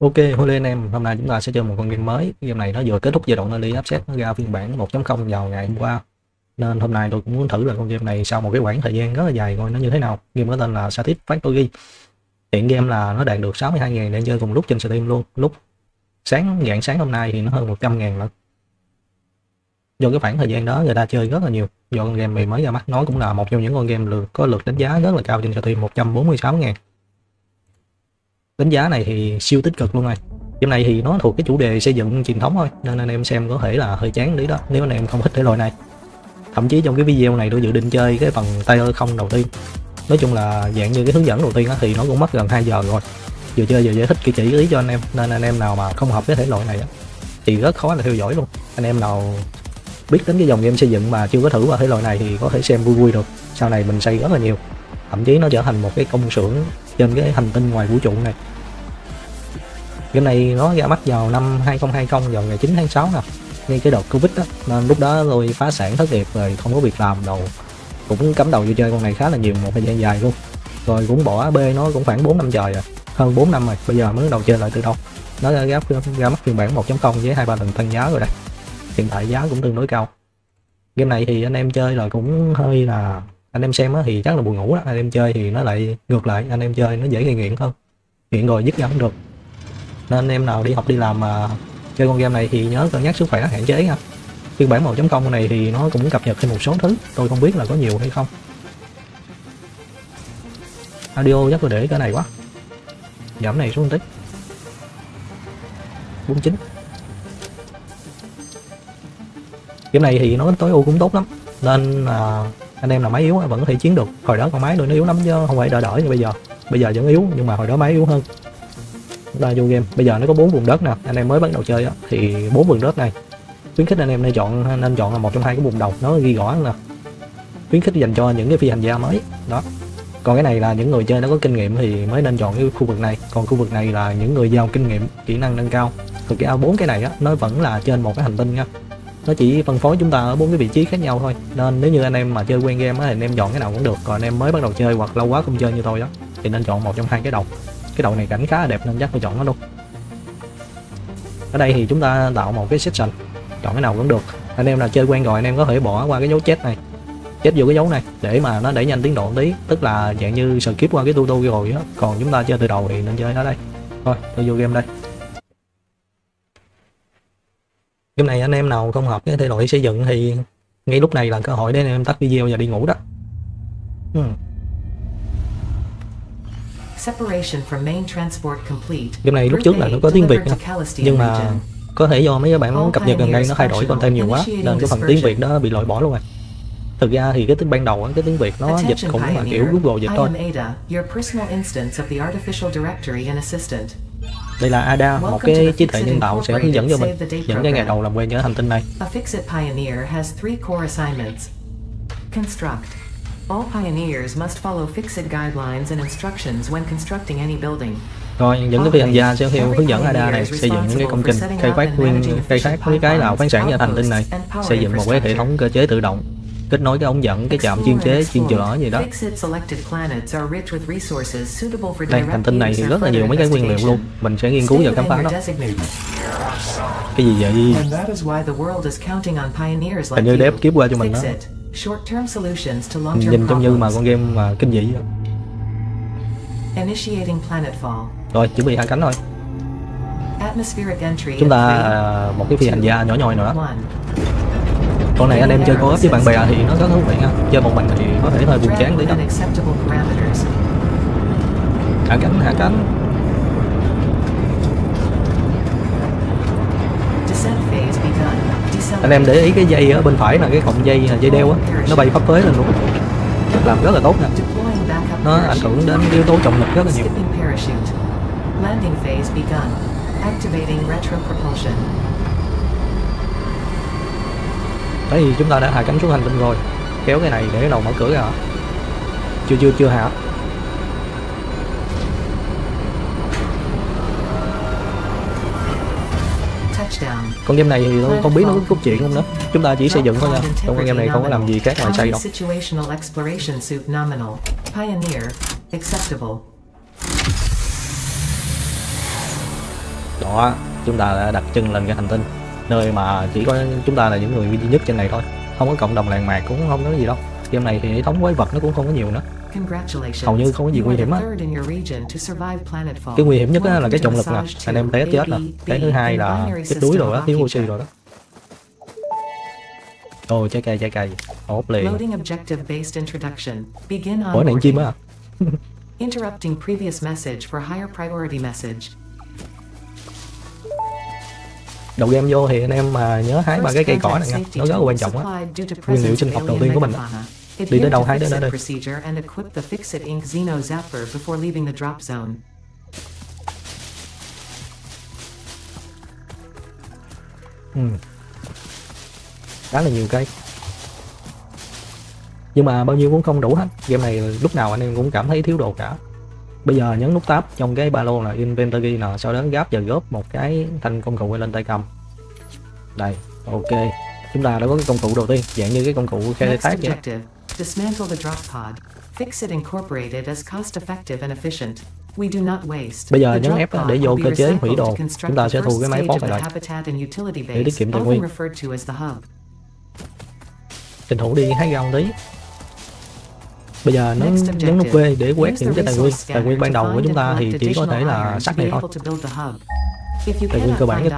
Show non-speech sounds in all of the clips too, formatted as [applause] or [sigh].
Ok, hello anh em, hôm nay chúng ta sẽ chơi một con game mới. Game này nó vừa kết thúc giai đoạn early upset, nó ra phiên bản 1.0 vào ngày hôm qua. Nên hôm nay tôi cũng muốn thử là con game này sau một cái khoảng thời gian rất là dài coi nó như thế nào. Game có tên là Satisfactory. Hiện game là nó đạt được 62.000 để chơi cùng lúc trên Steam luôn. Lúc sáng dạng sáng hôm nay thì nó hơn 100.000 lận. Do cái khoảng thời gian đó người ta chơi rất là nhiều. Do con game này mới ra mắt nó cũng là một trong những con game lượt có lượt đánh giá rất là cao trên Steam 146.000 đánh giá này thì siêu tích cực luôn rồi game này thì nó thuộc cái chủ đề xây dựng truyền thống thôi, nên anh em xem có thể là hơi chán đấy đó, nếu anh em không thích thể loại này. Thậm chí trong cái video này tôi dự định chơi cái phần Taylor không đầu tiên. Nói chung là dạng như cái hướng dẫn đầu tiên thì nó cũng mất gần 2 giờ rồi. Vừa chơi vừa giải thích kỹ chỉ ý cho anh em, nên anh em nào mà không hợp với thể loại này thì rất khó là theo dõi luôn. Anh em nào biết đến cái dòng game xây dựng mà chưa có thử vào thể loại này thì có thể xem vui vui được. Sau này mình xây rất là nhiều. Thậm chí nó trở thành một cái công xưởng trên cái hành tinh ngoài vũ trụ này game này nó ra mắt vào năm 2020 vào ngày 9 tháng 6 nè. Ngay cái đợt covid đó nên lúc đó tôi phá sản thất nghiệp rồi không có việc làm đâu cũng cắm đầu vô chơi con này khá là nhiều một thời gian dài luôn. Rồi cũng bỏ b nó cũng khoảng 4 năm trời rồi à. hơn 4 năm rồi bây giờ mới đầu chơi lại từ đâu. Nó ra, ra, ra mắt phiên bản 1.0 với hai ba lần tăng giá rồi đây hiện tại giá cũng tương đối cao. Game này thì anh em chơi rồi cũng hơi là anh em xem thì chắc là buồn ngủ đó. Anh em chơi thì nó lại ngược lại anh em chơi nó dễ gây nghiện hơn. Nghiện rồi dứt ra không được nên anh em nào đi học đi làm mà chơi con game này thì nhớ cân nhắc sức khỏe, hạn chế nha. Phiên bản 1.0 này thì nó cũng cập nhật thêm một số thứ, tôi không biết là có nhiều hay không. Audio chắc tôi để cái này quá. Giảm này xuống tích 49 game này thì nó tối ưu cũng tốt lắm. Nên là anh em nào máy yếu vẫn có thể chiến được. Hồi đó con máy tôi nó yếu lắm chứ không phải đỡ đỡ như bây giờ. Bây giờ vẫn yếu nhưng mà hồi đó máy yếu hơn ta vô game. Bây giờ nó có bốn vùng đất nè, anh em mới bắt đầu chơi á, thì bốn vùng đất này. Khuyến khích anh em nên chọn nên chọn là một trong hai cái vùng đầu, nó ghi rõ nè. Khuyến khích dành cho những cái phi hành gia mới, đó. Còn cái này là những người chơi nó có kinh nghiệm thì mới nên chọn cái khu vực này. Còn khu vực này là những người giàu kinh nghiệm, kỹ năng nâng cao. Thực ra bốn cái này á, nó vẫn là trên một cái hành tinh nha. Nó chỉ phân phối chúng ta ở bốn cái vị trí khác nhau thôi. Nên nếu như anh em mà chơi quen game á, thì anh em chọn cái nào cũng được. Còn anh em mới bắt đầu chơi hoặc lâu quá không chơi như tôi đó thì nên chọn một trong hai cái đầu cái đầu này cảnh khá là đẹp nên chắc tôi chọn nó luôn. Ở đây thì chúng ta tạo một cái section, chọn cái nào cũng được. Anh em nào chơi quen rồi, anh em có thể bỏ qua cái dấu chết này, chết vô cái dấu này để mà nó đẩy nhanh tiến độ tí. Tức là dạng như skip qua cái tu tu rồi á. Còn chúng ta chơi từ đầu thì nên chơi ở đây. Thôi, tôi vô game đây. Game này anh em nào không hợp cái thể loại xây dựng thì ngay lúc này là cơ hội để anh em tắt video và đi ngủ đó. Hmm. Game này lúc trước là nó có tiếng Việt nha. Nhưng mà có thể do mấy bạn cập nhật gần đây nó thay đổi content nhiều quá Nên cái phần tiếng Việt đó bị loại bỏ luôn rồi. Thực ra thì cái tiếng ban đầu cái tiếng Việt nó dịch cũng là kiểu Google dịch thôi. đây là Ada, một cái trí tuệ nhân tạo sẽ hướng dẫn cho mình những cái ngày đầu làm quen với hành tinh này. All pioneers must follow fixed guidelines and instructions when constructing any building. Rồi những cái phi hành gia sẽ theo hướng dẫn ADA này xây dựng những cái công trình khai phát nguyên khai thác mấy cái lò khoáng sản và hành tinh này xây dựng một cái hệ thống cơ chế tự động kết nối cái ống dẫn cái trạm chuyên chế chuyên chữa gì đó. Đây hành tinh này thì rất là nhiều mấy cái nguyên liệu luôn. mình sẽ nghiên cứu và khám phá nó. Cái gì vậy? Hình như đép kiếp qua cho mình đó nhìn trông như mà con game mà kinh dị vậy. rồi chuẩn bị hạ cánh thôi chúng ta à, một cái phi hành gia nhỏ nhoi nữa. con này anh em chơi co với bạn bè thì nó rất thú vị nha. Chơi một mình thì có thể hơi buồn chán tí đó hạ cánh hạ cánh anh em để ý cái dây ở bên phải là cái cọng dây dây đeo á nó bay phấp phới lên luôn. Làm rất là tốt nè nó ảnh hưởng đến yếu tố trọng lực rất là nhiều. Đấy thì chúng ta đã hạ cánh xuống hành tinh rồi. Kéo cái này để cái đầu mở cửa ra. Chưa chưa chưa hạ con game này thì tôi không biết nó có cốt truyện không nữa. Chúng ta chỉ xây dựng thôi nha trong con game này không có làm gì khác ngoài xây đâu đó chúng ta đã đặt chân lên cái hành tinh. Nơi mà chỉ có chúng ta là những người duy nhất trên này thôi. Không có cộng đồng làng mạc cũng không có gì đâu. Game này thì hệ thống quái vật nó cũng không có nhiều nữa Hầu như không có gì nguy hiểm á. cái nguy hiểm nhất là cái trọng lực nè anh em té chết nè. Cái thứ hai là chết đuối rồi đó thiếu oxy rồi đó. Ồ trái cây trái cây. Hốt liền. Ủa này chim á [laughs] Interrupting previous message for higher priority message. đầu game vô thì anh em mà nhớ hái ba cái cây cỏ này nha. nó rất là quan trọng á. nguyên liệu sinh học đầu tiên của mình đi tới đâu hái đến đó đây ừ. khá là nhiều cây nhưng mà bao nhiêu cũng không đủ hết. Game này lúc nào anh em cũng cảm thấy thiếu đồ cả. Bây giờ nhấn nút tab trong cái ba lô là inventory nè sau đó gáp và góp một cái thanh công cụ lên tay cầm. Đây ok. Chúng ta đã có cái công cụ đầu tiên dạng như cái công cụ khai thác vậy Dismantle the drop pod. Fix it incorporated as cost effective and efficient. We do not waste. Bây giờ nhấn F để vô cơ chế hủy đồ. Chúng ta sẽ thu cái máy phóng lại để tiết kiệm tài nguyên. Tranh thủ đi hái rau tí. Bây giờ nó nhấn nút V để quét những cái tài nguyên. Tài nguyên ban đầu của chúng ta thì chỉ có thể là sắt này thôi. Tài nguyên cơ bản nhất.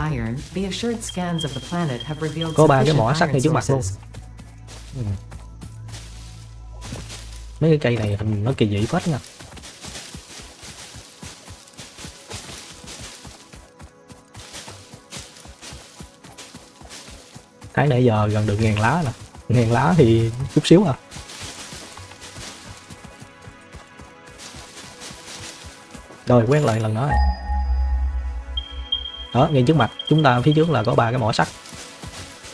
Có ba cái mỏ sắt ngay trước mặt luôn. Mấy cái cây này nó kỳ dị phết nha. Cái nãy giờ gần được ngàn lá nè. Ngàn lá thì chút xíu à. Rồi quét lại lần nữa này. Đó, ngay trước mặt chúng ta phía trước là có ba cái mỏ sắt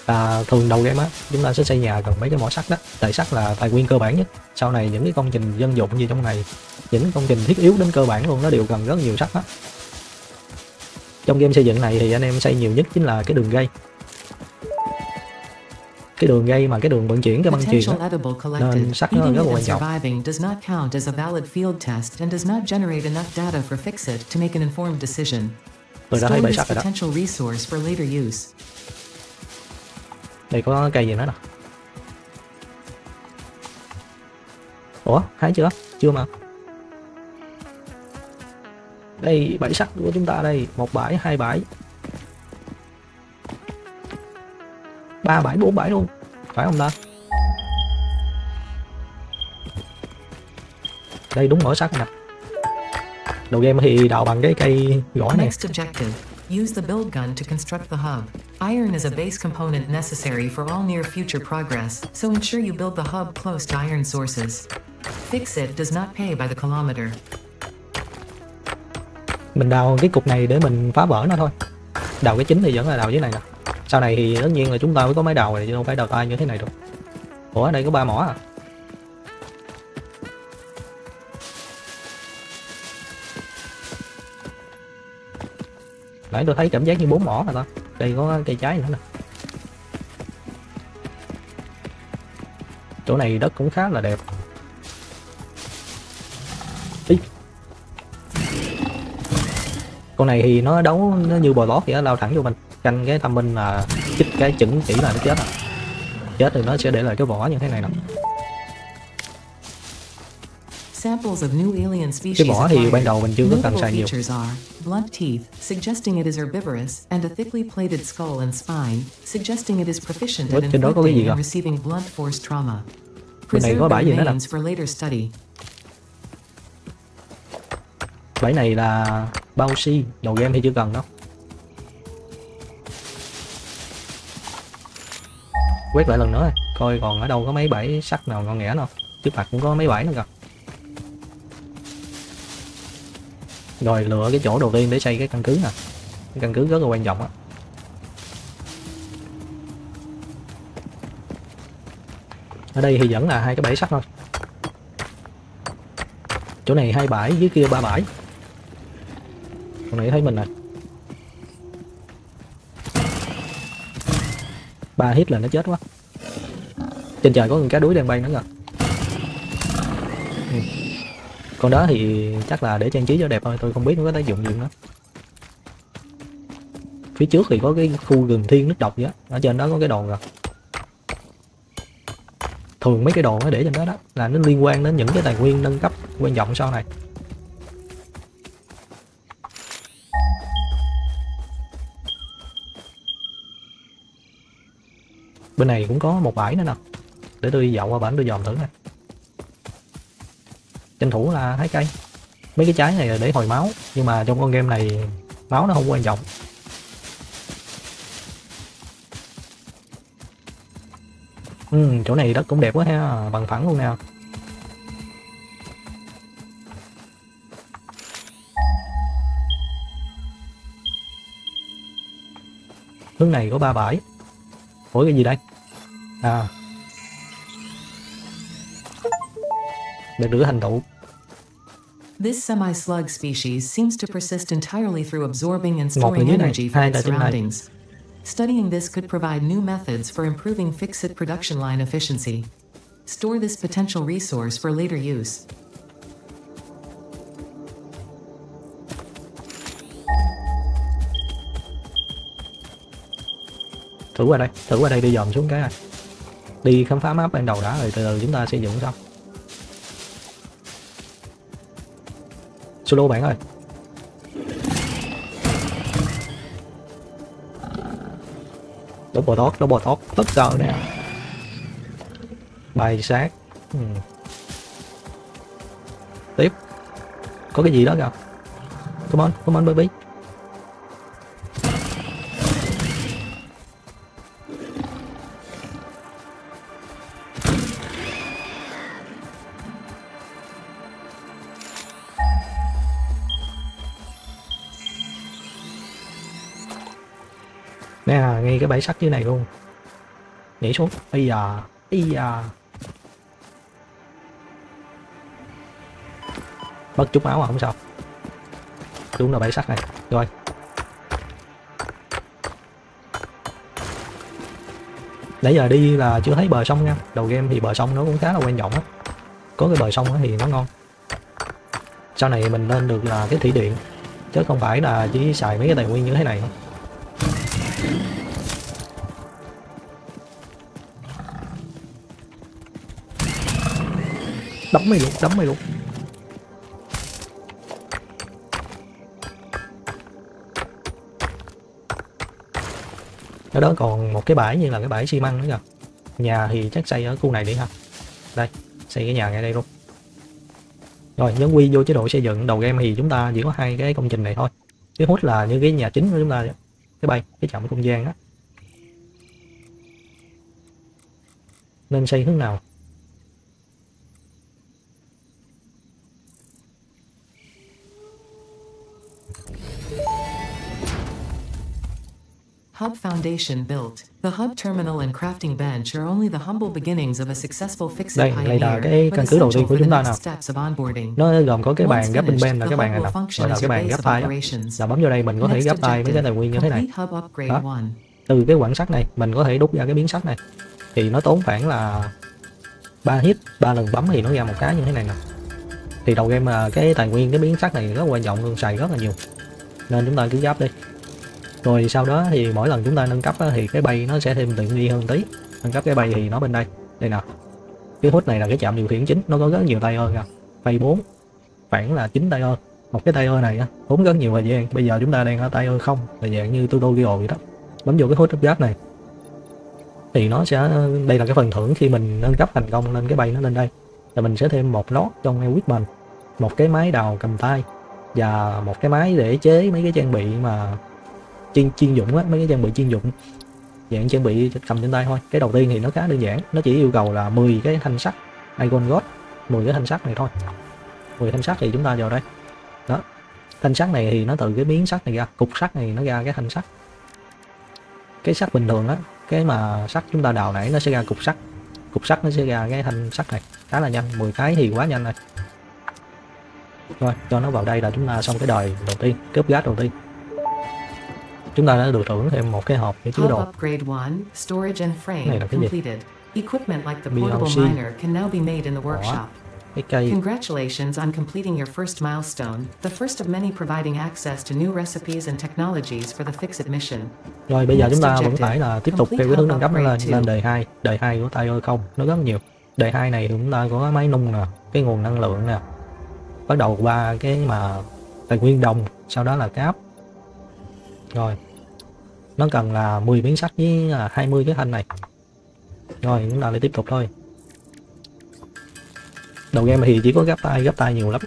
à, thường đầu game á chúng ta sẽ xây nhà cần mấy cái mỏ sắt đó tại sắt là tài nguyên cơ bản nhất sau này những cái công trình dân dụng gì trong này những công trình thiết yếu đến cơ bản luôn nó đều cần rất nhiều sắt á. Trong game xây dựng này thì anh em xây nhiều nhất chính là cái đường gây cái đường gây mà cái đường vận chuyển cái băng chuyền nên sắt nó rất quan trọng. tôi đã thấy bãi sắt rồi đó. đây có cây gì nữa nè ủa hái chưa? Chưa mà. Đây, bãi sắt của chúng ta đây, một bãi, hai bãi. Ba bãi, bốn bãi luôn. Phải không ta? Đây, đúng mở sắt nè. Đầu game thì đào bằng cái cây gõ này. Use the build gun to construct the hub. Iron is a base component necessary for all near future progress, so ensure you build the hub close to iron sources. Fix it does not pay by the kilometer. Mình đào cái cục này để mình phá vỡ nó thôi. Đào cái chính thì vẫn là đào dưới này nè. Sau này thì tất nhiên là chúng ta mới có máy đào này chứ không phải đào tay như thế này được. Ủa ở đây có ba mỏ à? Nãy tôi thấy cảm giác như bốn mỏ rồi ta. Đây có cây trái nữa nè. Chỗ này đất cũng khá là đẹp. Ý. con này thì nó đấu nó như bò lót vậy đó lao thẳng vô mình. Canh cái thăm minh là chích cái chừng chỉ là nó chết à. Chết thì nó sẽ để lại cái vỏ như thế này nè cái vỏ thì ban đầu mình chưa có cần xài nhiều. Blunt teeth, suggesting it is herbivorous, and a thickly plated skull and spine, suggesting it is proficient at inflicting and receiving blunt force trauma. Preserve remains for later study. Bãi này là bao si, đầu game thì chưa cần đâu. Quét lại lần nữa coi còn ở đâu có mấy bãi sắt nào ngon nghẻ nào. Trước mặt cũng có mấy bãi nữa kìa. Rồi lựa cái chỗ đầu tiên để xây cái căn cứ nè. Cái căn cứ rất là quan trọng á. Ở đây thì vẫn là hai cái bãi sắt thôi. Chỗ này hai bãi, dưới kia ba bãi. Còn này thấy mình nè. Ba hit là nó chết quá. Trên trời có con cá đuối đang bay nữa kìa con đó thì chắc là để trang trí cho đẹp thôi, tôi không biết nó có tác dụng gì nữa. Phía trước thì có cái khu rừng thiên nước độc vậy á, ở trên đó có cái đồ rồi thường mấy cái đồ nó để trên đó đó, là nó liên quan đến những cái tài nguyên nâng cấp quan trọng sau này. Bên này cũng có một bãi nữa nè. Để tôi đi dạo qua bãi, tôi dòm thử này tranh thủ là hái cây mấy cái trái này là để hồi máu nhưng mà trong con game này máu nó không quan trọng. Ừ, chỗ này đất cũng đẹp quá ha bằng phẳng luôn nè. Hướng này có ba bãi. Ủa cái gì đây? À. được rửa thành tụ This semi-slug species seems to persist entirely through absorbing and storing energy from its surroundings. Studying this could provide new methods for improving fixit production line efficiency. Store this potential resource for later use. thử qua đây thử qua đây đi dòm xuống cái này đi khám phá map ban đầu đã rồi từ từ chúng ta xây dựng xong solo bạn ơi. Đốt bò tót, đốt bò tót. Tất cờ nè. Bài sát. Ừ. tiếp. Có cái gì đó kìa. Come on come on, baby. Ngay cái bãi sắt dưới này luôn. Nhảy xuống. Bây giờ bây giờ mất chút máu mà không sao. Đúng là bãi sắt này. Rồi. Nãy giờ đi là chưa thấy bờ sông nha. Đầu game thì bờ sông nó cũng khá là quan trọng á. Có cái bờ sông thì nó ngon. Sau này mình lên được là cái thủy điện, chứ không phải là chỉ xài mấy cái tài nguyên như thế này. Đấm mày luôn, đấm mày luôn. Ở đó còn một cái bãi như là cái bãi xi măng nữa kìa. Nhà thì chắc xây ở khu này đi ha. Đây, xây cái nhà ngay đây luôn. Rồi, nhấn quy vô chế độ xây dựng. Đầu game thì chúng ta chỉ có hai cái công trình này thôi. Cái hút là như cái nhà chính của chúng ta cái bay, cái chậm không gian á. Nên xây hướng nào? Hub Foundation built. The hub terminal and crafting bench are only the humble beginnings of a successful Đây, fixit đây là pioneer, cái but căn cứ đầu tiên của chúng ta nào. steps of onboarding. nó gồm có cái bàn gấp bên bên là cái bàn này nè gọi là cái bàn gấp tay là bấm vô đây mình có thể gấp tay mấy cái tài nguyên như thế này Đó. từ cái quặng sắt này mình có thể đúc ra cái miếng sắt này thì nó tốn khoảng là ba hit ba lần bấm thì nó ra một cái như thế này nè thì đầu game là cái tài nguyên cái miếng sắt này rất quan trọng luôn xài rất là nhiều nên chúng ta cứ gấp đi rồi sau đó thì mỗi lần chúng ta nâng cấp á, thì cái bay nó sẽ thêm tiện nghi hơn tí. Nâng cấp cái bay thì nó bên đây. Đây nè. Cái hút này là cái chạm điều khiển chính. Nó có rất nhiều tay hơn nè bay 4 khoảng là 9 tay hơn một cái tay ơi này tốn rất nhiều thời gian. Bây giờ chúng ta đang ở tay ơi không là dạng như tutorial vậy đó. Bấm vô cái hút upgrade này. Thì nó sẽ đây là cái phần thưởng khi mình nâng cấp thành công lên cái bay nó lên đây. Là mình sẽ thêm một lót trong equipment. Một cái máy đào cầm tay và một cái máy để chế mấy cái trang bị mà chuyên chuyên dụng á, mấy cái trang bị chuyên dụng. Dạng trang bị cầm trên tay thôi. Cái đầu tiên thì nó khá đơn giản. Nó chỉ yêu cầu là 10 cái thanh sắt Iron God 10 cái thanh sắt này thôi. 10 thanh sắt thì chúng ta vào đây. Đó. Thanh sắt này thì nó từ cái miếng sắt này ra, cục sắt này nó ra cái thanh sắt. Cái sắt bình thường á, cái mà sắt chúng ta đào nãy nó sẽ ra cục sắt. Cục sắt nó sẽ ra cái thanh sắt này. Khá là nhanh 10 cái thì quá nhanh rồi. Rồi, cho nó vào đây là chúng ta xong cái đời đầu tiên, cướp gác đầu tiên chúng ta đã được thưởng thêm một cái hộp để chứa đồ. Này là cái gì? completed. Equipment like the portable miner can now be made in the workshop. Congratulations on completing your first milestone, the first of many providing access to new recipes and technologies for the Fixit mission. rồi bây giờ chúng ta vẫn phải là tiếp tục theo cái hướng nâng cấp nó lên lên đời 2 đời 2 của tay ơi không? Nó rất nhiều. Đời 2 này chúng ta có máy nung nè cái nguồn năng lượng nè. Bắt đầu qua cái mà tài nguyên đồng sau đó là cáp. Rồi nó cần là 10 miếng sắt với à, 20 cái thanh này. Rồi, chúng ta lại tiếp tục thôi. Đầu game thì chỉ có gấp tay gấp tay nhiều lắm.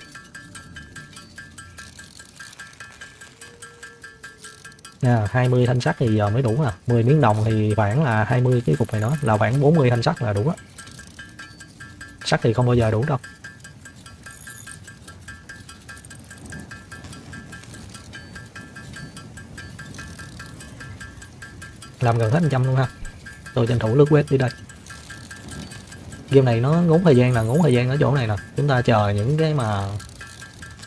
Nè 20 thanh sắt thì giờ mới đủ à 10 miếng đồng thì khoảng là 20 cái cục này đó. Là khoảng 40 thanh sắt là đủ á. Sắt thì không bao giờ đủ đâu. Làm gần hết 100 luôn ha. Tôi tranh thủ lướt web đi đây. Game này nó ngốn thời gian là ngốn thời gian ở chỗ này nè. Chúng ta chờ những cái mà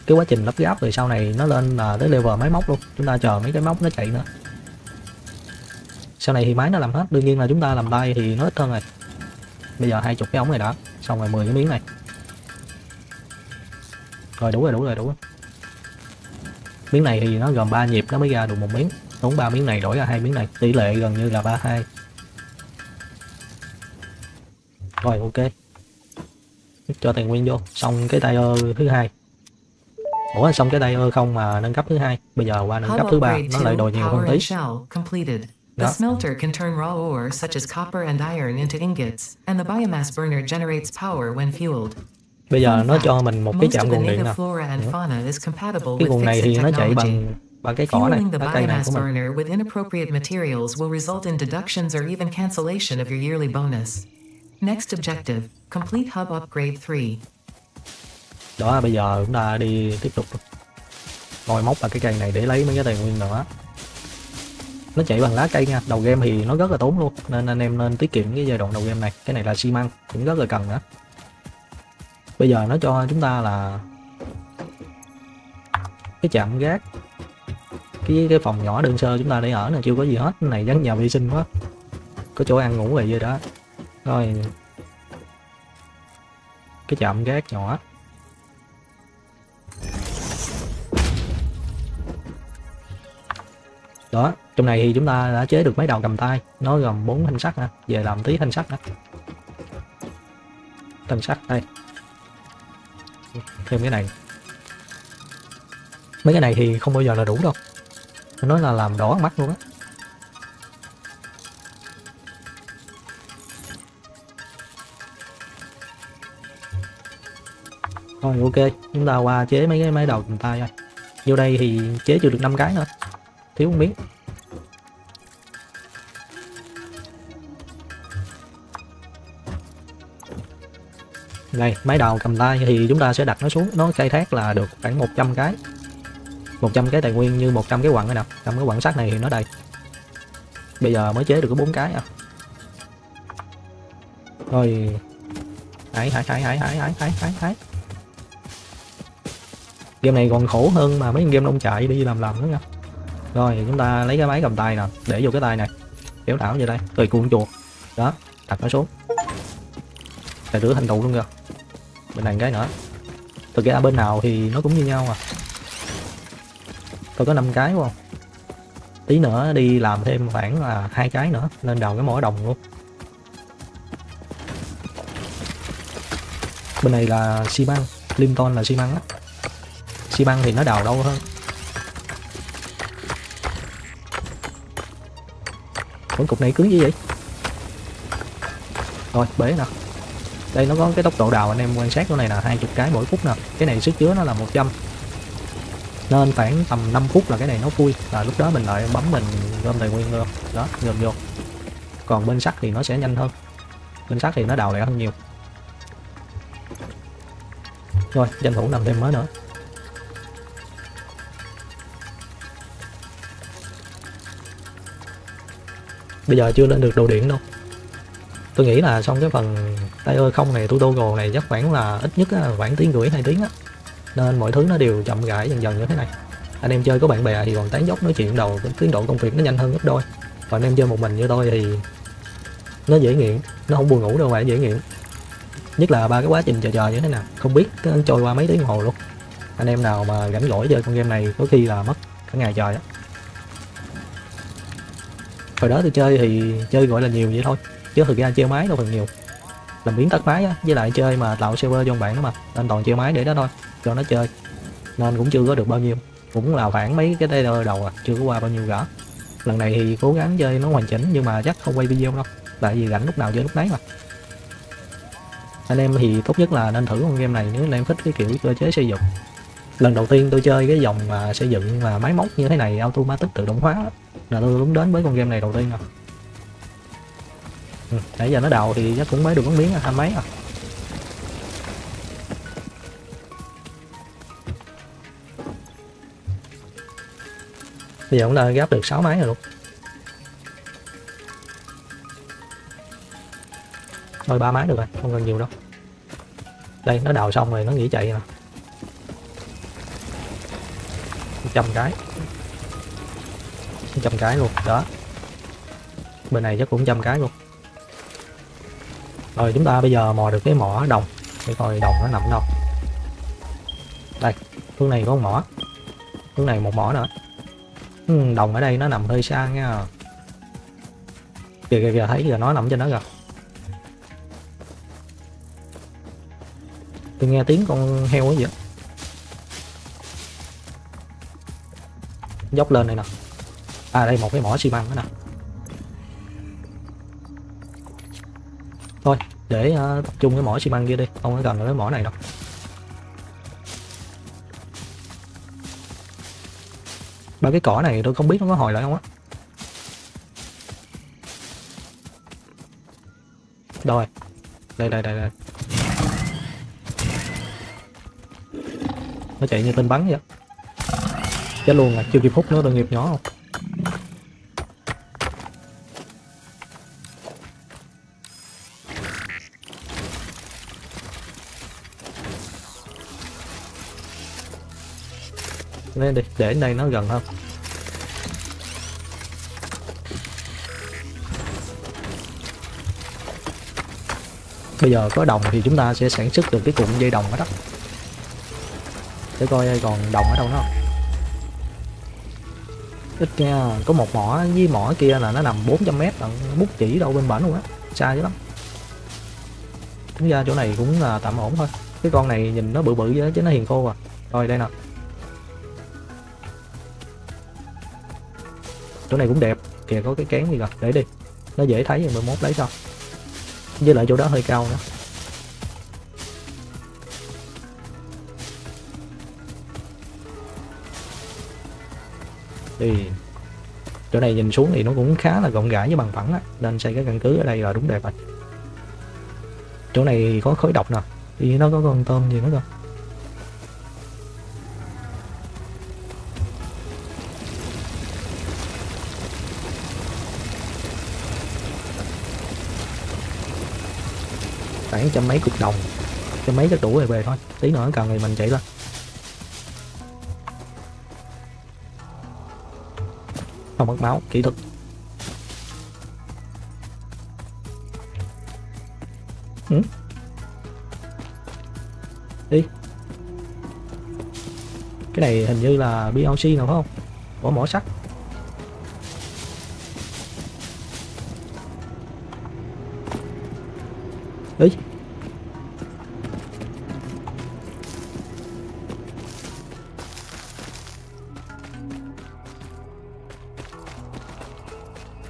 cái quá trình lắp ráp rồi sau này nó lên là tới level máy móc luôn. Chúng ta chờ mấy cái móc nó chạy nữa. Sau này thì máy nó làm hết. Đương nhiên là chúng ta làm tay thì nó ít hơn rồi. Bây giờ hai chục cái ống này đã. Xong rồi 10 cái miếng này. Rồi đủ rồi đủ rồi đủ rồi. Miếng này thì nó gồm 3 nhịp, nó mới ra được một miếng đúng ba miếng này đổi ra hai miếng này. Tỷ lệ gần như là ba hai. Rồi ok. Cho tài nguyên vô. Xong cái tay thứ hai. Ủa xong cái tay không mà nâng cấp thứ hai. Bây giờ qua nâng cấp thứ ba nó lại 2, đồ nhiều hơn tí. The smelter can turn raw ore such as copper and iron into ingots, and the biomass burner generates power when fueled. bây giờ nó cho mình một cái the nguồn điện nè. cái nguồn này thì nó chạy bằng bằng cái cỏ này Fueling the cái cây này biomass của mình. burner with inappropriate materials will result in deductions or even cancellation of your yearly bonus. Next objective, complete hub upgrade 3. đó bây giờ chúng ta đi tiếp tục ngồi móc vào cái cây này để lấy mấy cái tài nguyên nữa nó chạy bằng lá cây nha. Đầu game thì nó rất là tốn luôn nên anh em nên tiết kiệm cái giai đoạn đầu game này. Cái này là xi măng cũng rất là cần nữa. Bây giờ nó cho chúng ta là cái chạm gác cái cái phòng nhỏ đơn sơ chúng ta để ở là chưa có gì hết. Cái này vắng nhà vệ sinh quá. Có chỗ ăn ngủ rồi vậy đó. Rồi. Cái chạm gác nhỏ. Đó, trong này thì chúng ta đã chế được mấy đầu cầm tay. Nó gồm bốn thanh sắt nè. Về làm tí thanh sắt nè. Thanh sắt, đây. Thêm cái này. Mấy cái này thì không bao giờ là đủ đâu. Nói là làm đỏ mắt luôn á. Rồi ok, chúng ta qua chế mấy cái máy đầu cầm tay rồi vô đây thì chế chưa được 5 cái nữa. Thiếu một miếng. Đây máy đầu cầm tay thì chúng ta sẽ đặt nó xuống. Nó khai thác là được khoảng 100 cái. 100 cái tài nguyên như 100 cái quặng này nè. Trong cái quặng sắt này thì nó đầy. Bây giờ mới chế được có bốn cái à. Rồi. Hãy hãy hãy hãy hãy hãy hãy hãy. Game này còn khổ hơn mà mấy game nông trại đi làm làm nữa nha. Rồi, chúng ta lấy cái máy cầm tay nè, để vô cái tay này. Kéo đảo vô đây. Rồi, cuộn chuột. Đó, đặt nó xuống. Là rửa thành trụ luôn kìa. Bên này cái nữa. Thực ra bên nào thì nó cũng như nhau à tôi có 5 cái không? Tí nữa đi làm thêm khoảng là hai cái nữa, lên đầu cái mỏ đồng luôn. Bên này là xi măng limton là xi măng á. Xi măng thì nó đào đâu hơn. Ủa, cục này cứng như vậy? Rồi, bể nè. Đây nó có cái tốc độ đào, anh em quan sát chỗ này là 20 cái mỗi phút nè. Cái này sức chứa nó là 100 nên khoảng tầm 5 phút là cái này nó vui. Là lúc đó mình lại bấm mình gom tài nguyên luôn đó, gom vô. Còn bên sắt thì nó sẽ nhanh hơn. Bên sắt thì nó đào lẹ hơn nhiều. Rồi, tranh thủ làm thêm mới nữa. Bây giờ chưa lên được đồ điện đâu. Tôi nghĩ là xong cái phần tay ơi không này tôi tô gồ này chắc khoảng là ít nhất khoảng tiếng rưỡi, hai tiếng á nên mọi thứ nó đều chậm rãi dần dần như thế này. Anh em chơi có bạn bè thì còn tán dốc nói chuyện đầu tiến độ công việc nó nhanh hơn gấp đôi. Còn anh em chơi một mình như tôi thì nó dễ nghiện, nó không buồn ngủ đâu mà dễ nghiện. Nhất là ba cái quá trình chờ chờ như thế nào, không biết nó trôi qua mấy tiếng đồng hồ luôn. Anh em nào mà rảnh rỗi chơi con game này có khi là mất cả ngày trời á. Hồi đó tôi chơi thì chơi gọi là nhiều vậy thôi, chứ thực ra chơi máy đâu phần nhiều. Làm biến tắt máy á, với lại chơi mà tạo server cho bạn đó mà nên toàn chơi máy để đó thôi cho nó chơi. Nên cũng chưa có được bao nhiêu. Cũng là khoảng mấy cái đây đầu à chưa có qua bao nhiêu gỡ lần này thì cố gắng chơi nó hoàn chỉnh nhưng mà chắc không quay video đâu. Tại vì rảnh lúc nào chơi lúc nấy mà. Anh em thì tốt nhất là nên thử con game này nếu anh em thích cái kiểu cơ chế xây dựng. Lần đầu tiên tôi chơi cái dòng mà xây dựng mà máy móc như thế này automatic tự động hóa là tôi đúng đến với con game này đầu tiên rồi ừ, nãy giờ nó đầu thì chắc cũng mới được có miếng à, hai mấy à. Bây giờ cũng đã gáp được 6 máy rồi luôn. Thôi ba máy được rồi không cần nhiều đâu. Đây nó đào xong rồi nó nghỉ chạy rồi, trăm cái. Trăm cái luôn đó. Bên này chắc cũng trăm cái luôn. Rồi chúng ta bây giờ mò được cái mỏ đồng. Để coi đồng nó nằm đâu. Đây hướng này có một mỏ. Hướng này một mỏ nữa ừ, đồng ở đây nó nằm hơi xa nha. Kìa kìa kìa thấy giờ nó nằm trên đó rồi tôi nghe tiếng con heo ấy vậy. Dốc lên đây nè. À đây một cái mỏ xi măng đó nè. Thôi để uh, tập trung cái mỏ xi măng kia đi. Không có cần cái mỏ này đâu. Ba cái cỏ này tôi không biết nó có hồi lại không á. Rồi. Đây đây đây đây. Nó chạy như tên bắn vậy chết luôn à chưa kịp hút nữa, tội nghiệp nhỏ không? Lên đi, để đây nó gần hơn. Bây giờ có đồng thì chúng ta sẽ sản xuất được cái cụm dây đồng ở đó. Để coi còn đồng ở đâu nó ít nha, có một mỏ với mỏ kia là nó nằm 400 mét tận bút chỉ đâu bên bển luôn á, xa dữ lắm. Tính ra chỗ này cũng là tạm ổn thôi. Cái con này nhìn nó bự bự vậy chứ nó hiền khô à. Rồi, đây nè. Chỗ này cũng đẹp. Kìa, có cái kén gì rồi để đi. Nó dễ thấy rồi 11 lấy sau với lại chỗ đó hơi cao nữa. Thì chỗ này nhìn xuống thì nó cũng khá là rộng rãi với bằng phẳng á. Nên xây cái căn cứ ở đây là đúng đẹp rồi. Chỗ này có khối độc nè. Thì nó có con tôm gì nữa cơ khoảng trăm mấy cục đồng trăm mấy chắc đủ rồi về thôi. Tí nữa cần thì mình chạy lên. Không mất máu, kỹ thuật. Ừ? đi. Cái này hình như là BLC nào, phải không? Bỏ mỏ sắt. Đi.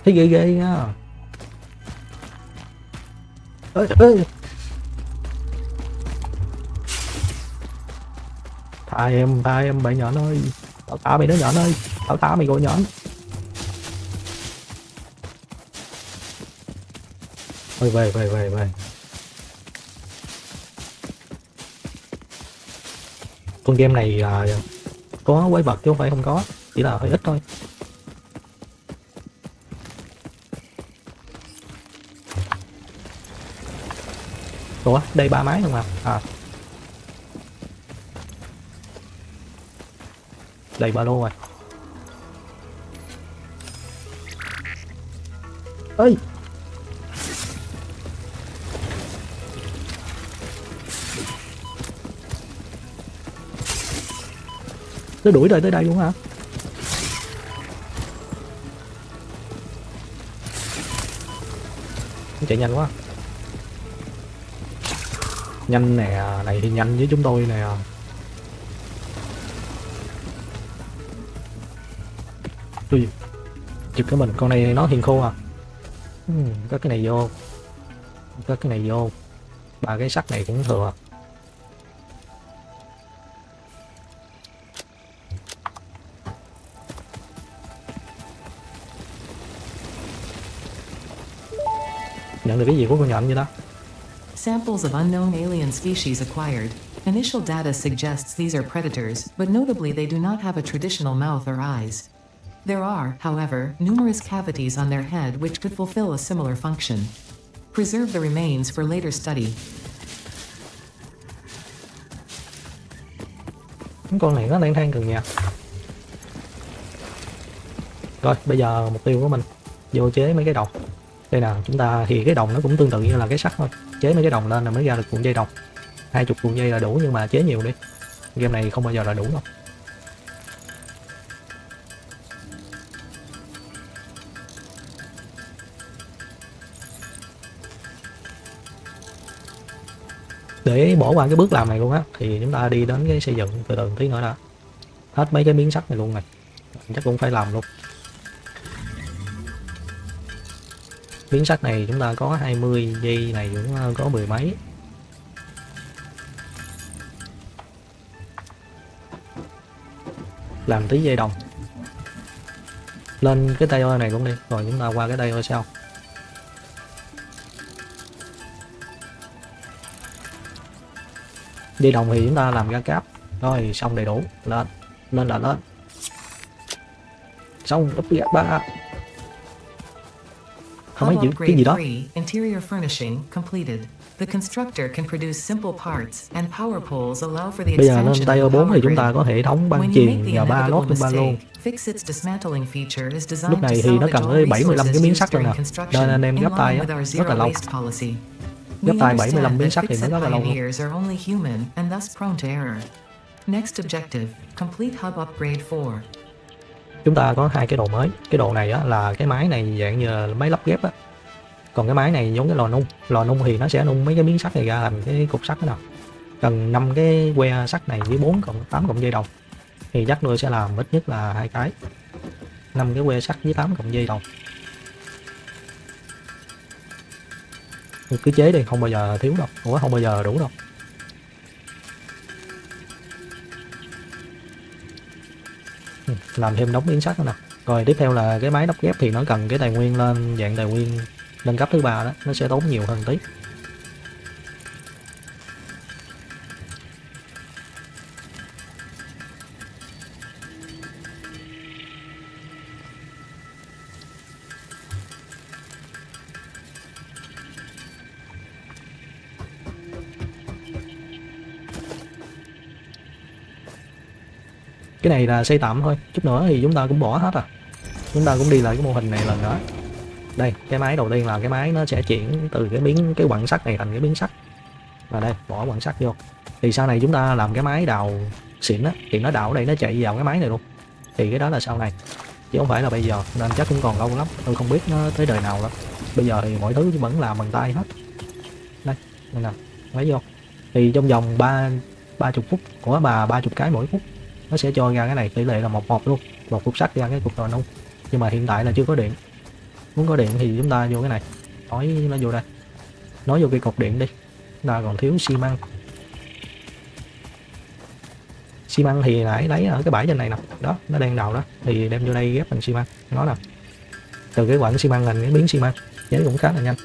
Thấy ghê ghê nha ơi ơi tha em tha em bạn nhỏ ơi tao tha mày đứa nhỏ ơi tao tha mày, gọi nhỏ. Thôi về về về về. Con game này là có quái vật chứ không phải không có, chỉ là hơi ít thôi. ủa, đây ba máy không ạ? À. Đầy ba lô rồi. Ơi nó đuổi rồi tới đây luôn hả? Chạy nhanh quá nhanh nè này thì nhanh với chúng tôi nè. Ui chụp cái mình con này nó hiền khô à. Ừ, có cái này vô. Có cái này vô. Ba cái sắt này cũng thừa. Nhận được cái gì của con nhện vậy đó? Samples of unknown alien species acquired. Initial data suggests these are predators, but notably they do not have a traditional mouth or eyes. There are, however, numerous cavities on their head which could fulfill a similar function. Preserve the remains for later study. con này nó lang thang gần nhà rồi bây giờ mục tiêu của mình vô chế mấy cái đồng đây nào chúng ta thì cái đồng nó cũng tương tự như là cái sắt thôi chế mấy cái đồng lên là mới ra được cuộn dây đồng. Hai chục cuộn dây là đủ nhưng mà chế nhiều đi. Game này không bao giờ là đủ đâu. Để bỏ qua cái bước làm này luôn á, thì chúng ta đi đến cái xây dựng từ từ tí nữa đã. Hết mấy cái miếng sắt này luôn này. Chắc cũng phải làm luôn. Miếng sắt này chúng ta có 20 dây này cũng ờ, có mười mấy. Làm tí dây đồng. Lên cái tay ơi này cũng đi, rồi chúng ta qua cái tay ơi sau. Dây đồng thì chúng ta làm ra cáp. Rồi, xong đầy đủ. Lên lên là lên. Xong đúp ba không mấy chữ cái gì đó 3, interior furnishing, completed. The constructor can produce simple parts, and power poles allow for the bây giờ lên the 4 thì chúng ta có thống When băng chuyền và ba lốt trên ba lô lúc này thì nó cần tới 75 cái miếng sắt rồi nè nên anh em gấp tay á rất là lâu. Gấp tay 75 understand miếng sắt thì nó rất là lâu. Next objective, complete hub upgrade 4 chúng ta có hai cái đồ mới. Cái đồ này á, là cái máy này dạng như máy lắp ghép á. Còn cái máy này giống cái lò nung. Lò nung thì nó sẽ nung mấy cái miếng sắt này ra thành cái cục sắt đó nào. Cần năm cái que sắt này với 4 cộng 8 cộng dây đồng thì chắc nuôi sẽ làm ít nhất là hai cái. Năm cái que sắt với 8 cộng dây đồng cứ chế đi, không bao giờ thiếu đâu. Ủa, không bao giờ đủ đâu. Làm thêm đống yến sắt nữa nè. Rồi tiếp theo là cái máy đắp ghép thì nó cần cái tài nguyên lên, dạng tài nguyên nâng cấp thứ ba đó, nó sẽ tốn nhiều hơn tí. Cái này là xây tạm thôi, chút nữa thì chúng ta cũng bỏ hết à. Chúng ta cũng đi lại cái mô hình này lần nữa. Đây, cái máy đầu tiên là cái máy nó sẽ chuyển từ cái miếng, cái quặng sắt này thành cái miếng sắt. Và đây, bỏ quặng sắt vô. Thì sau này chúng ta làm cái máy đào xịn á, thì nó đào đây, nó chạy vào cái máy này luôn. Thì cái đó là sau này. Chứ không phải là bây giờ, nên chắc cũng còn lâu lắm, tôi không biết nó tới đời nào lắm. Bây giờ thì mọi thứ vẫn làm bằng tay hết. Đây đây nè, lấy vô. Thì trong vòng ba ba chục phút của bà ba chục cái mỗi phút nó sẽ cho ra cái này tỷ lệ là một một luôn, một cục sắt ra cái cục nồi nung nhưng mà hiện tại là chưa có điện. Muốn có điện thì chúng ta vô cái này. Nói nó vô đây. Nói vô cái cục điện đi. Chúng ta còn thiếu xi măng. Xi măng thì nãy lấy ở cái bãi trên này nè. Đó, nó đang đầu đó. Thì đem vô đây ghép thành xi măng. Nó nè. Từ cái quặng xi măng thành cái biến xi măng. Chế cũng khá là nhanh.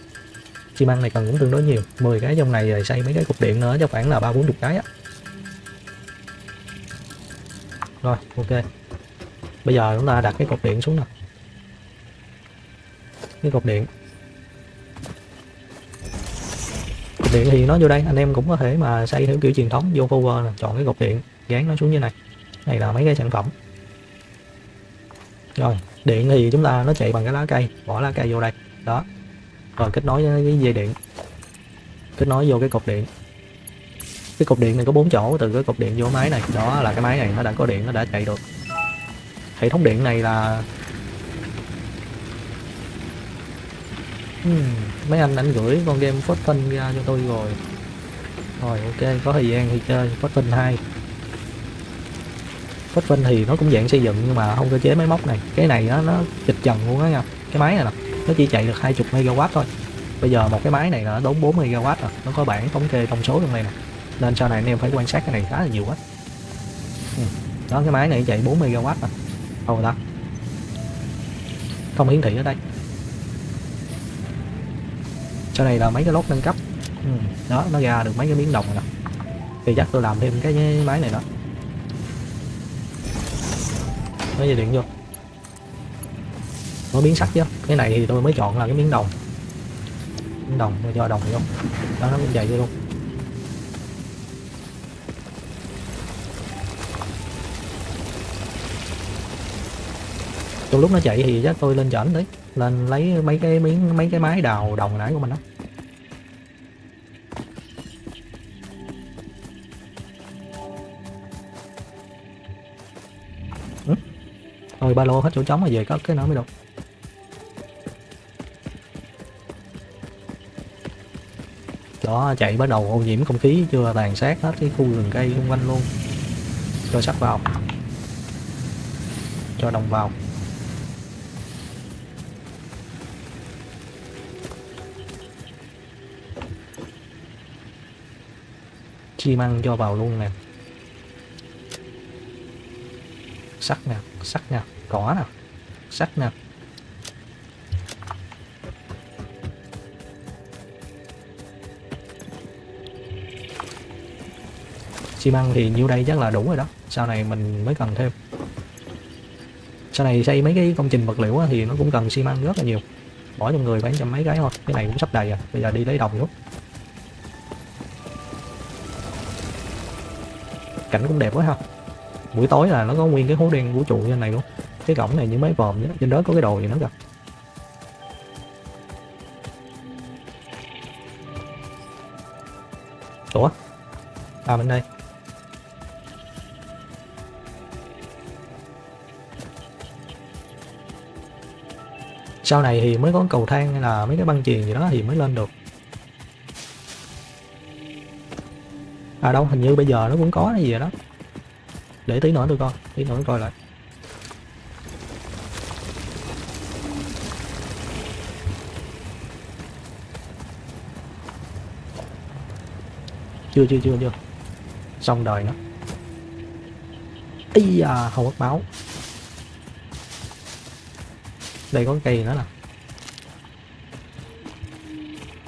Xi măng này cần cũng tương đối nhiều. 10 cái trong này rồi xây mấy cái cục điện nữa cho khoảng là ba bốn chục cái á rồi ok. Bây giờ chúng ta đặt cái cột điện xuống nè. Cái cột điện. Cột điện thì nó vô đây anh em cũng có thể mà xây theo kiểu truyền thống vô power, nè chọn cái cột điện dán nó xuống như này. Này là mấy cái sản phẩm. Rồi điện thì chúng ta nó chạy bằng cái lá cây bỏ lá cây vô đây. Đó. Rồi kết nối với cái dây điện. Kết nối vô cái cột điện cái cục điện này có bốn chỗ từ cái cục điện vô máy này đó là cái máy này nó đã có điện nó đã chạy được. Hệ thống điện này là hmm, mấy anh anh gửi con game Fortune ra cho tôi rồi. Rồi ok có thời gian thì chơi Fortune 2 Fortune thì nó cũng dạng xây dựng nhưng mà không cơ chế máy móc này. Cái này nó nó chịch trần luôn á nha. Cái máy này nè nó chỉ chạy được 20 MW thôi. Bây giờ một cái máy này nó đốn 40 MW rồi nó có bảng thống kê thông số trong này nè nên sau này anh em phải quan sát cái này khá là nhiều quá. Ừ. Đó cái máy này chạy 40 MW mà, đâu ta. Không hiển thị ở đây. Sau này là mấy cái lốt nâng cấp. Ừ. đó nó ra được mấy cái miếng đồng rồi nè. Thì chắc tôi làm thêm cái máy này đó. Nó dây điện vô. Nó biến sắc chứ. Cái này thì tôi mới chọn là cái miếng đồng. Miếng đồng tôi cho đồng vô đó nó cũng chạy vô luôn. Trong lúc nó chạy thì chắc tôi lên chỉnh đấy lên lấy mấy cái miếng, mấy cái máy đào đồng nãy của mình đó. Ừ. thôi, ba lô hết chỗ trống rồi, về có cái nữa mới được. Đó, chạy bắt đầu ô nhiễm không khí, chưa tàn sát hết cái khu rừng cây xung quanh luôn. Cho sắt vào. Cho đồng vào. Xi măng cho vào luôn nè. Sắt nè sắt nè, cỏ nè sắt nè. Xi măng thì nhiêu đây chắc là đủ rồi đó, sau này mình mới cần thêm. Sau này xây mấy cái công trình vật liệu thì nó cũng cần xi măng rất là nhiều. Bỏ trong người khoảng trăm mấy cái thôi, cái này cũng sắp đầy rồi, bây giờ đi lấy đồng chút cảnh cũng đẹp quá ha. Buổi tối là nó có nguyên cái hố đen vũ trụ như này luôn. Cái cổng này như mấy vòm nhá trên đó có cái đồ gì nữa kìa. Ủa? À bên đây. Sau này thì mới có cầu thang hay là mấy cái băng chuyền gì đó thì mới lên được. À đâu, hình như bây giờ nó cũng có cái gì đó. Để tí nữa tôi coi, tí nữa coi lại. Chưa chưa chưa chưa. Xong đời nó. Ý à không mất báo. Đây có cây nữa nè.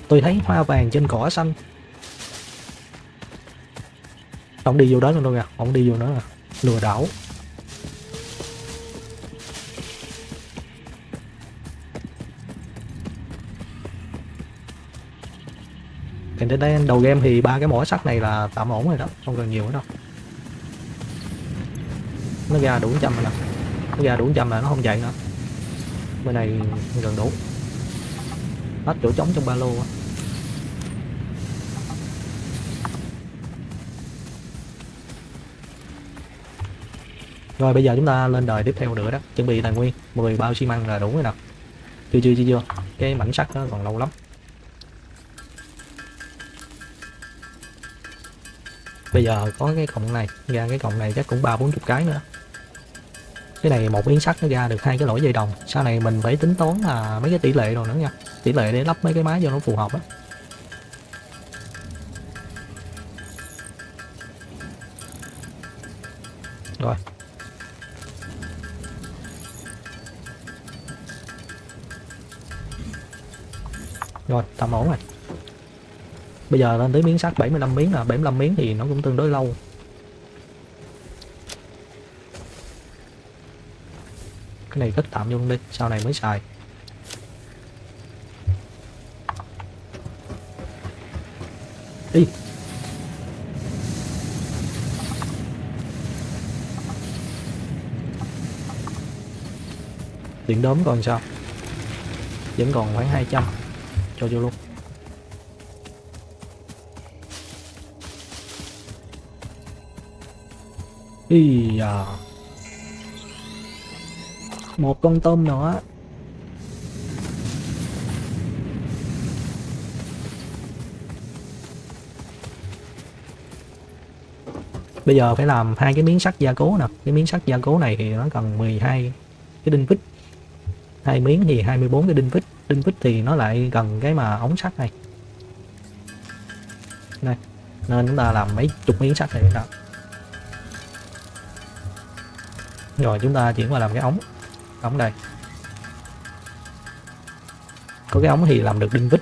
Tôi thấy hoa vàng trên cỏ xanh ông đi vô đó luôn nha, kìa à. ông đi vô đó nè lừa đảo. Thì đến đây đầu game thì ba cái mỏ sắt này là tạm ổn rồi đó. Không cần nhiều nữa đâu. Nó ra đủ trăm rồi nè. Nó ra đủ trăm là nó không chạy nữa. Bên này gần đủ. Hết chỗ trống trong ba lô á. Rồi, bây giờ chúng ta lên đời tiếp theo nữa đó. Chuẩn bị tài nguyên. 10 bao xi măng là đủ rồi nè. Chưa chưa chưa chưa. Cái mảnh sắt nó còn lâu lắm. Bây giờ có cái cọng này. Ra cái cọng này chắc cũng ba, bốn chục cái nữa. Cái này một miếng sắt nó ra được hai cái lỗ dây đồng. Sau này mình phải tính toán là mấy cái tỷ lệ rồi nữa nha. Tỷ lệ để lắp mấy cái máy cho nó phù hợp á. Rồi, tạm ổn rồi. Bây giờ lên tới miếng sắt 75 miếng là 75 miếng thì nó cũng tương đối lâu. Cái này cất tạm luôn đi, sau này mới xài. Đi. Điện đốm còn sao? Vẫn còn khoảng 200 cho vô luôn Ý à. Một con tôm nữa. Bây giờ phải làm hai cái miếng sắt gia cố nè. Cái miếng sắt gia cố này thì nó cần 12 cái đinh vít. Hai miếng thì 24 cái đinh vít. Đinh vít thì nó lại gần cái mà ống sắt này. Đây. Nên chúng ta làm mấy chục miếng sắt này đó. Rồi chúng ta chuyển qua làm cái ống. Ống đây. Có cái ống thì làm được đinh vít.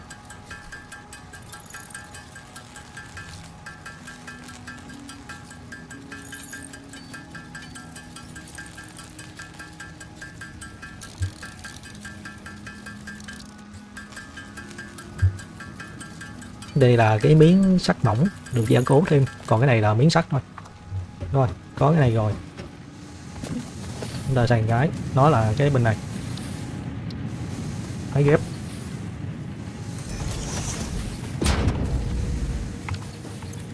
Đây là cái miếng sắt mỏng, được gia cố thêm. Còn cái này là miếng sắt thôi. Rồi, có cái này rồi. Chúng ta sang cái nó là cái bên này. Máy ghép.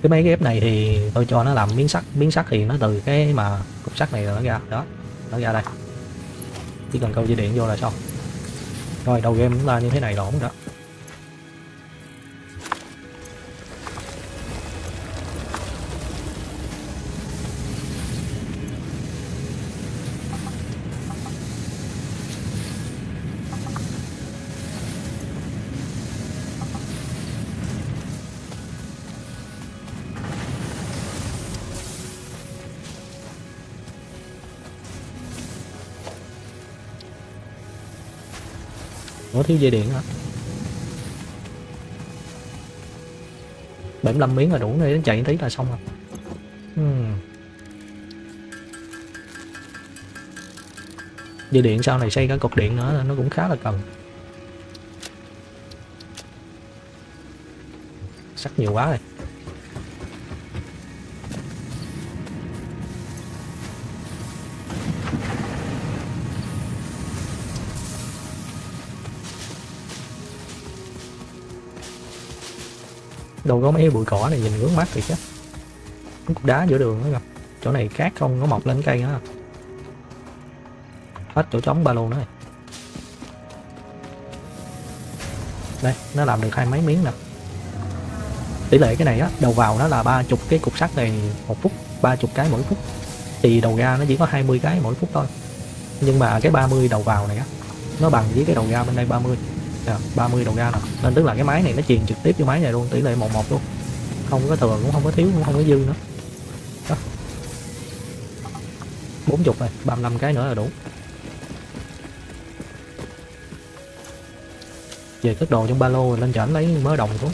Cái máy ghép này thì tôi cho nó làm miếng sắt. Miếng sắt thì nó từ cái mà cục sắt này nó ra. Đó, nó ra đây. Chỉ cần câu dây điện vô là xong. Rồi, đầu game chúng ta như thế này là ổn đó. Ủa, thiếu dây điện hả? 75 miếng là đủ để chạy tí là xong rồi. Hmm. Dây điện sau này xây cả cột điện nữa nó cũng khá là cần. Sắt nhiều quá rồi. Đâu có mấy bụi cỏ này, nhìn ngước mắt thì chứ cục đá giữa đường đó gặp. Chỗ này cát không có mọc lên cây nữa hết chỗ trống ba lô nữa này. Đây, nó làm được hai mấy miếng nè. Tỷ lệ cái này á, đầu vào nó là ba chục cái cục sắt này một phút, ba chục cái mỗi phút. Thì đầu ra nó chỉ có 20 cái mỗi phút thôi. Nhưng mà cái 30 đầu vào này á, nó bằng với cái đầu ra bên đây 30 Dạ, 30 đầu ra nè. Nên tức là cái máy này nó truyền trực tiếp cho máy này luôn, tỷ lệ một một luôn. Không có thừa cũng không có thiếu, cũng không có dư nữa. Đó. bốn chục này 35 cái nữa là đủ. Về cất đồ trong ba lô rồi, lên chảnh lấy mớ đồng xuống.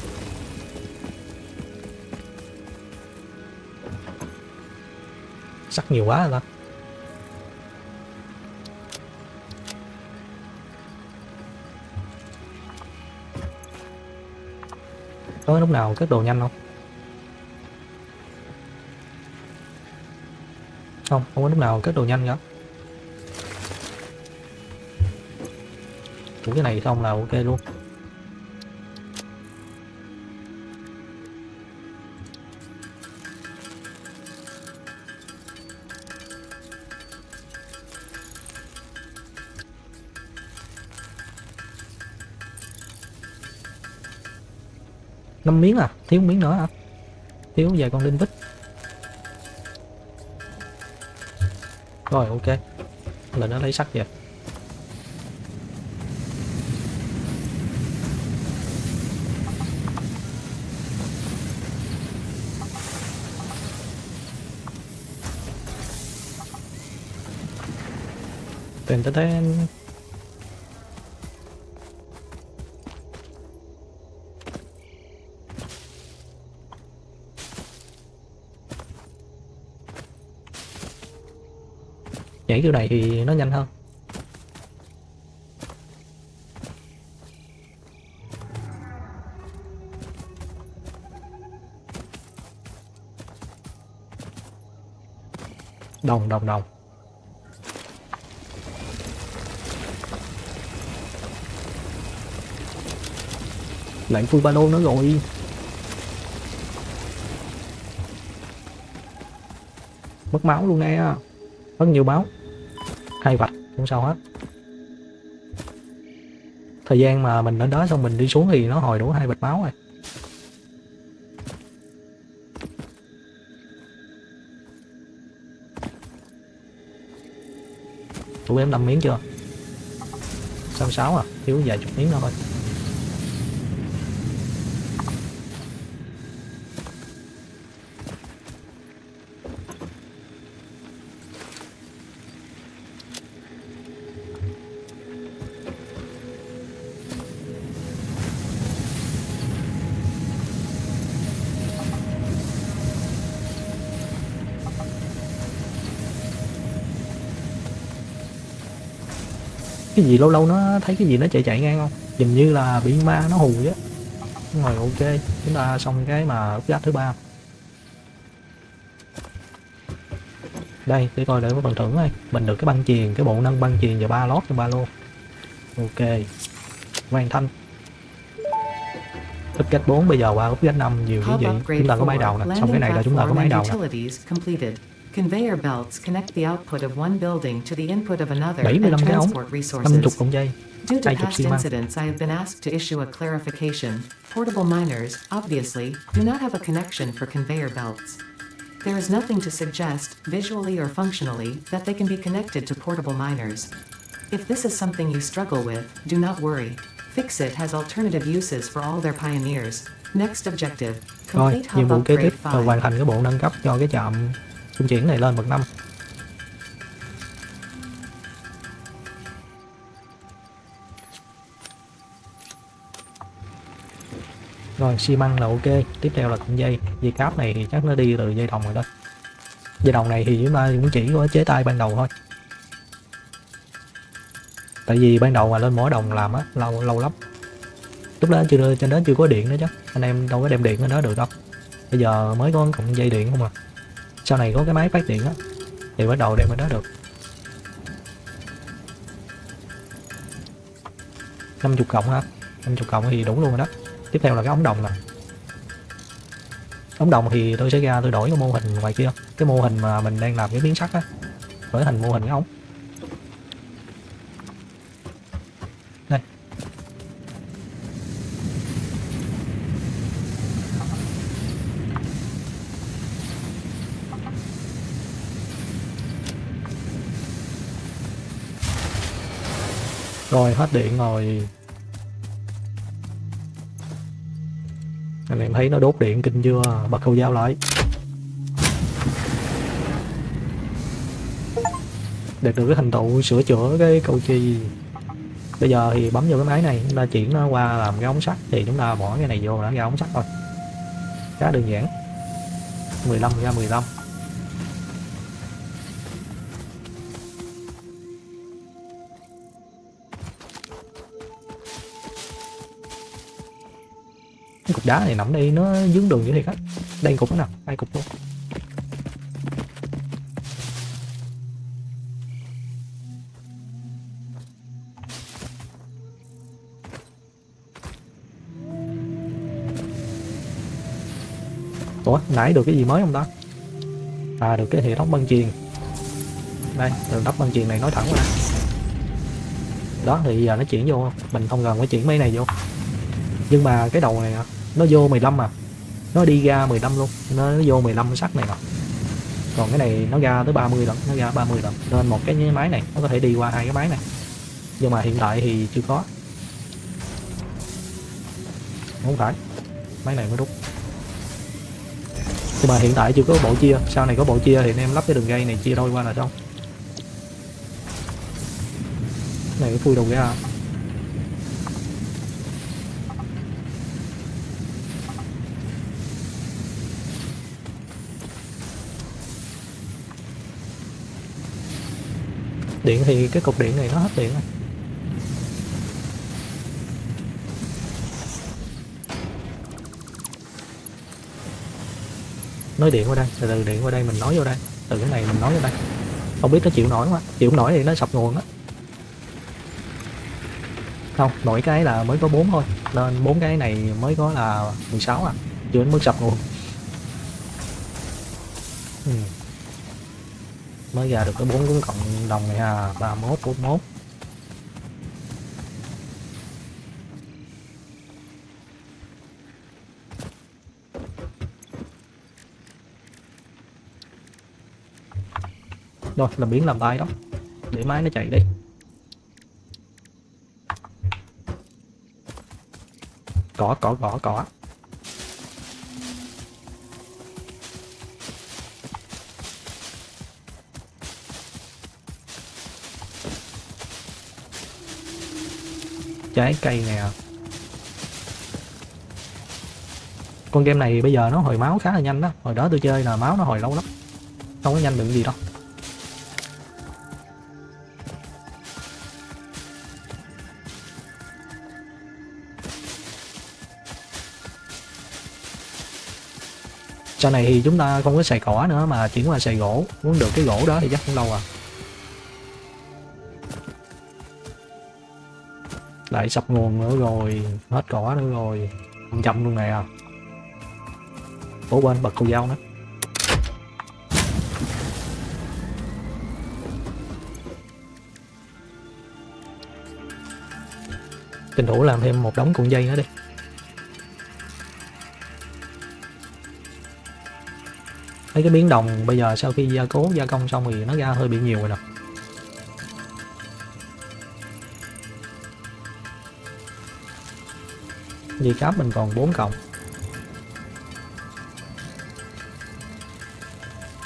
Sắt nhiều quá rồi có lúc nào cất đồ nhanh không? Không không có lúc nào cất đồ nhanh cả Ủa cái này xong là ok luôn. Năm miếng à? Thiếu miếng nữa hả? Thiếu vài con linh vít rồi, ok. Là nó lấy sắt vậy tìm tới tên nhảy kiểu này thì nó nhanh hơn. Đồng đồng đồng. Lại full ba lô nữa rồi. Mất máu luôn nè. Rất nhiều máu cũng sao hết. Thời gian mà mình đến đó xong mình đi xuống thì nó hồi đủ hai bịch máu rồi. Tụi em 5 miếng chưa? 66 à? Thiếu vài chục miếng nữa thôi. Cái gì lâu lâu nó thấy cái gì nó chạy chạy ngang không? Hình như là bị ma nó hù á. Rồi ok. Chúng ta xong cái mà upgrade thứ ba. Đây để coi để có phần thưởng đây mình được cái băng chuyền cái bộ nâng băng chuyền và ba lót trong ba lô. Ok. Hoàn thanh. Upgrade 4 bây giờ qua upgrade 5 nhiều gì upgrade chúng ta có máy 4. đầu nè. Xong cái này là chúng ta có máy đầu nè. Conveyor belts connect the output of one building to the input of another and transport resources. Due to past incidents, I have been asked to issue a clarification. Portable miners, obviously, do not have a connection for conveyor belts. There is nothing to suggest, visually or functionally, that they can be connected to portable miners. If this is something you struggle with, do not worry. Fixit has alternative uses for all their pioneers. Next objective, Rồi, complete nhiệm hub vụ kế upgrade tiếp là 5. hoàn thành cái bộ nâng cấp cho cái trạm trung chuyển này lên bậc 5. Rồi, xi măng là ok, tiếp theo là cụm dây, dây cáp này thì chắc nó đi từ dây đồng rồi đó. Dây đồng này thì chúng ta cũng chỉ có chế tay ban đầu thôi. Tại vì ban đầu mà lên mỏ đồng làm á, lâu lâu lắm. Lúc đó chưa trên đó chưa có điện nữa chứ, anh em đâu có đem điện lên đó được đâu bây giờ mới có cụm dây điện không à sau này có cái máy phát điện á, thì bắt đầu đem bên đó được. 50 cộng hả? 50 cộng thì đủ luôn rồi đó. Tiếp theo là cái ống đồng nè. Ống đồng thì tôi sẽ ra, tôi đổi cái mô hình ngoài kia. Cái mô hình mà mình đang làm cái biến sắt á, đổi thành mô hình cái ống. Rồi, hết điện rồi. Anh em thấy nó đốt điện kinh chưa? Bật câu dao lại. Để được cái thành tựu sửa chữa cái câu chi. Bây giờ thì bấm vô cái máy này, Chúng ta chuyển nó qua làm cái ống sắt, Thì chúng ta bỏ cái này vô là ra ống sắt thôi. Khá đơn giản. 15 ra 15 cục đá này nằm đây nó dướng đường như thiệt á. Đây cục nó nè hai cục luôn. Ủa, nãy được cái gì mới không ta? À, được cái hệ thống băng chuyền. Đây, đường đắp băng chuyền này nói thẳng ra Đó, thì giờ nó chuyển vô Mình không cần phải chuyển mấy này vô. Nhưng mà cái đầu này à, nó vô 15 mà nó đi ra 15 luôn. Nó, nó vô 15 sắt này nè còn cái này nó ra tới 30 lần nó ra 30 lần. Nên một cái máy này nó có thể đi qua hai cái máy này. Nhưng mà hiện tại thì chưa có. Không phải. Máy này mới đúng. Nhưng mà hiện tại chưa có bộ chia. Sau này có bộ chia thì anh em lắp cái đường dây này chia đôi qua là xong. Cái này cái phui đầu ra. Điện thì cái cục điện này nó hết điện rồi. Nói điện qua đây, từ từ điện qua đây, mình nói vô đây. Từ cái này mình nói vô đây. Không biết nó chịu nổi không á. Chịu không nổi thì nó sập nguồn á. Không, mỗi cái là mới có bốn thôi. Nên bốn cái này mới có là 16 à. Chưa đến mức sập nguồn. Ừ mới ra được cái bốn cuốn cộng đồng này ha, ba mốt, bốn mốt. Rồi, làm biến làm tay đó. Để máy nó chạy đi. Cỏ cỏ cỏ cỏ. Trái cây nè. Con game này bây giờ nó hồi máu khá là nhanh đó. Hồi đó tôi chơi là máu nó hồi lâu lắm. Không có nhanh được gì đâu. Sau này thì chúng ta không có xài cỏ nữa mà chuyển qua xài gỗ. Muốn được cái gỗ đó thì chắc không lâu à. Lại sập nguồn nữa rồi, hết cỏ nữa rồi. Chậm luôn này à bố bên bật cầu dao nữa. Tranh thủ làm thêm một đống cuộn dây nữa đi. Mấy cái biến đồng bây giờ sau khi gia cố, gia công xong thì nó ra hơi bị nhiều rồi nè. Dây cáp mình còn 4 cộng.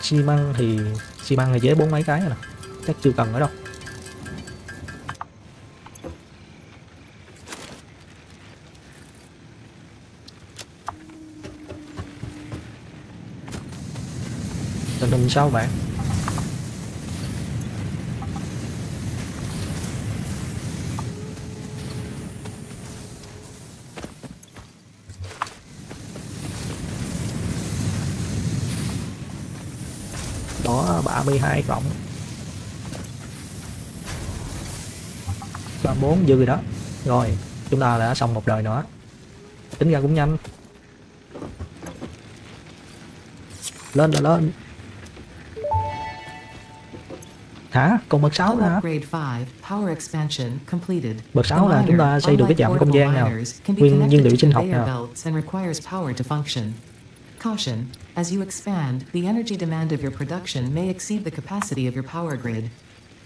Xi măng thì xi măng thì chế bốn mấy cái rồi nè. Chắc chưa cần nữa đâu. Tình hình sao bạn? 32 cộng. 34 dư rồi đó. Rồi chúng ta đã xong một đời nữa. Tính ra cũng nhanh. Lên rồi lên. Hả? Còn bậc 6 nữa hả? Upgrade 5, power expansion completed. Bậc The 6 là chúng ta xây được cái trạm không gian nào. nguyên nhiên liệu sinh học nào Caution, as you expand, the energy demand of your production may exceed the capacity of your power grid.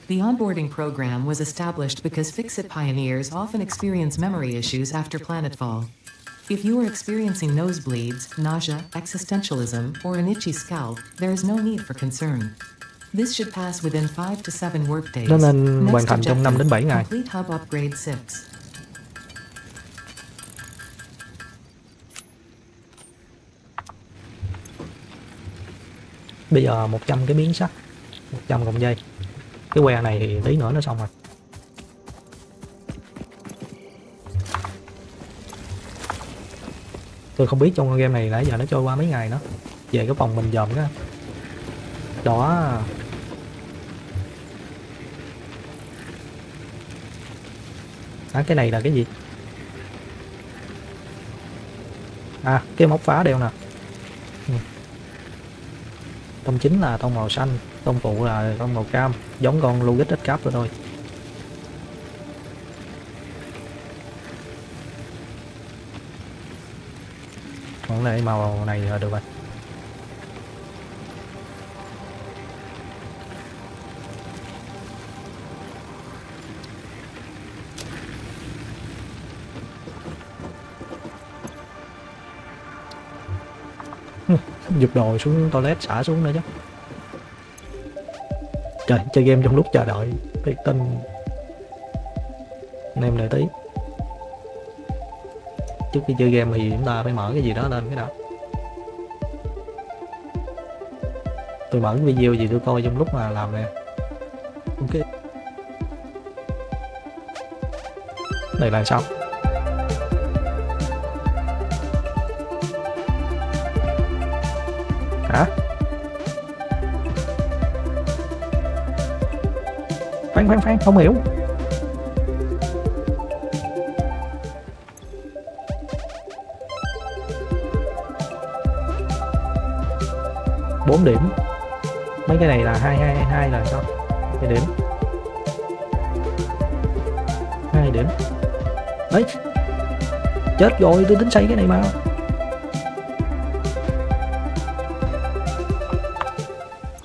The onboarding program was established because Fixit pioneers often experience memory issues after planetfall. If you are experiencing nosebleeds, nausea, existentialism, or an itchy scalp, there is no need for concern. This should pass within 5 to 7 workdays. Nên Next hoàn thành trong 5 đến 7 ngày. Complete hub upgrade 6. Bây giờ 100 cái miếng sắt 100 cộng dây. Cái que này thì tí nữa nó xong rồi. Tôi không biết trong game này nãy giờ nó trôi qua mấy ngày nữa. Về cái phòng mình dòm cái đó. À, cái này là cái gì? À cái móc phá đeo nè tông chính là tông màu xanh, tông phụ là tông màu cam, giống con logic ít cáp rồi thôi. Còn lại màu này là được rồi. Giục đồ xuống toilet, xả xuống nữa chứ. Trời, chơi game trong lúc chờ đợi cái tin. Anh em đợi tí. Trước khi chơi game thì chúng ta phải mở cái gì đó lên cái nào tôi mở cái video gì tôi coi trong lúc mà làm nè. Ok. Này là xong hả? Khoan khoan khoan, không hiểu. Bốn điểm. Mấy cái này là hai hai hai là sao? Hai điểm. Hai điểm. Đấy. Chết rồi, tôi tính xây cái này mà.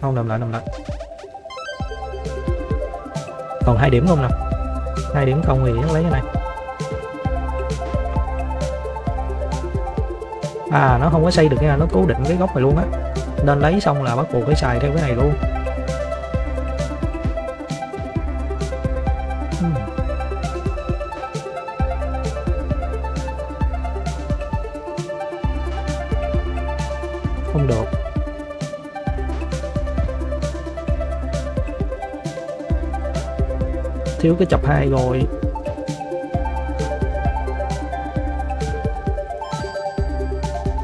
Không, nằm lại nằm lại. Còn hai điểm không nè hai điểm không thì nó lấy cái này. À nó không có xây được nha, nó cố định cái góc này luôn á. Nên lấy xong là bắt buộc phải xài theo cái này luôn. Thiếu cái chập hai rồi.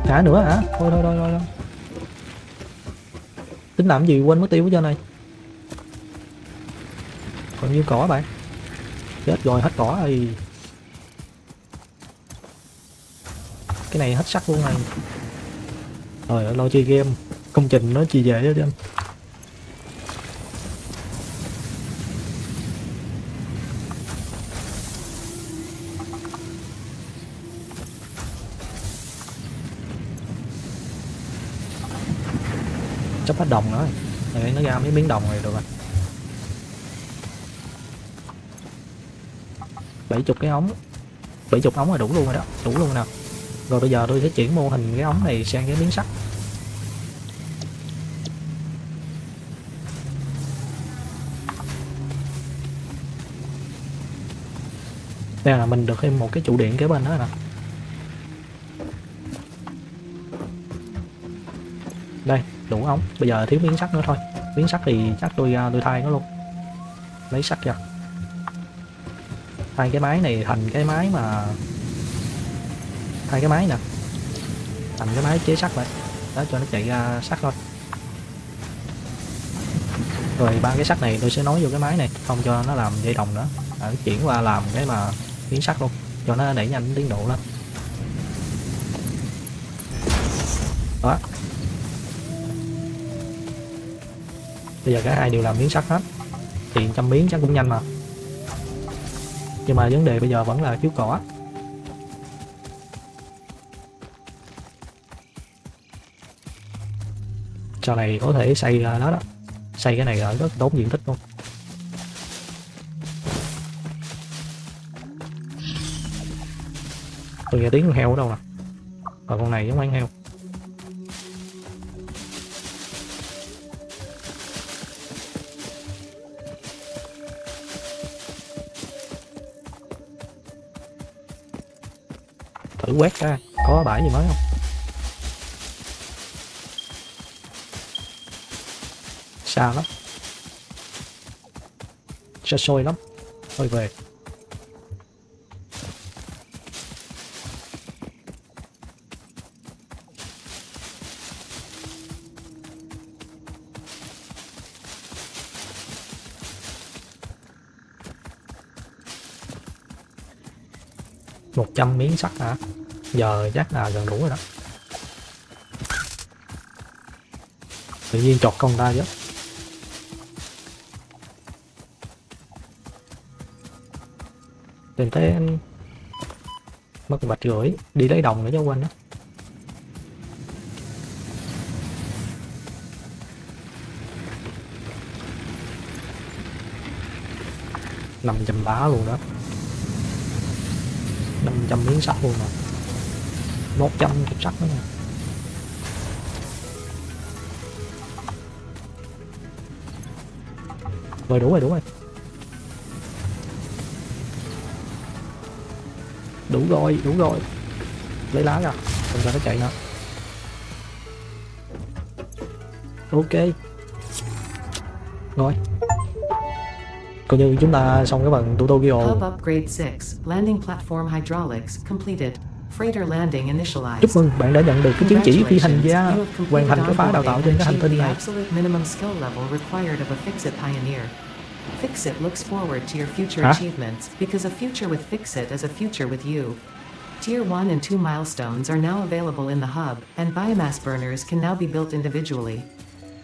Thả nữa hả? Thôi thôi thôi thôi thôi. tính làm gì quên mất tiêu hết trơn này còn nhiêu cỏ bạn? Chết rồi hết cỏ rồi. Cái này hết sắt luôn này. Rồi ơi, lo chơi game. Công trình nó chi về hết trơn. Đồng nữa rồi nó ra mấy miếng đồng này được rồi. Bảy chục cái ống. Bảy chục ống là đủ luôn rồi đó, đủ luôn nào rồi bây giờ tôi sẽ chuyển mô hình cái ống này sang cái miếng sắt. Đây là mình được thêm một cái trụ điện kế bên đó nè. Đủ ống. Bây giờ thiếu miếng sắt nữa thôi. Miếng sắt thì chắc tôi à, tôi thay nó luôn. Lấy sắt ra thay cái máy này thành cái máy mà thay cái máy nè. Thành cái máy chế sắt vậy. Đó cho nó chạy ra sắt thôi. Rồi ba cái sắt này tôi sẽ nối vô cái máy này không cho nó làm dây đồng nữa. À, chuyển qua làm cái mà miếng sắt luôn cho nó đẩy nhanh tiến độ lên. Đó. Bây giờ cả hai đều làm miếng sắt hết. Thì trăm miếng chắc cũng nhanh mà. Nhưng mà vấn đề bây giờ vẫn là thiếu cỏ. Sau này có thể xây đó đó. Xây cái này ở rất tốn diện tích luôn. Tôi nghe tiếng con heo ở đâu nè? Còn con này giống ăn heo. Quét ra. Có bãi gì mới không? Xa lắm. Xa xôi lắm. Thôi về. Một trăm miếng sắt hả? Giờ chắc là gần đủ rồi đó. Tự nhiên chọt con ta chứ. Tìm thấy mất bạch rưỡi đi lấy đồng nữa cho quên đó. Năm trăm bá luôn đó. 500 miếng sắt luôn rồi 100 cái chắc nữa nè rồi đúng rồi đúng rồi. Đủ rồi đủ rồi. Lấy lá ra không ra nó chạy nữa ok. Rồi. Coi như chúng ta xong cái phần tutorial. Hub upgrade 6. Landing platform hydraulics completed. Freighter landing initialized. chúc mừng bạn đã nhận được cái chứng chỉ phi hành gia Congratulations, you have hoàn thành cái phá đào tạo trên cái hành tinh the này absolute minimum skill level required of a Fixit pioneer. Fixit looks forward to your future Hả? achievements because a future with Fixit is a future with you. Tier 1 and 2 milestones are now available in the hub, and biomass burners can now be built individually.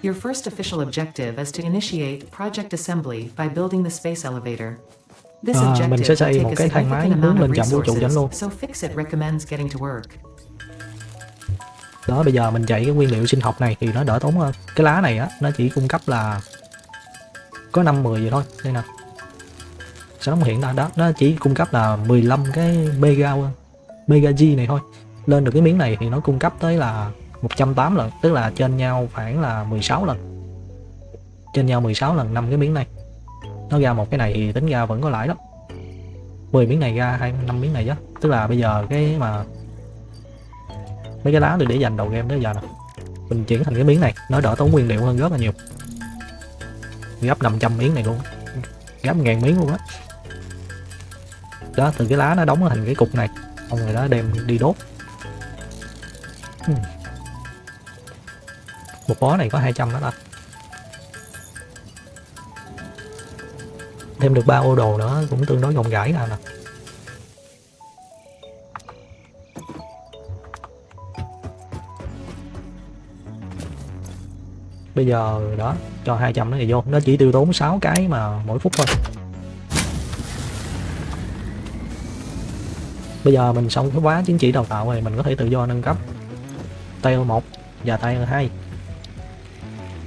Your first official objective is to initiate project assembly by building the space elevator. À, mình sẽ xây một cái thang máy hướng lên trạm vũ trụ anh luôn. đó bây giờ mình chạy cái nguyên liệu sinh học này thì nó đỡ tốn hơn cái lá này á nó chỉ cung cấp là có 5 10 vậy thôi. Đây nè. Sao nó hiện ra. Đó nó chỉ cung cấp là 15 cái mega mega G này thôi. Lên được cái miếng này thì nó cung cấp tới là 180 lần tức là trên nhau khoảng là 16 lần. Trên nhau 16 lần năm cái miếng này nó ra một cái này thì tính ra vẫn có lãi lắm 10 miếng này ra hai năm miếng này chứ tức là bây giờ cái mà mấy cái lá được để dành đầu game tới giờ nè. Mình chuyển thành cái miếng này, nó đỡ tốn nguyên liệu hơn rất là nhiều. Gấp 500 miếng này luôn. Gấp ngàn miếng luôn á. Đó, từ cái lá nó đóng thành cái cục này, xong rồi đó đem đi đốt. Hmm. Một bó này có 200 đó ta. Thêm được ba ô đồ nữa, cũng tương đối rộng rãi nè nè. Bây giờ đó, cho 200 nó này vô, nó chỉ tiêu tốn 6 cái mà mỗi phút thôi. Bây giờ mình xong cái khóa chứng chỉ đào tạo rồi, mình có thể tự do nâng cấp. Tail 1 và tail 2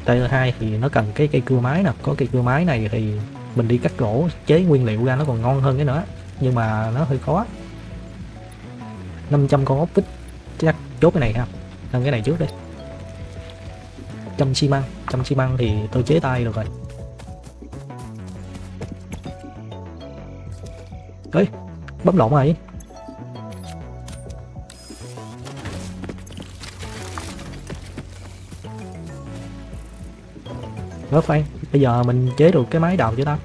tail 2 thì nó cần cái cây cưa máy nè, có cây cưa máy này thì mình đi cắt gỗ chế nguyên liệu ra nó còn ngon hơn cái nữa. Nhưng mà nó hơi khó. 500 con ốc vít chắc chốt cái này ha. Làm cái này trước đi. Trăm xi măng trăm xi măng thì tôi chế tay được rồi. Ấy bấm lộn rồi Nó khoan, bây giờ mình chế được cái máy đầu chưa ta?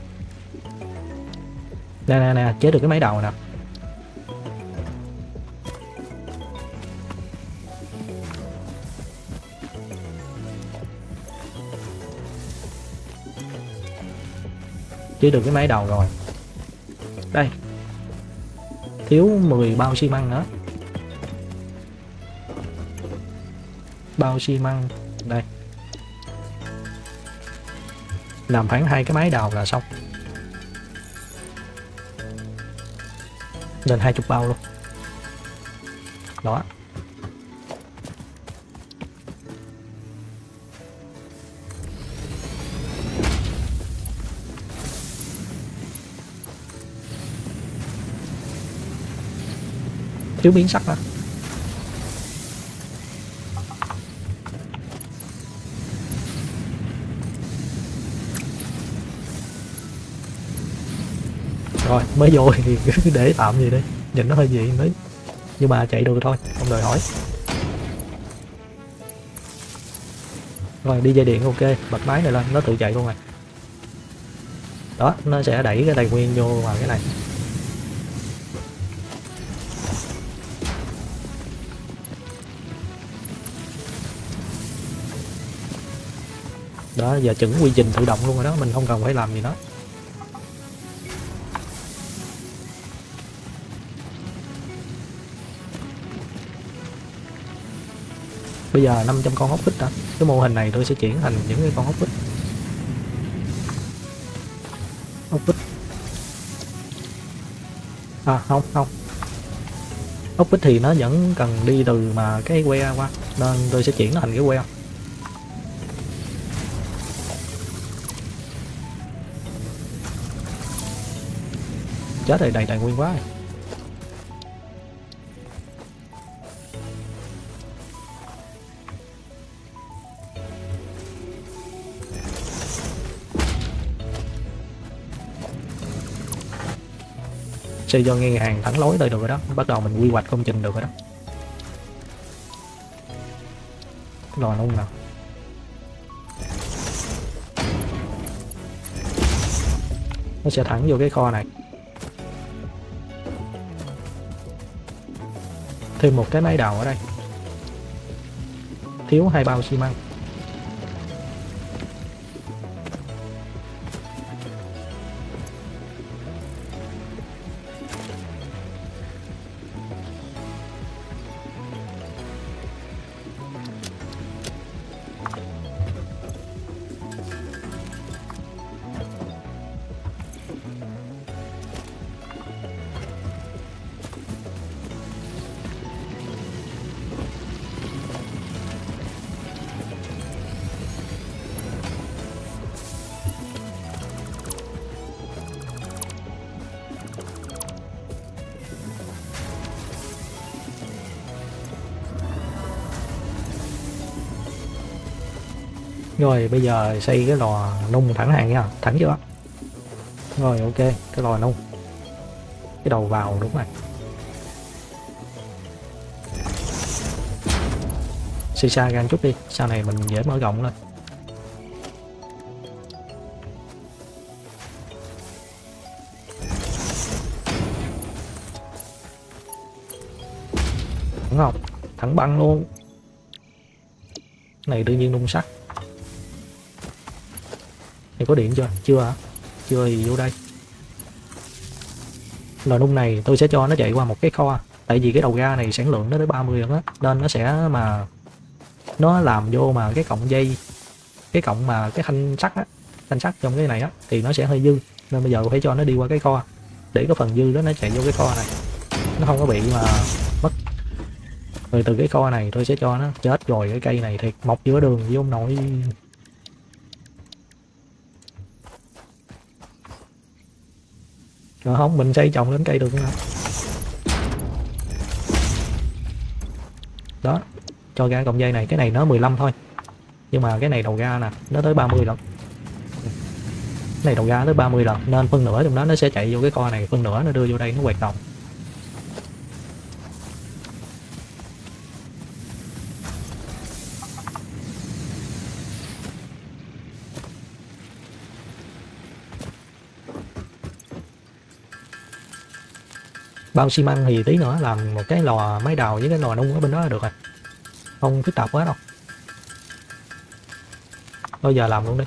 Nè nè nè, chế được cái máy đầu nè. Chế được cái máy đầu rồi. Đây. Thiếu 10 bao xi măng nữa. Bao xi măng đây làm khoảng hai cái máy đào là xong. Lên hai chục bao luôn. Đó. Thiếu biến sắc đó. Rồi, mới vô thì cứ [laughs] để tạm gì đi. Nhìn nó hơi dị mới nhưng mà chạy được thôi, không đòi hỏi. Rồi, đi dây điện, ok. Bật máy này lên, nó tự chạy luôn rồi. Đó, nó sẽ đẩy cái tài nguyên vô vào cái này. Đó, giờ chuẩn quy trình tự động luôn rồi đó, mình không cần phải làm gì đó bây giờ 500 con ốc vít đã cái mô hình này tôi sẽ chuyển thành những cái con ốc vít ốc vít à không không. Ốc vít thì nó vẫn cần đi từ mà cái que qua, nên tôi sẽ chuyển nó thành cái que. Chết rồi, đầy tài nguyên quá rồi. Xây do ngân hàng thẳng lối tới được rồi đó. Bắt đầu mình quy hoạch công trình được rồi đó. Rồi luôn nào. Nó sẽ thẳng vô cái kho này. Thêm một cái máy đào ở đây. Thiếu hai bao xi măng. Rồi, bây giờ xây cái lò nung thẳng hàng nha. Thẳng chưa? Rồi, ok, cái lò nung. Cái đầu vào, đúng rồi. Xì xa ra chút đi, sau này mình dễ mở rộng lên. Đúng không? Thẳng băng luôn. Này tự nhiên nung sắt này có điện chưa? Chưa hả? Chưa thì vô đây. Lò nung này tôi sẽ cho nó chạy qua một cái kho. Tại vì cái đầu ga này sản lượng nó tới 30 lần á, nên nó sẽ mà nó làm vô mà cái cọng dây, cái cọng mà cái thanh sắt á, thanh sắt trong cái này á, thì nó sẽ hơi dư. Nên bây giờ phải cho nó đi qua cái kho. Để cái phần dư đó, nó chạy vô cái kho này. Nó không có bị mà mất. Rồi từ cái kho này tôi sẽ cho nó chết rồi cái cây này thiệt. Mọc giữa đường với ông nội. Rồi không, mình xây trồng lên cây được không đó, cho ra cọng dây này, cái này nó 15 thôi. Nhưng mà cái này đầu ra nè, nó tới 30 lần. Cái này đầu ra tới 30 lần, nên phân nửa trong đó nó sẽ chạy vô cái co này, phân nửa nó đưa vô đây, nó quẹt đồng. Bao xi măng thì tí nữa làm một cái lò máy đào với cái lò nung ở bên đó là được rồi. Không phức tạp quá đâu. Bây giờ làm luôn đi.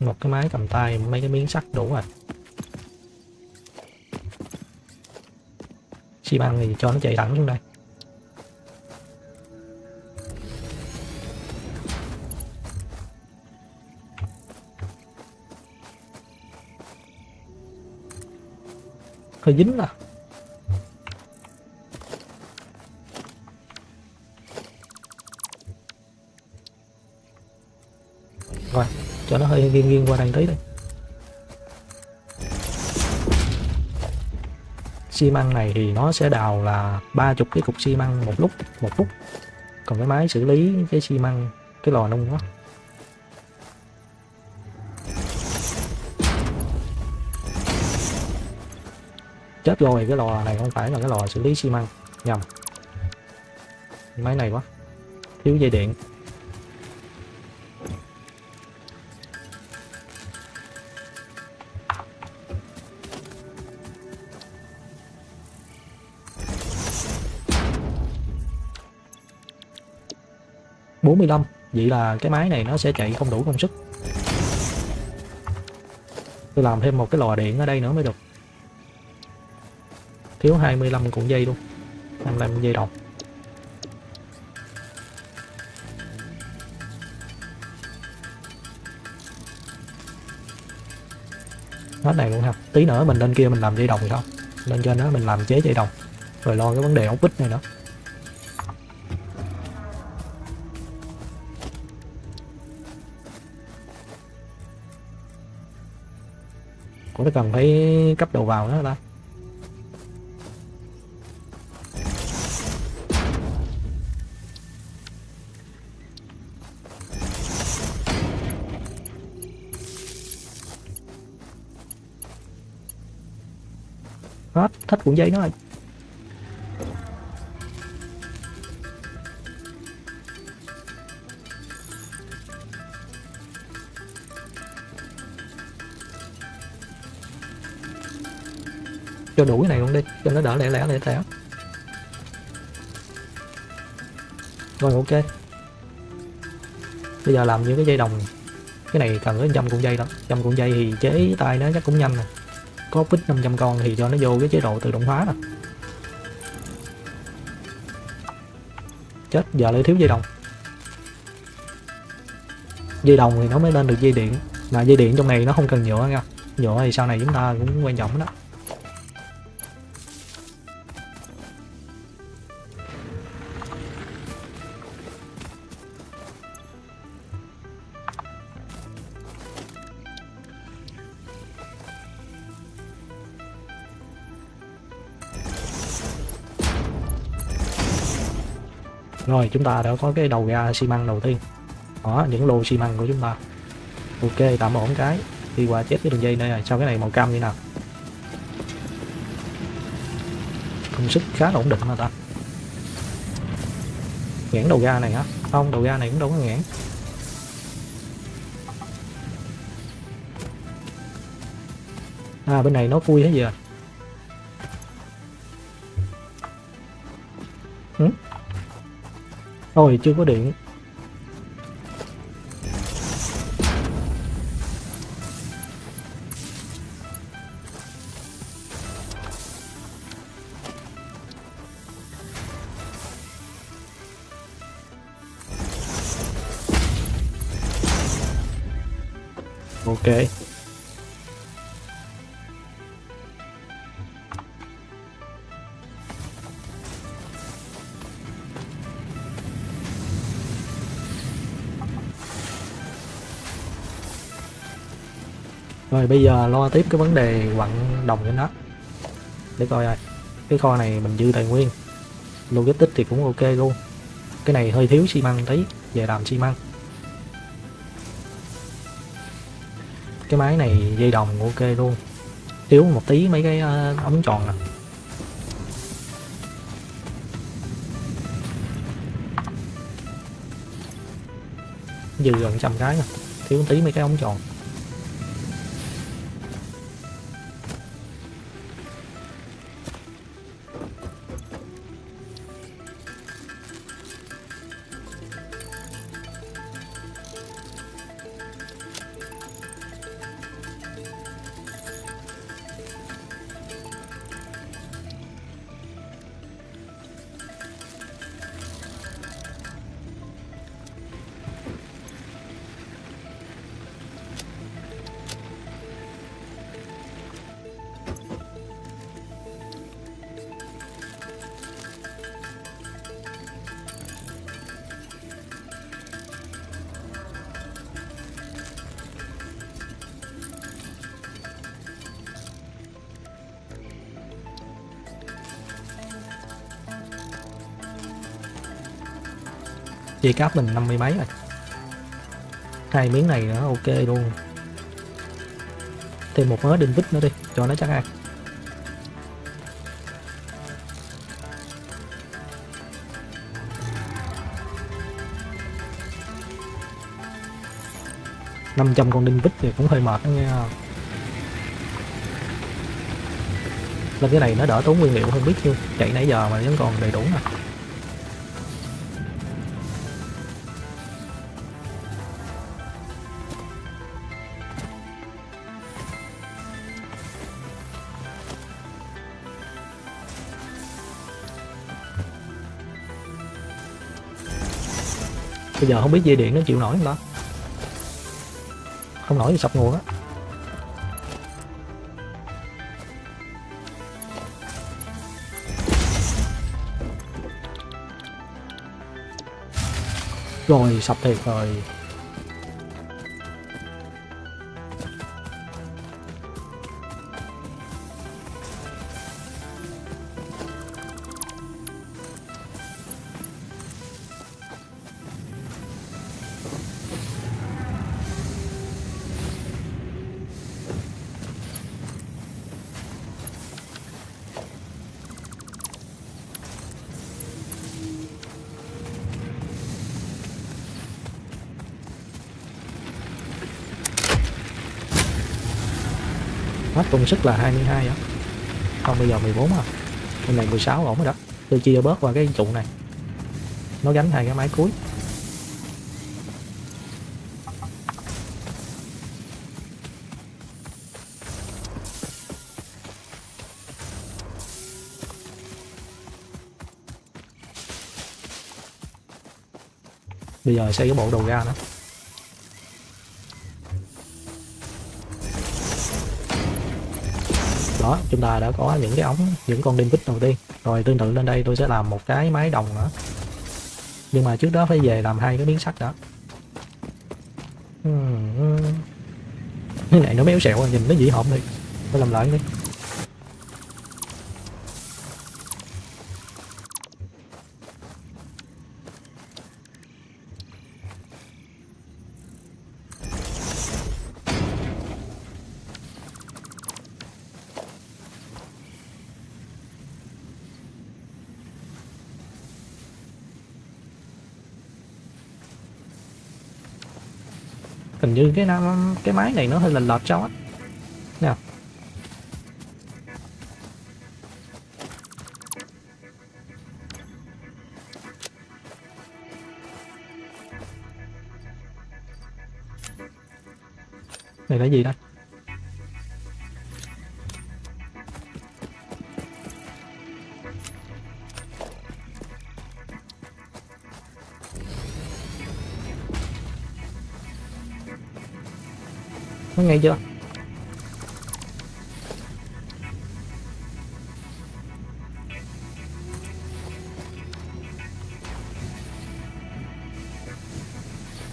Một cái máy cầm tay, mấy cái miếng sắt đủ rồi. Xi măng thì cho nó chạy thẳng xuống đây. Hơi dính à. Rồi, cho nó hơi nghiêng nghiêng qua đây tí đi xi măng này thì nó sẽ đào là ba chục cái cục xi măng một lúc, một phút. Còn cái máy xử lý cái xi măng, cái lò nung đó chết rồi cái lò này không phải là cái lò xử lý xi măng. Nhầm. Máy này quá. Thiếu dây điện. Bốn mươi lăm. Vậy là cái máy này nó sẽ chạy không đủ công suất. Tôi làm thêm một cái lò điện ở đây nữa mới được thiếu 25 cuộn dây luôn. 25 dây đồng hết này luôn ha. Tí nữa mình lên kia mình làm dây đồng không lên trên đó mình làm chế dây đồng rồi lo cái vấn đề ốc vít này nữa. Cũng cần phải cấp đầu vào nữa ta. Thích cuộn dây nó rồi cho đủ cái này luôn đi, cho nó đỡ lẻ lẻ lẻ lẻ. Rồi, ok. Bây giờ làm những cái dây đồng. Cái này cần tới trăm cuộn dây đó trăm cuộn dây thì chế tay nó chắc cũng nhanh nè có pít 500 con thì cho nó vô cái chế độ tự động hóa nè. Chết, giờ lại thiếu dây đồng. Dây đồng thì nó mới lên được dây điện, mà dây điện trong này nó không cần nhựa nha. Nhựa thì sau này chúng ta cũng quan trọng đó. Rồi, chúng ta đã có cái đầu ra xi măng đầu tiên. Đó, những lô xi măng của chúng ta. Ok, tạm ổn cái. Đi qua chết cái đường dây đây rồi. Sao cái này màu cam như nào? Công sức khá là ổn định mà ta? Nghẽn đầu ga này hả? Không, đầu ga này cũng đâu có nghẽn à bên này nó vui thế gì rồi thôi chưa có điện. Rồi bây giờ lo tiếp cái vấn đề quặng đồng cho nó Để coi ai Cái kho này mình dư tài nguyên. Logistics thì cũng ok luôn. Cái này hơi thiếu xi măng tí Về làm xi măng. Cái máy này dây đồng ok luôn. Thiếu một tí mấy cái uh, ống tròn nè. Dư gần trăm cái nè. Thiếu một tí mấy cái ống tròn. Chia cáp mình năm mươi mấy rồi. Hai miếng này nữa ok luôn. Thêm một mớ đinh vít nữa đi, cho nó chắc ăn. năm trăm con đinh vít thì cũng hơi mệt đó nha. Lên cái này nó đỡ tốn nguyên liệu hơn biết chưa chạy nãy giờ mà vẫn còn đầy đủ nè. Bây giờ không biết dây điện nó chịu nổi không đó không nổi thì sập nguồn á. Rồi, sập thiệt rồi. Công sức là 22 á. Không, bây giờ 14 à. Bên này 16 ổn rồi đó. Tôi chia bớt qua cái trụ này. Nó gánh hai cái máy cuối. Bây giờ xây cái bộ đầu ra nữa. Đó, chúng ta đã có những cái ống, những con đinh vít đầu tiên. Rồi tương tự lên đây tôi sẽ làm một cái máy đồng nữa. Nhưng mà trước đó phải về làm hai cái miếng sắt đó hmm, hmm. cái này nó méo xẹo à, nhìn nó dĩ hộm đi phải làm lại đi cái nam, cái máy này nó hơi lệch lệch cháu á nào này là gì đây? Nghe chưa?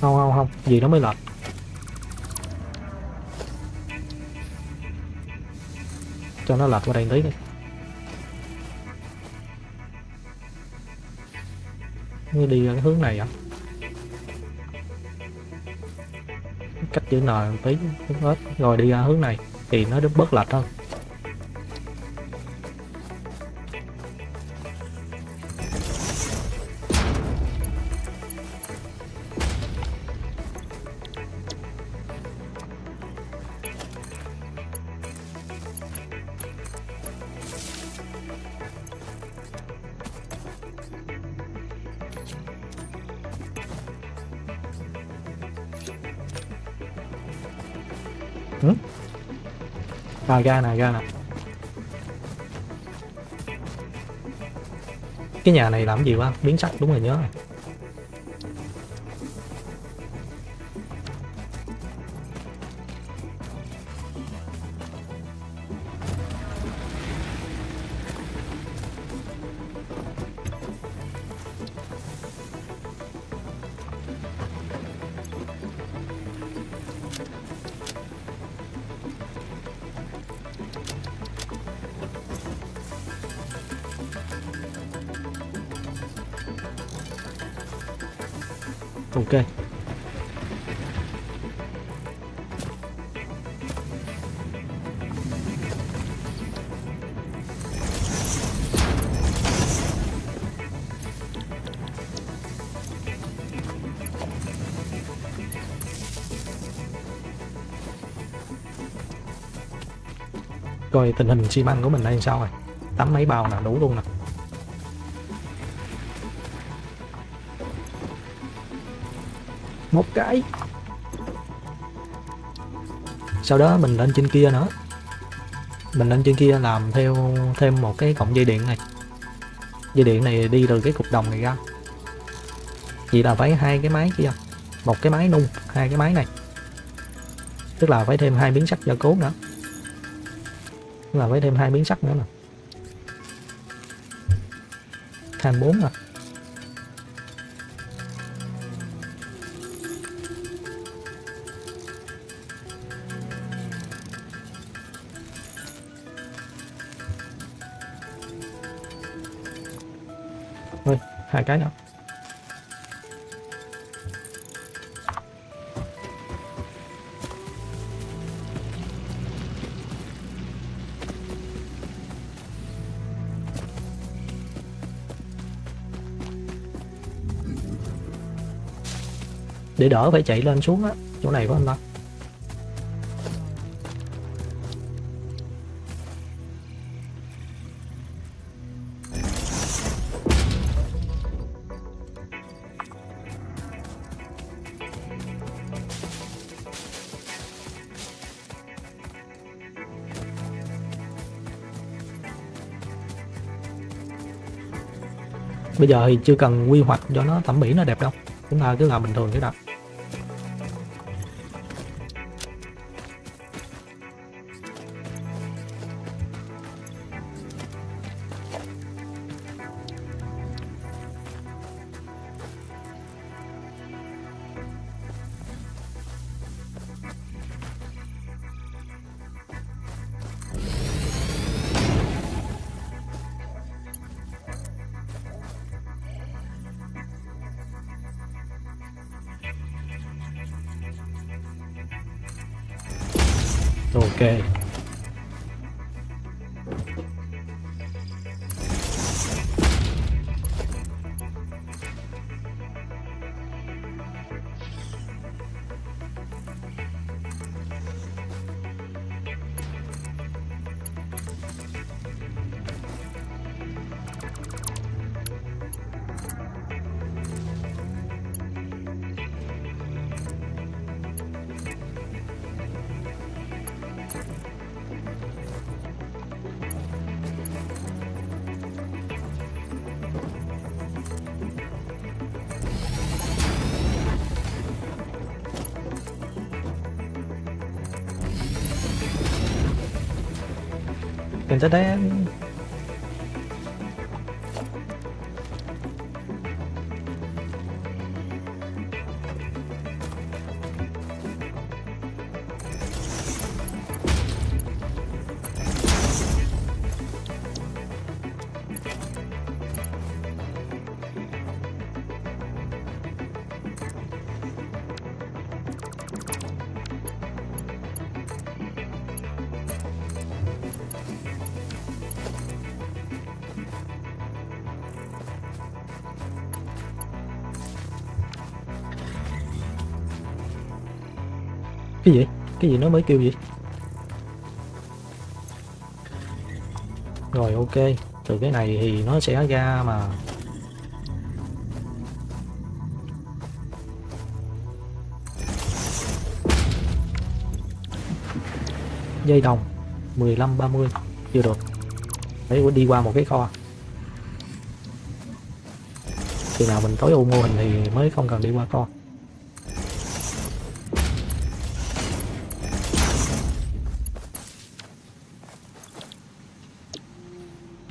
Không không không. Gì nó mới lệch? Cho nó lệch qua đây tí đi. Nó đi ra cái hướng này à? Chữ N tí hết rồi đi ra hướng này thì nó đứt bớt lệch hơn ra nè ra nè cái nhà này làm gì quá? Biến sắc, đúng rồi, nhớ rồi. Coi tình hình xi măng của mình đây sao rồi? Tắm mấy bao là đủ luôn nè. Một cái. Sau đó mình lên trên kia nữa. Mình lên trên kia làm theo, thêm một cái cọng dây điện này. Dây điện này đi từ cái cục đồng này ra. Vậy là phải hai cái máy kia. Một cái máy nung, hai cái máy này. Tức là phải thêm hai miếng sắt gia cố nữa là phải thêm hai miếng sắt nữa nè. Thành bốn rồi, hai cái nữa. Để đỡ phải chạy lên xuống á, chỗ này của anh ta. Bây giờ thì chưa cần quy hoạch cho nó thẩm mỹ, nó đẹp đâu. Chúng ta cứ làm bình thường cái đó. Ok Tên cái gì nó mới kêu gì rồi, ok. Từ cái này thì nó sẽ ra mà. Dây đồng 15 30 chưa được. Phải đi qua một cái kho. Khi nào mình tối ưu mô hình thì mới không cần đi qua kho.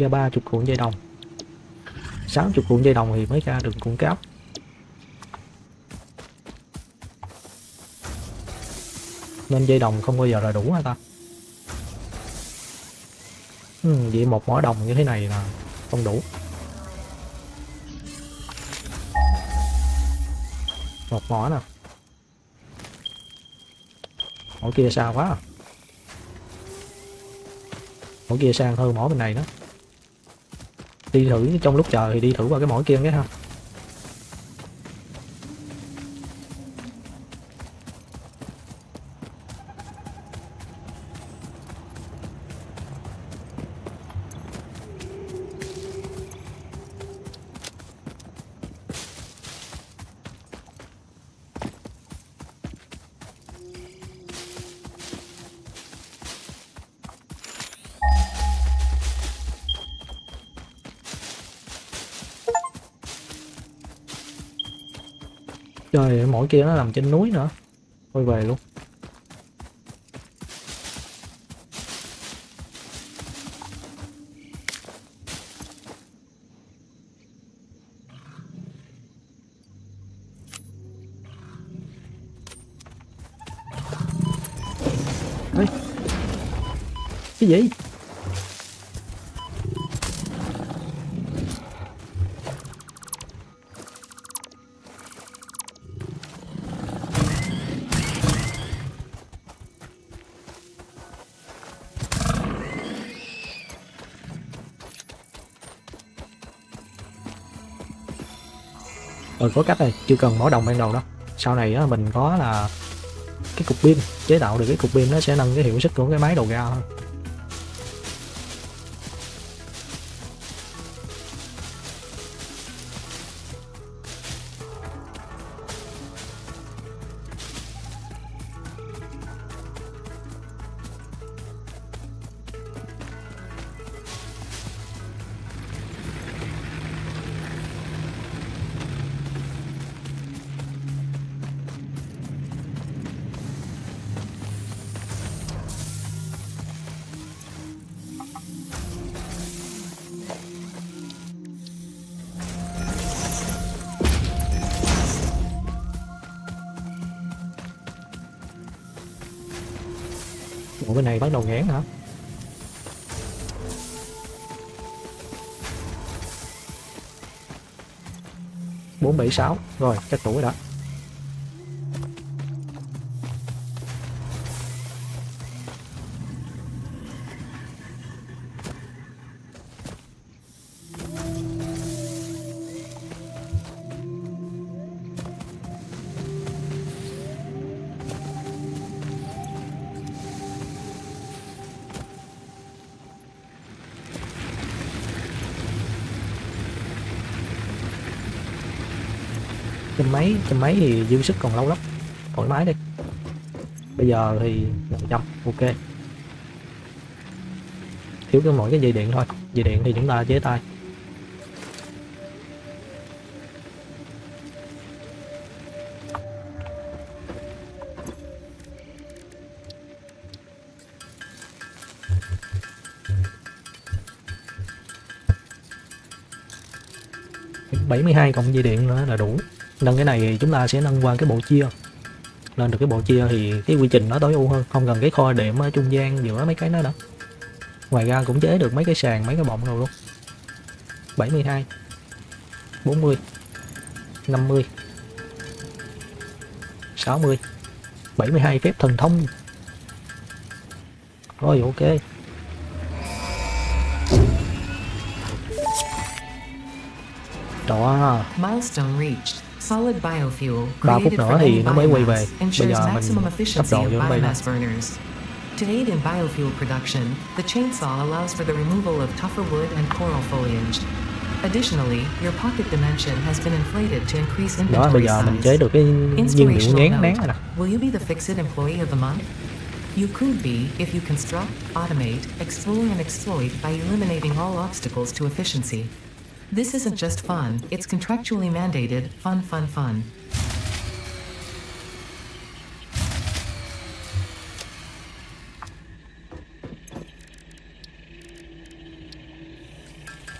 Ra ba chục cuộn dây đồng. 60 cuộn dây đồng thì mới ra được cuộn cáp. Nên dây đồng không bao giờ là đủ hả ta? Ừ, vậy một mỏ đồng như thế này là không đủ. Một mỏ nè. Mỏ kia xa quá. À. mỏ kia sang hơn mỏ bên này đó đi thử trong lúc chờ thì đi thử qua cái mỏ kia cái ha. Kia nó nằm trên núi nữa. Thôi về luôn. Rồi có cách này chưa cần mở đồng ban đầu đâu. Sau này á, mình có là cái cục pin, chế tạo được cái cục pin nó sẽ nâng cái hiệu suất của cái máy đầu ra hơn. 6 rồi cái tuổi đó. cái máy thì dư sức còn lâu lắm. Thoải mái đi. Bây giờ thì 500 ok. Thiếu cái mỗi cái dây điện thôi. Dây điện thì chúng ta chế tay. Bảy mươi hai cộng dây điện nữa là đủ nâng cái này thì chúng ta sẽ nâng qua cái bộ chia. Lên được cái bộ chia thì cái quy trình nó tối ưu hơn, không cần cái kho điểm ở trung gian giữa mấy cái đó nữa ngoài ra cũng chế được mấy cái sàn, mấy cái bọng rồi luôn. 72 40 50 60 72 phép thần thông. Rồi, ok. Đó. Milestone reached. Solid biofuel phút created nữa thì nó mới quay về. Bây ensures giờ mình maximum cấp efficiency độ of vô nó bay biomass burners. To aid in biofuel production, the chainsaw allows for the removal of tougher wood and coral foliage. Additionally, your pocket dimension has been inflated to increase đó bây inventory giờ mình size. chế được cái nhiên liệu Inspirational nhán note. rồi nè Will you be the Fixit Employee of the Month? You could be if you construct, automate, explore, and exploit by eliminating all obstacles to efficiency. This isn't just fun, it's contractually mandated. Fun, fun, fun.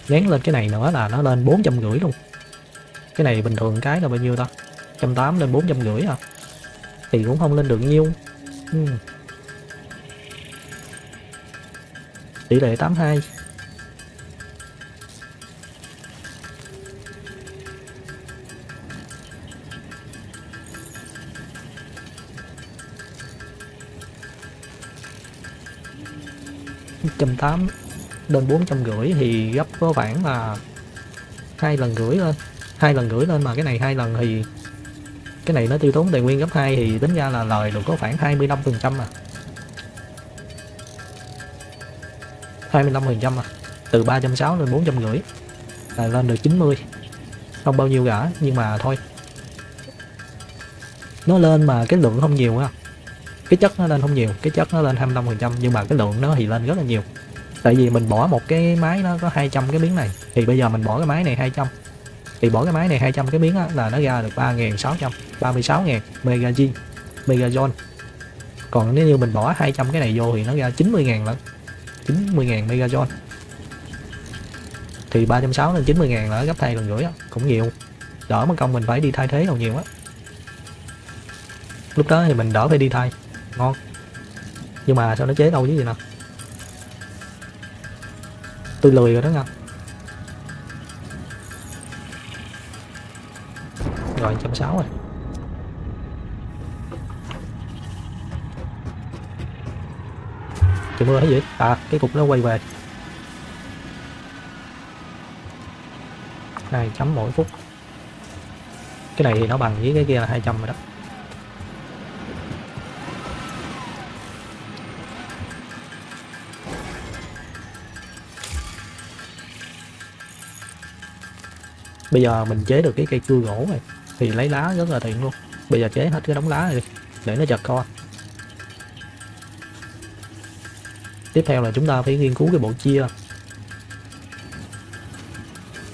dán lên cái này nữa là nó lên bốn trăm rưỡi luôn. Cái này bình thường cái là bao nhiêu ta? trăm tám lên bốn trăm rưỡi à? Thì cũng không lên được nhiêu. Ừ. tỷ lệ 82 trăm tám lên bốn trăm rưỡi thì gấp có khoảng là hai lần rưỡi lên hai lần rưỡi lên mà cái này hai lần thì cái này nó tiêu tốn tài nguyên gấp 2 thì tính ra là lời được có khoảng 25 phần trăm à. 25 phần trăm à từ 360 lên 450 là lên được 90 không bao nhiêu cả nhưng mà thôi. Nó lên mà cái lượng không nhiều á cái chất nó lên không nhiều, cái chất nó lên 25 phần trăm nhưng mà cái lượng nó thì lên rất là nhiều tại vì mình bỏ một cái máy nó có 200 cái biến này. Thì bây giờ mình bỏ cái máy này 200 thì bỏ cái máy này 200 cái biến á, là nó ra được 3.600 36.000 mega G còn nếu như mình bỏ 200 cái này vô thì nó ra 90.000 lận 90.000 mega thì 360 lên 90 ngàn là gấp thay lần rưỡi đó. cũng nhiều. Đỡ mất công mình phải đi thay thế còn nhiều á. Lúc đó thì mình đỡ phải đi thay. Ngon. Nhưng mà sao nó chế đâu chứ gì nào tôi lười rồi đó nha rồi trăm sáu rồi. Trời mưa hay gì à cái cục nó quay về. Hai chấm mỗi phút. Cái này thì nó bằng với cái kia là 200 rồi đó. Bây giờ mình chế được cái cây cưa gỗ này, thì lấy lá rất là tiện luôn. Bây giờ chế hết cái đống lá này đi, để nó chật co. Tiếp theo là chúng ta phải nghiên cứu cái bộ chia.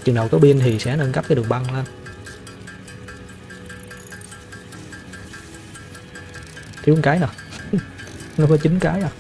Chừng nào có pin thì sẽ nâng cấp cái đường băng lên. Thiếu một cái nè [laughs] nó có chín cái à?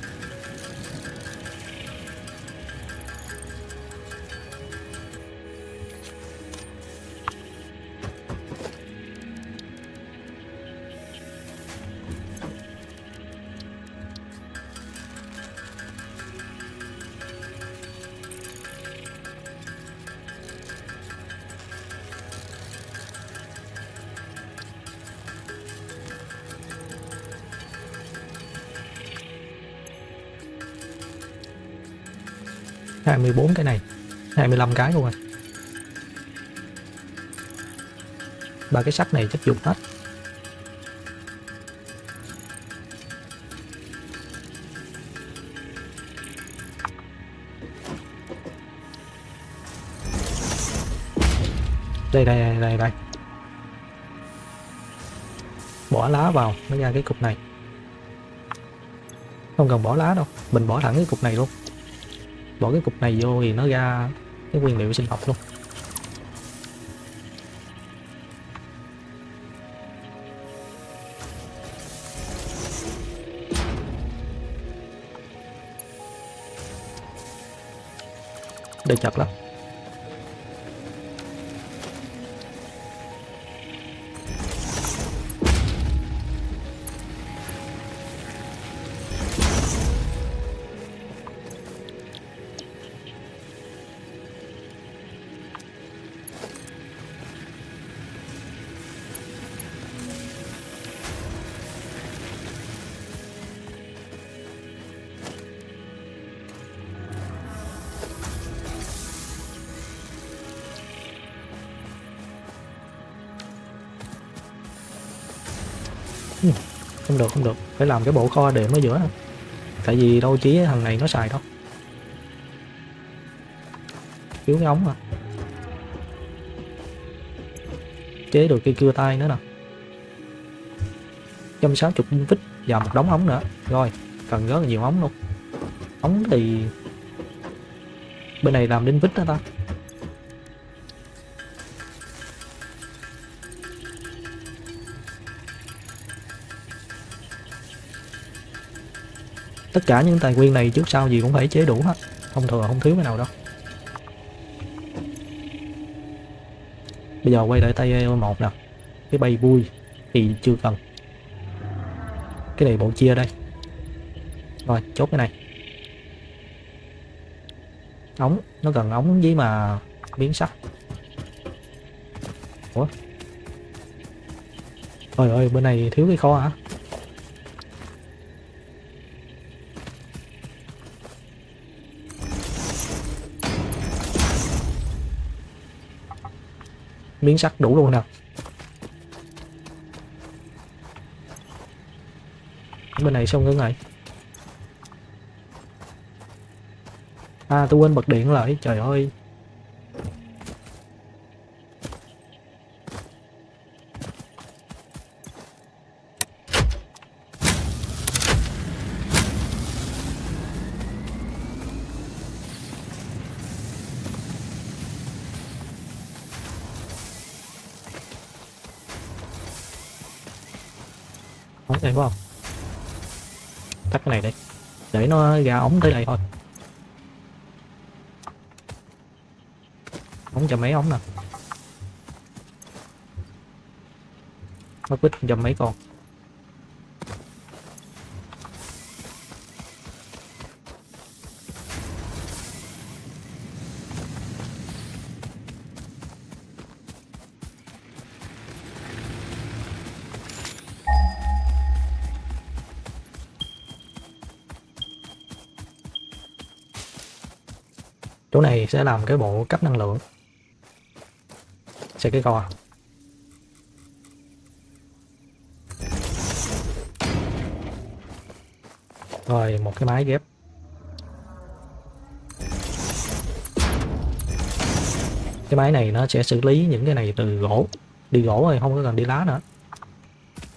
25 cái luôn rồi ba cái sắt này chắc dùng hết. Đây đây đây đây, đây. bỏ lá vào nó ra cái cục này. Không cần bỏ lá đâu mình bỏ thẳng cái cục này luôn. Bỏ cái cục này vô thì nó ra cái nguyên liệu sinh học luôn. Đây chặt lắm. Được không được. Phải làm cái bộ kho để ở giữa. Này, tại vì đâu chí thằng này nó xài đâu. Thiếu cái ống mà. Chế được cây cưa tay nữa nè. Trăm sáu chục vít và một đống ống nữa. Rồi cần rất là nhiều ống luôn. Ống thì bên này làm đến vít đó ta? Tất cả những tài nguyên này trước sau gì cũng phải chế đủ hết. Không thừa không thiếu cái nào đâu. Bây giờ quay lại tay một nè. Cái bay vui thì chưa cần. Cái này bộ chia đây. Rồi, chốt cái này. Ống, nó cần ống với mà biến sắt. Ủa? Trời ơi, bên này thiếu cái kho hả? Miếng sắt đủ luôn nè. Bên này xong ngưng rồi à tôi quên bật điện lại, trời ơi. Gà ra ống tới đây thôi. Ống cho mấy ống nè. Mất vít cho mấy con. Sẽ làm cái bộ cấp năng lượng. Sẽ cái co rồi, một cái máy ghép. Cái máy này nó sẽ xử lý những cái này từ gỗ. Đi gỗ rồi, không có cần đi lá nữa.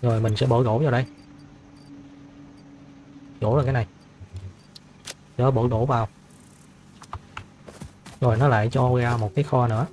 Rồi, mình sẽ bỏ gỗ vào đây. Gỗ là cái này. Đó, bỏ gỗ vào rồi nó lại cho ra một cái kho nữa.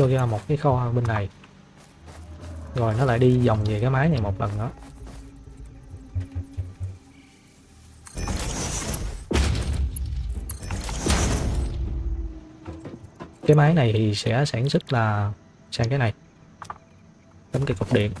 Cho ra một cái kho bên này. Rồi, nó lại đi vòng về cái máy này một lần nữa. Cái máy này thì sẽ sản xuất là sang cái này. Tấm cái cục điện.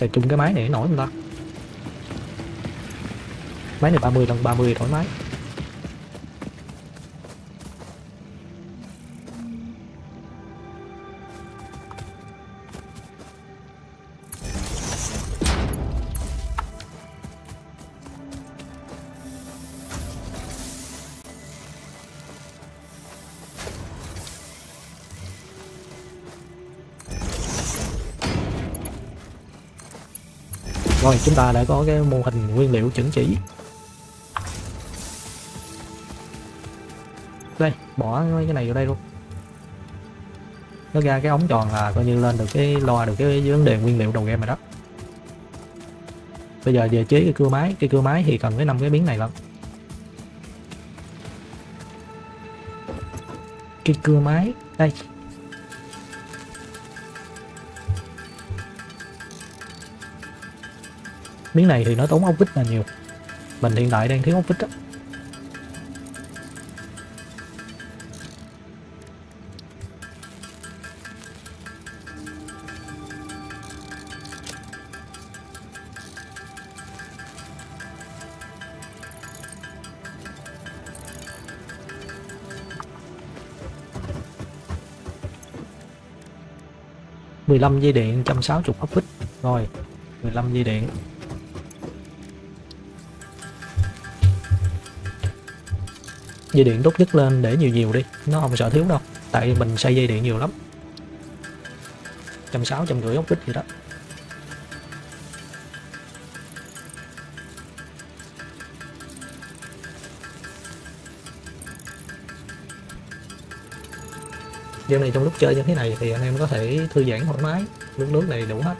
Xài chung cái máy này nổi không ta? Máy này 30 lần 30 thoải mái. Chúng ta đã có cái mô hình nguyên liệu chuẩn chỉ. Đây, bỏ mấy cái này vào đây luôn. Nó ra cái ống tròn là coi như lên được cái lo được cái vấn đề nguyên liệu đầu game rồi đó. Bây giờ về chế cái cưa máy, cái cưa máy thì cần cái năm cái miếng này lận. Cái cưa máy, đây. Miếng này thì nó tốn ốc vít là nhiều. Mình hiện tại đang thiếu ốc vít á. mười lăm dây điện, trăm sáu chục ốc vít. Rồi 15 dây điện. Dây điện đốt nhất lên để nhiều nhiều đi. Nó không sợ thiếu đâu, tại mình xây dây điện nhiều lắm. Trăm sáu, trăm rưỡi ốc vít gì đó. Game này trong lúc chơi như thế này thì anh em có thể thư giãn thoải mái. Nước nước này đủ hết.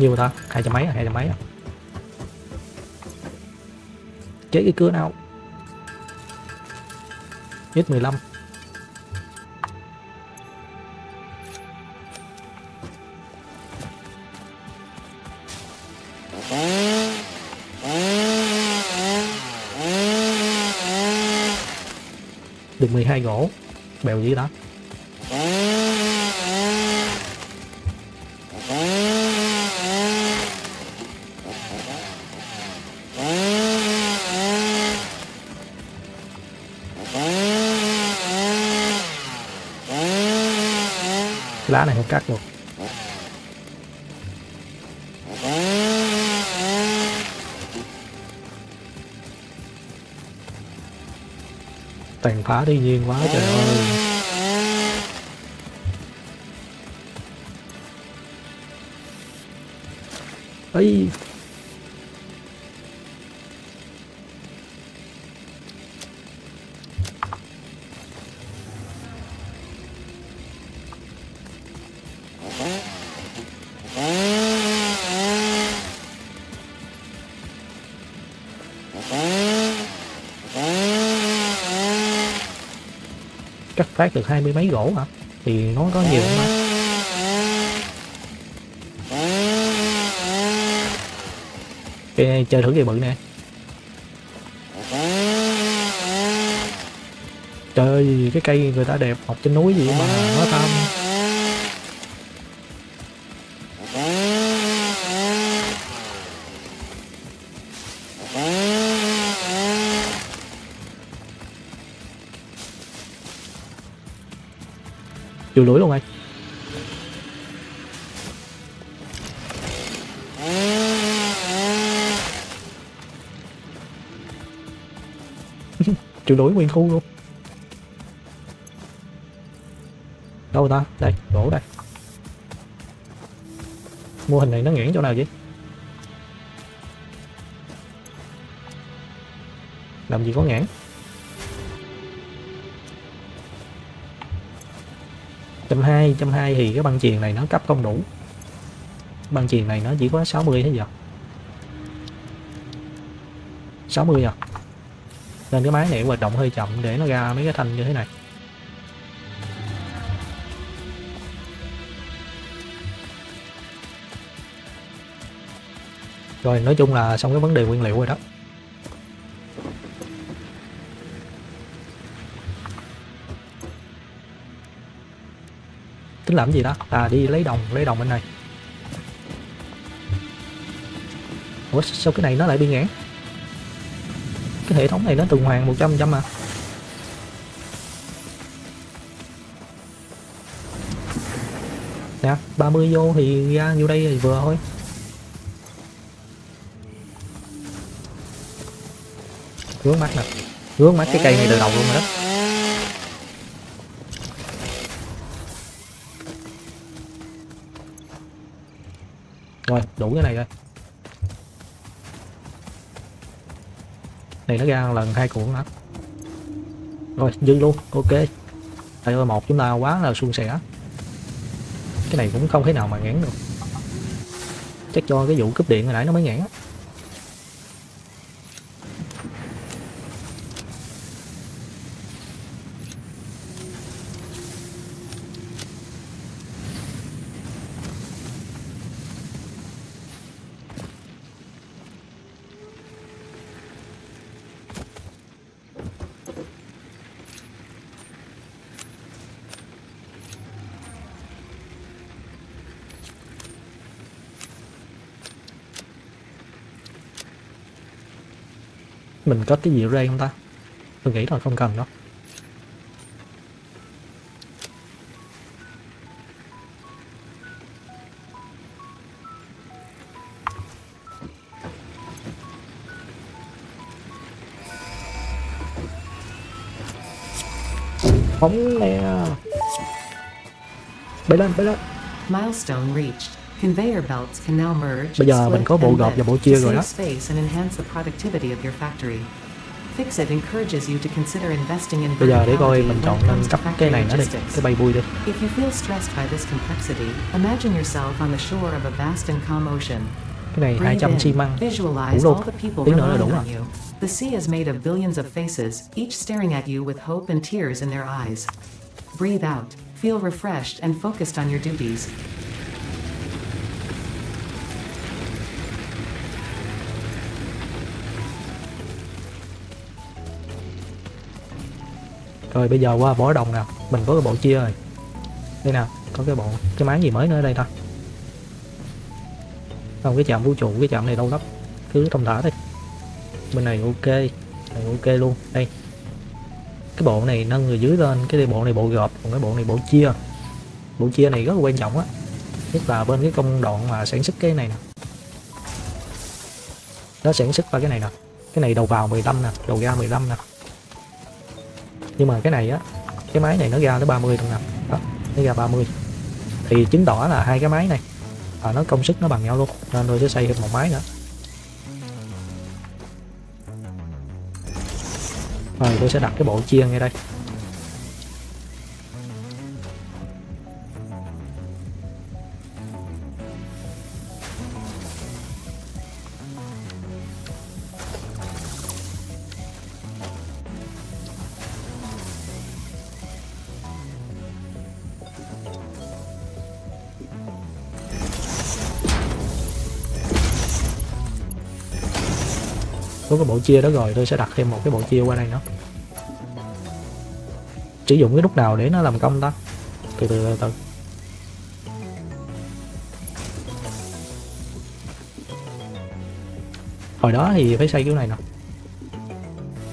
Nhiều ta hai trăm mấy, hai trăm mấy. Chế cái cưa nào? Ít 15 được 12 gỗ. Bèo gì đó. Lá này không cắt được. Tàn phá thiên nhiên quá trời ơi. Ấy phát được hai mươi mấy gỗ hả? Thì nó có nhiều mà cây chơi thử cây bự nè. Trời ơi, cái cây người ta đẹp, học trên núi gì mà nó tham. Chịu lối luôn anh. [laughs] Chịu lối nguyên khu luôn đâu ta? Đây, đổ đây. Mô hình này nó nghẽn chỗ nào vậy? Làm gì có nghẽn? Trăm hai trăm hai thì cái băng chuyền này nó cấp không đủ. Băng chuyền này nó chỉ có 60 thế giờ. 60 à nên cái máy này hoạt động hơi chậm để nó ra mấy cái thanh như thế này. Rồi, nói chung là xong cái vấn đề nguyên liệu rồi đó. Tính làm gì đó? À đi lấy đồng lấy đồng bên này. Ủa, sao cái này nó lại bị ngãn cái hệ thống này nó tuần hoàn 100 trăm mà. Nè 30 vô thì ra vô đây thì vừa thôi. Hướng mắt nè. Hướng mắt cái cây này từ đầu luôn rồi đó rồi đủ cái này rồi này, nó ra lần, hai cuộn đó rồi, dừng luôn, ok. Tại ơi một, chúng ta quá là suôn sẻ. Cái này cũng không thể nào mà ngán được. Chắc cho cái vụ cúp điện hồi nãy nó mới ngán có cái gì ở đây không ta? Tôi nghĩ là không cần đâu. Phóng nè bay lên bay lên. Milestone reached. Conveyor belts can now merge, Bây giờ mình có bộ gộp và bộ chia rồi đó. Fixit encourages you to consider investing in bây giờ để coi mình chọn it lên comes to cấp cái này đi cái bay vui đi If you feel stressed by this complexity, imagine yourself on the shore of a vast and calm ocean. cái này Breathe 200 xi măng visualize đủ luôn all the people tí nữa là đủ rồi you. The sea is made of billions of faces, each staring at you with hope and tears in their eyes. Breathe out, feel refreshed and focused on your duties. Rồi bây giờ qua bỏ đồng nào mình có cái bộ chia rồi đây nào có cái bộ, cái máy gì mới nữa ở đây ta? Không, cái chạm vũ trụ, cái chạm này đâu lắm. Cứ thông thả đi bên này ok này ok luôn. Đây. Cái bộ này nâng người dưới lên, cái bộ này bộ gộp, còn cái bộ này bộ chia. Bộ chia này rất là quan trọng á. Nhất là bên cái công đoạn mà sản xuất cái này nè. Nó sản xuất ra cái này nè. Cái này đầu vào 15 nè, đầu ra 15 nè nhưng mà cái này á cái máy này nó ra tới 30 thôi nè đó nó ra 30 thì chứng tỏ là hai cái máy này à, nó công sức nó bằng nhau luôn nên tôi sẽ xây thêm một máy nữa. Rồi tôi sẽ đặt cái bộ chia ngay đây. Có cái bộ chia đó rồi, tôi sẽ đặt thêm một cái bộ chia qua đây nữa. Sử dụng cái nút nào để nó làm công ta? Từ từ từ từ. Hồi đó thì phải xây kiểu này nè.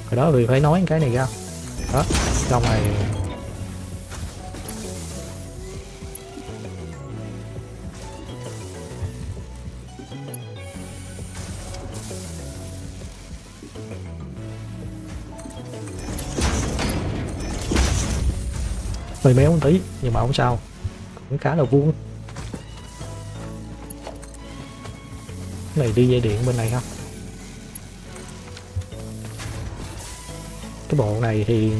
Hồi đó vì phải nói cái này ra. Đó, xong rồi hơi méo một tí, nhưng mà không sao. Cũng khá là vuông. Cái này đi dây điện bên này ha. Cái bộ này thì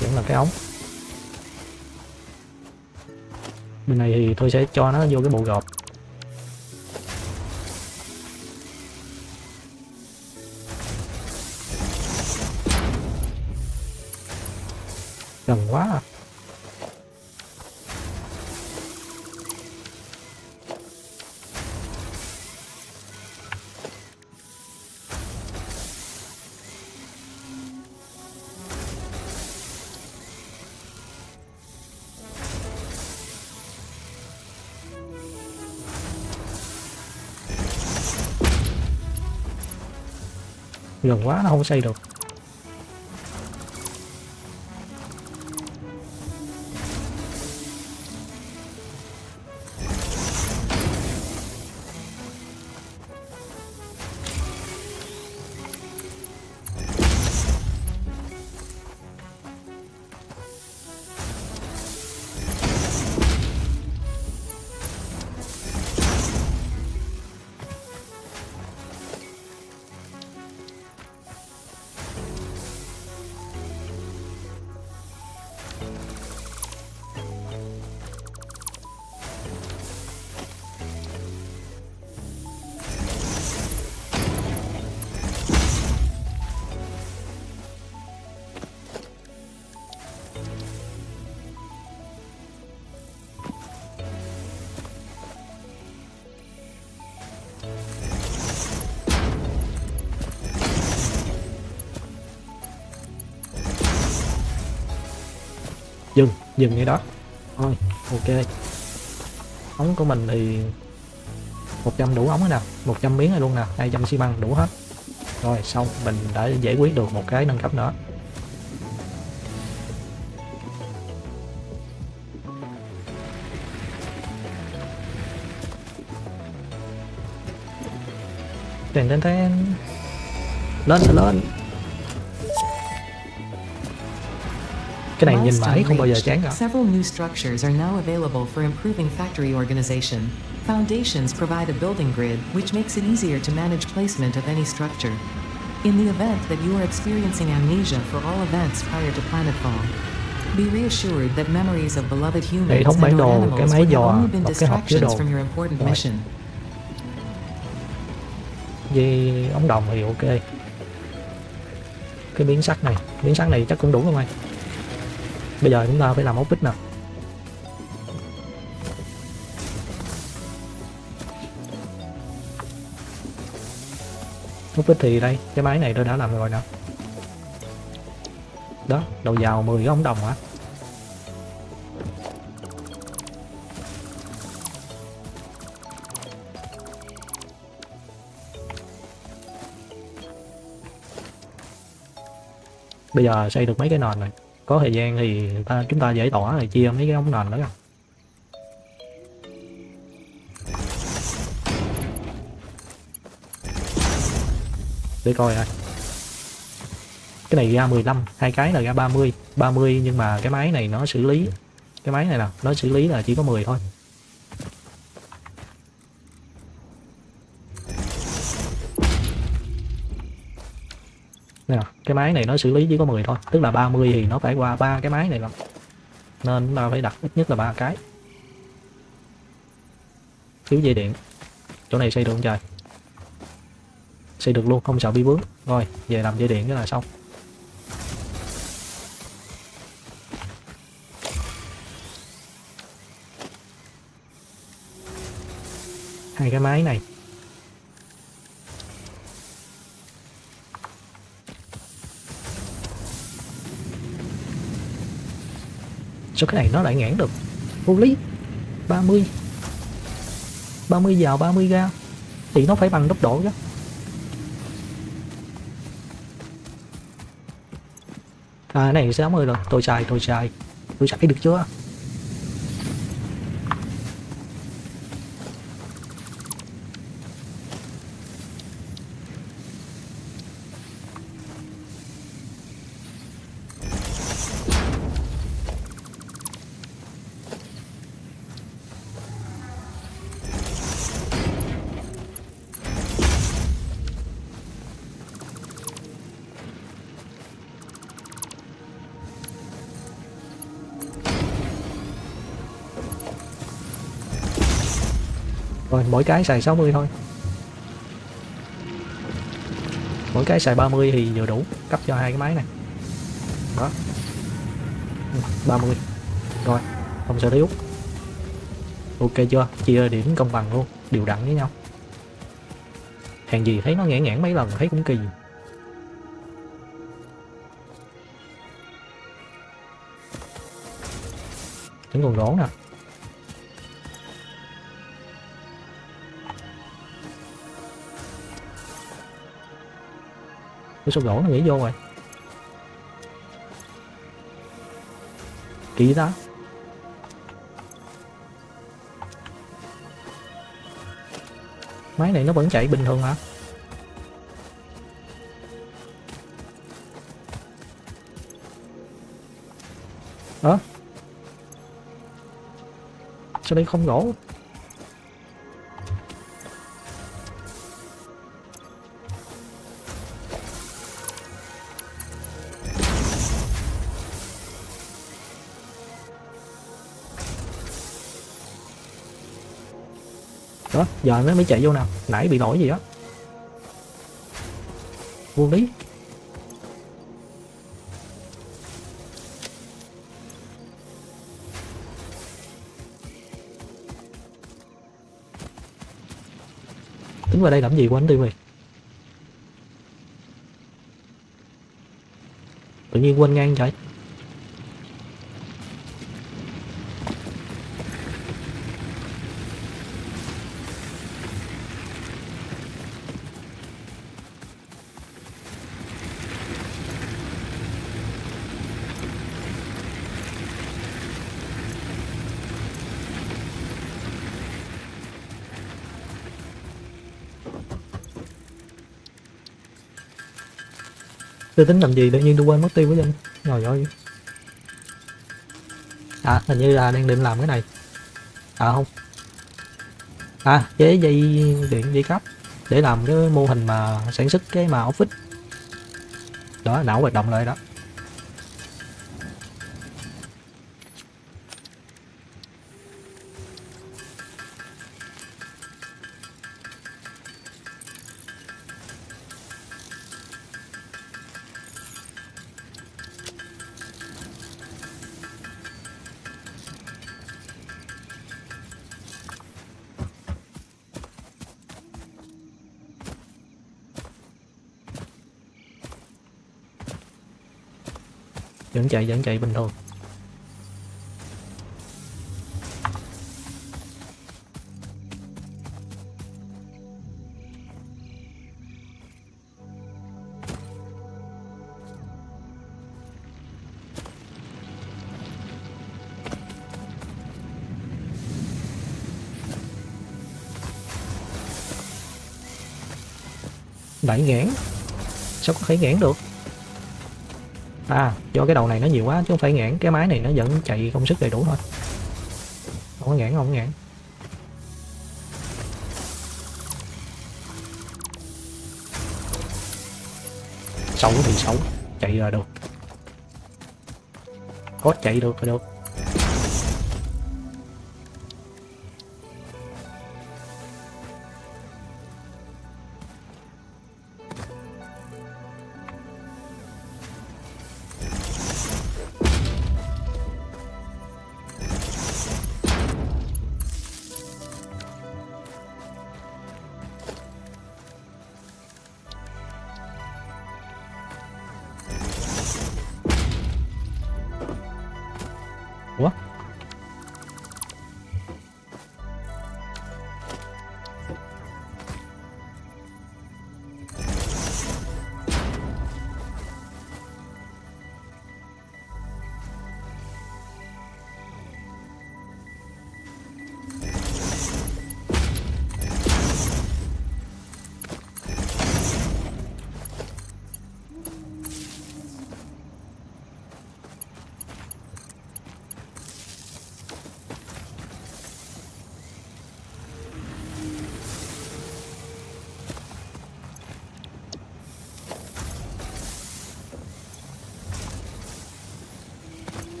vẫn là cái ống. Bên này thì tôi sẽ cho nó vô cái bộ gọt. Gần quá à. gần quá nó không xây được dừng ngay đó. Thôi, ok. Ống của mình thì 100 đủ ống rồi nè 100 miếng này luôn nè 200 xi măng đủ hết. Rồi, xong, mình đã giải quyết được một cái nâng cấp nữa. Tên tên tên Lên lên. Cái này nhìn mãi không bao giờ chán cả Several new structures are now available for improving factory organization. Foundations provide a building grid, which makes it easier to manage placement of any structure. In the event that you are experiencing amnesia for all events prior to planetfall, be reassured that memories of beloved humans Hệ thống and bản đồ, cái máy dò only been và cái hộp chứa distractions đồ. from your important Rồi. mission. Dây ống đồng thì ok Cái biến sắc này Biến sắc này chắc cũng đủ không ai Bây giờ chúng ta phải làm ốc vít nè. Ốc vít thì đây, Cái máy này tôi đã làm rồi nè. Đó, đầu vào 10 ống đồng hả? Bây giờ xây được mấy cái nền này? Có thời gian thì ta, chúng ta giải tỏa rồi chia mấy cái ống nền đó ra. Để coi này cái này ra 15 hai cái là ra 30 30 nhưng mà cái máy này nó xử lý. Cái máy này nè, nó xử lý là chỉ có 10 thôi nè cái máy này nó xử lý chỉ có 10 thôi, tức là 30 thì nó phải qua ba cái máy này lắm nên chúng ta phải đặt ít nhất là ba cái. Thiếu dây điện. Chỗ này xây được không trời? Xây được luôn, không sợ bị vướng. Rồi, về làm dây điện cái là xong. Hai cái máy này. Sao cái này nó lại ngãn được? Vô lý. 30 30 vào 30 ra. Thì nó phải bằng tốc độ chứ. À cái này 60 rồi. Tôi xài tôi xài. Tôi xài được chưa? Cái xài 60 thôi. Mỗi cái xài 30 thì vừa đủ, cấp cho hai cái máy này. Đó. 30 rồi không sợ thiếu ok chưa? Chia điểm công bằng luôn, đều đặn với nhau. Hàng gì thấy nó ngãn ngãn mấy lần, thấy cũng kỳ. Vẫn còn gỗ nè. Cái số gỗ nó nghĩ vô rồi. Kỳ đó máy này nó vẫn chạy bình thường hả? Hả? Sao đây không gỗ giờ nó mới chạy vô nào. Nãy bị lỗi gì đó, vô lý tính vào đây làm gì quên mày. Tự nhiên quên ngang vậy. Tôi tính làm gì tự nhiên tôi quên mất tiêu với anh ngồi rồi à hình như là đang định làm cái này. À không. À chế dây điện dây cấp để làm cái mô hình mà sản xuất cái mà office đó, não hoạt động lại đó. Vẫn chạy vẫn chạy bình thường. Đại ngãn sao có thể ngãn được? À do cái đầu này nó nhiều quá, chứ không phải nghẽn cái máy này nó vẫn chạy công suất đầy đủ thôi. Không có nghẽn không có nghẽn xấu thì xấu, chạy là được. Có chạy được rồi được.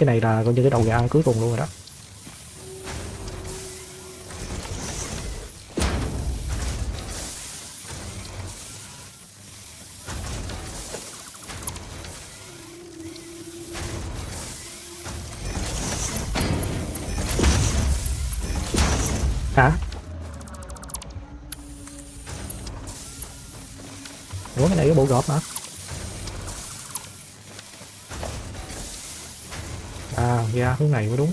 Cái này là coi như cái đầu gà cuối cùng luôn rồi đó. Này mới đúng.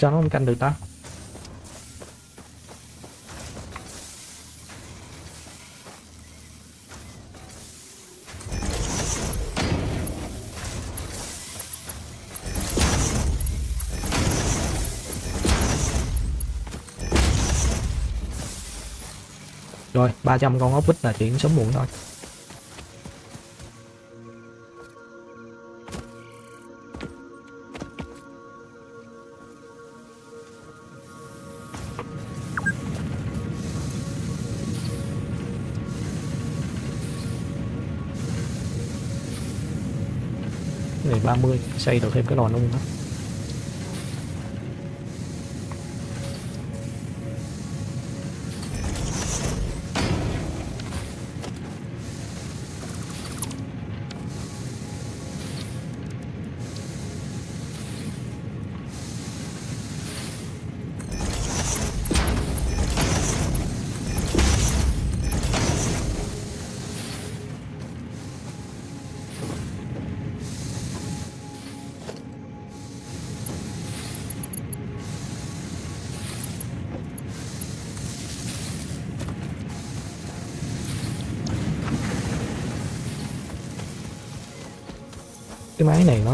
Sao nó không canh được ta. 300 con ốc vít là chuyện sớm muộn thôi. Cái này 30 xây được thêm cái lò nung đó.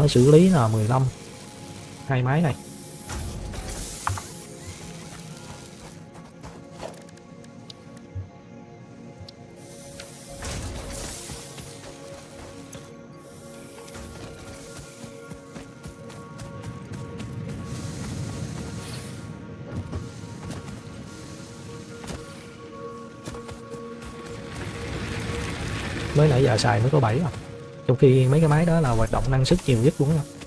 Nó xử lý là 15 hai máy này. Mới nãy giờ xài mới có 7 à trong khi mấy cái máy đó là hoạt động năng suất nhiều nhất luôn không?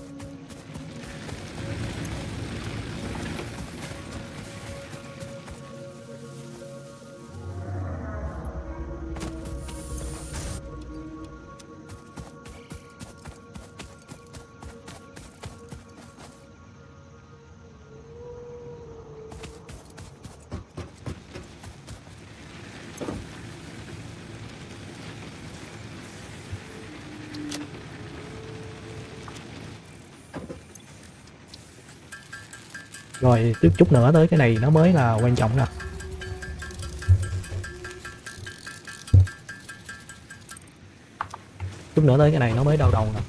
Rồi, tiếp chút nữa tới cái này nó mới là quan trọng nè chút nữa tới cái này nó mới đau đầu nè.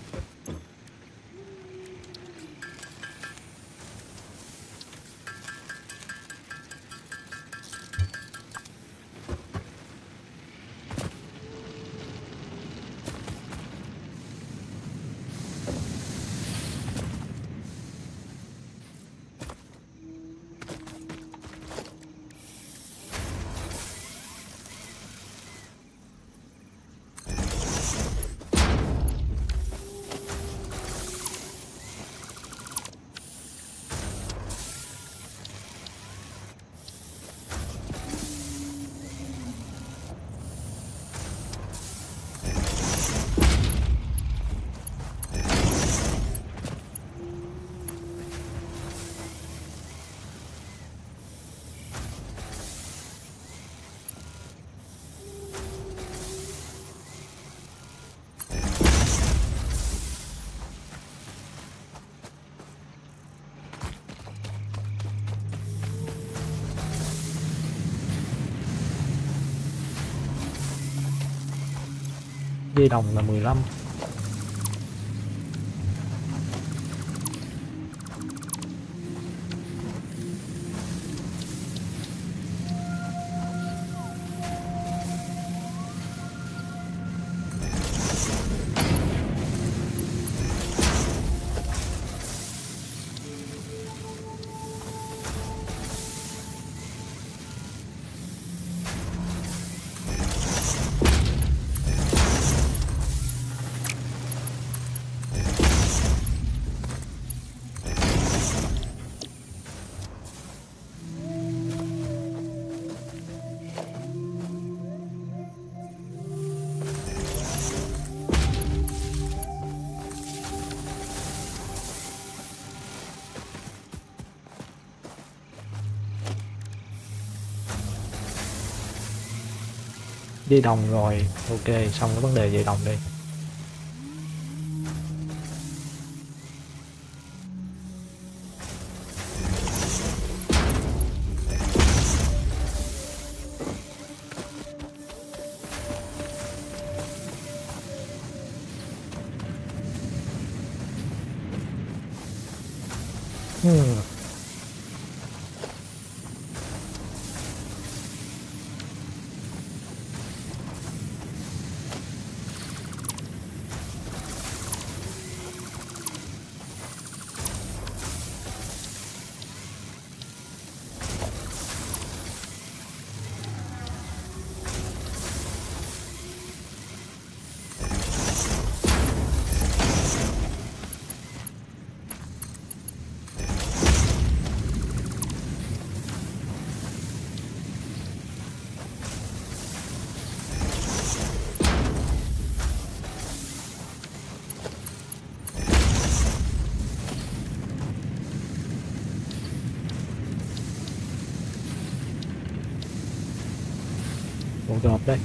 Đồng là 15 dây đồng rồi. Ok xong cái vấn đề dây đồng đi. gọt đây.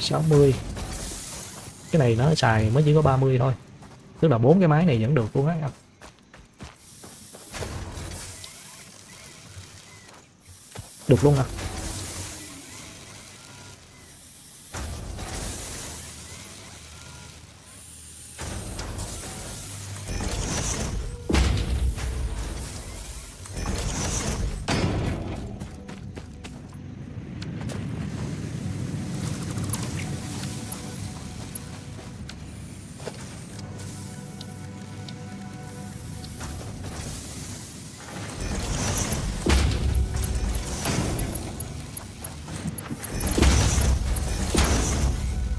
Sáu mươi. Cái này nó xài mới chỉ có 30 thôi. Tức là bốn cái máy này vẫn được luôn á anh được luôn à?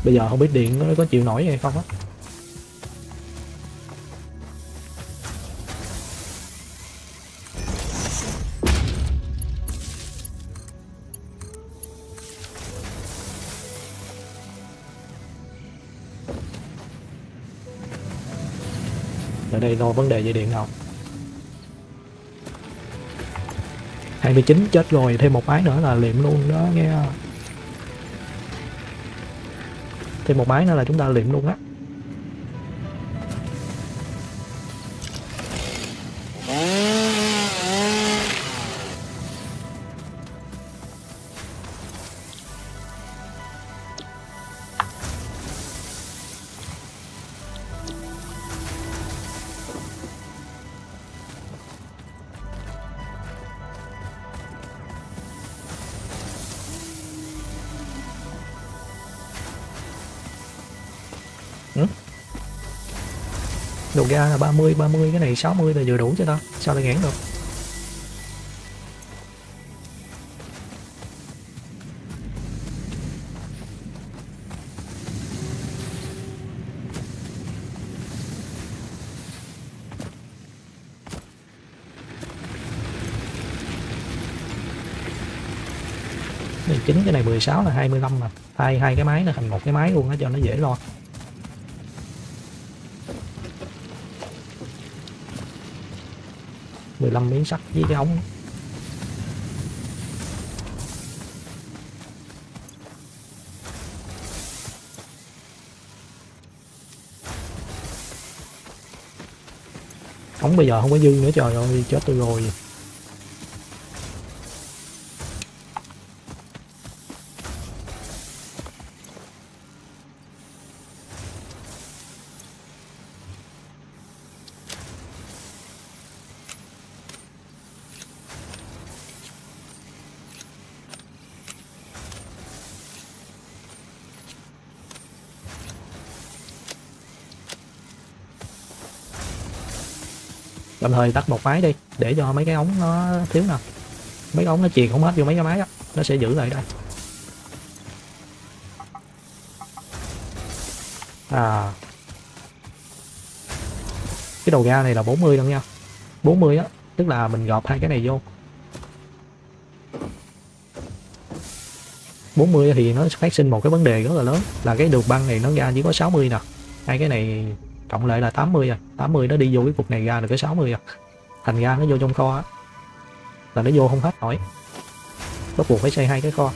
Bây giờ không biết điện nó có chịu nổi hay không á. Ở đây lo vấn đề dây điện nào 29 chết rồi, thêm một máy nữa là liệm luôn đó, nghe thêm một máy nữa là chúng ta liệm luôn á. Ra là 30 30 cái này 60 là vừa đủ cho tao. Sao lại ngán được? Chính cái này 16 là 25 mà. Thay hai cái máy nó thành một cái máy luôn á, cho nó dễ lo. 15 miếng sắt với cái ống ống bây giờ không có dư nữa, trời ơi, chết tôi rồi. Tạm thời tắt một máy đi, để cho mấy cái ống nó thiếu nè mấy cái ống nó truyền không hết vô mấy cái máy á, nó sẽ giữ lại đây. À. Cái đầu ga này là 40 đâu nha. 40 á, tức là mình gọp hai cái này vô. 40 thì nó phát sinh một cái vấn đề rất là lớn, là cái đường băng này nó ra chỉ có 60 nè. Hai cái này cộng lại là 80 rồi 80 nó đi vô cái cục này ra được cái 60 rồi thành ra nó vô trong kho á. Là nó vô không hết nổi. Bắt buộc phải xây hai cái kho.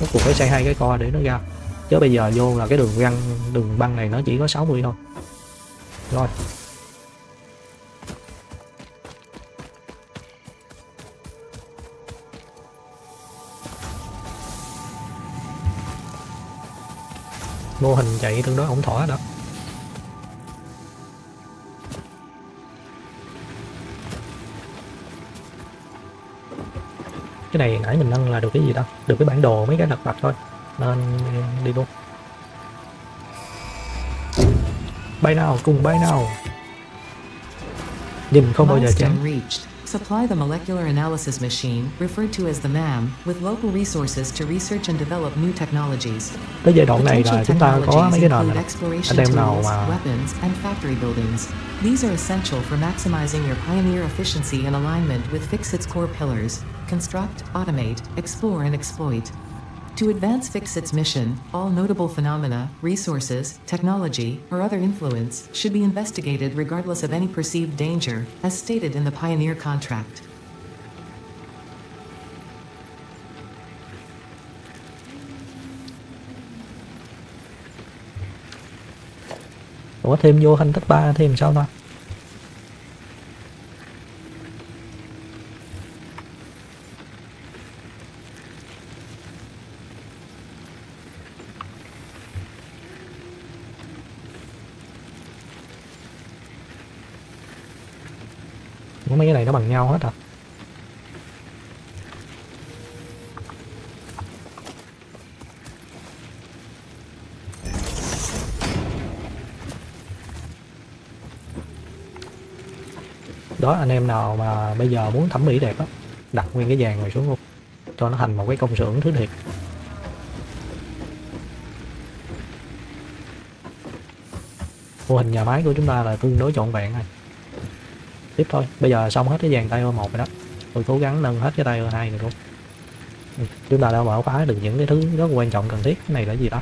Bắt buộc phải xây hai cái kho để nó ra. Chứ bây giờ vô là cái đường răng, đường băng này nó chỉ có 60 thôi. Rồi. Mô hình chạy tương đối ổn thỏa đó. Cái này nãy mình nâng là được cái gì đâu được cái bản đồ mấy cái đặt vặt thôi. Nên đi luôn. Bay nào cùng bay nào. Nhìn không bao giờ chán. Supply the molecular analysis machine, referred to as the MAM, with local resources to research and develop new technologies. tới giai đoạn này là chúng ta có technologies mấy cái nền include này exploration anh em nào tools, mà weapons, and factory buildings. These are essential for maximizing your pioneer efficiency in alignment with Fixit's core pillars: construct, automate, explore, and exploit. To advance FIXIT's mission, all notable phenomena, resources, technology, or other influence should be investigated regardless of any perceived danger, as stated in the Pioneer Contract. Ủa thêm vô hành thức 3 thêm sao ta? Anh em nào mà bây giờ muốn thẩm mỹ đẹp á, đặt nguyên cái vàng này xuống luôn, cho nó thành một cái công xưởng thứ thiệt. Mô hình nhà máy của chúng ta là tương đối trọn vẹn này tiếp thôi, bây giờ xong hết cái vàng tay một rồi đó. Tôi cố gắng nâng hết cái tay hai này luôn. Chúng ta đã mở phá được những cái thứ rất quan trọng cần thiết. Cái này là gì đó?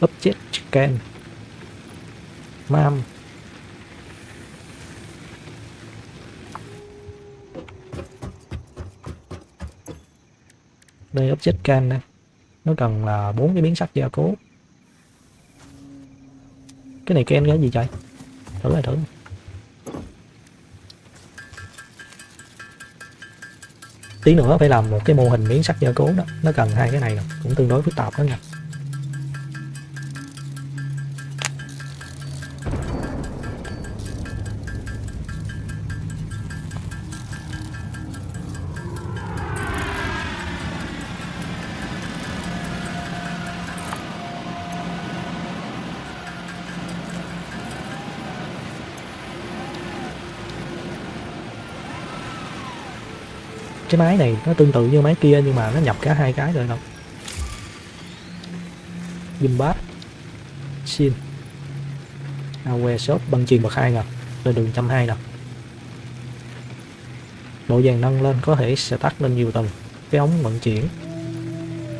Object scan mam. Đây object can đây nó cần là bốn cái biến sắc gia cố. Cái này ken cái gì trời? Thử lại thử. Tí nữa phải làm một cái mô hình biến sắc gia cố đó. Nó cần hai cái này nè. Cũng tương đối phức tạp đó nha. Cái máy này nó tương tự như máy kia nhưng mà nó nhập cả hai cái rồi đâu gimbad Shin Aware shop, băng chuyền bậc hai nè, lên đường 120 nè. Độ vàng nâng lên có thể sẽ tắt lên nhiều tầng, cái ống vận chuyển.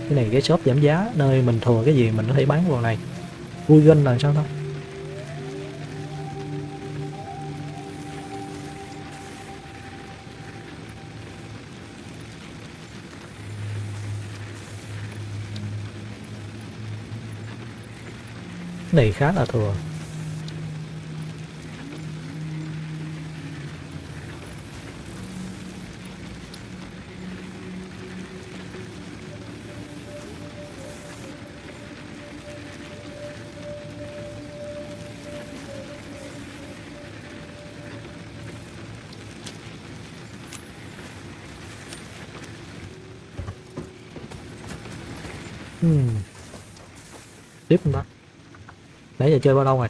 Cái này cái shop giảm giá, nơi mình thừa cái gì mình có thể bán vào này. Vui gân là sao đâu này khá là thừa. Nãy giờ chơi bao lâu rồi?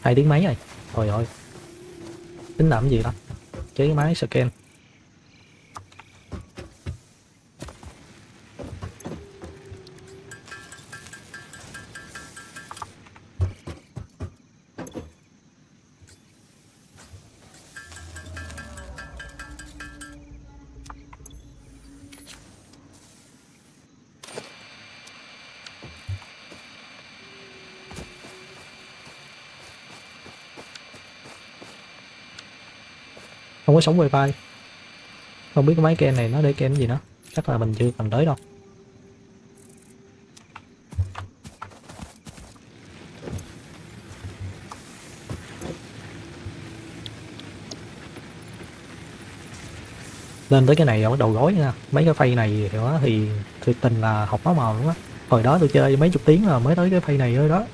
Hai tiếng mấy rồi? Rồi rồi tính làm gì đó? Chế cái máy scan. Sóng wifi. Không biết cái máy kem này nó để kem gì nữa. Chắc là mình chưa cần tới đâu. Lên tới cái này bắt đầu gói nha. Mấy cái phay này thì thì tình là học máu màu luôn á. Hồi đó tôi chơi mấy chục tiếng là mới tới cái phay này thôi đó.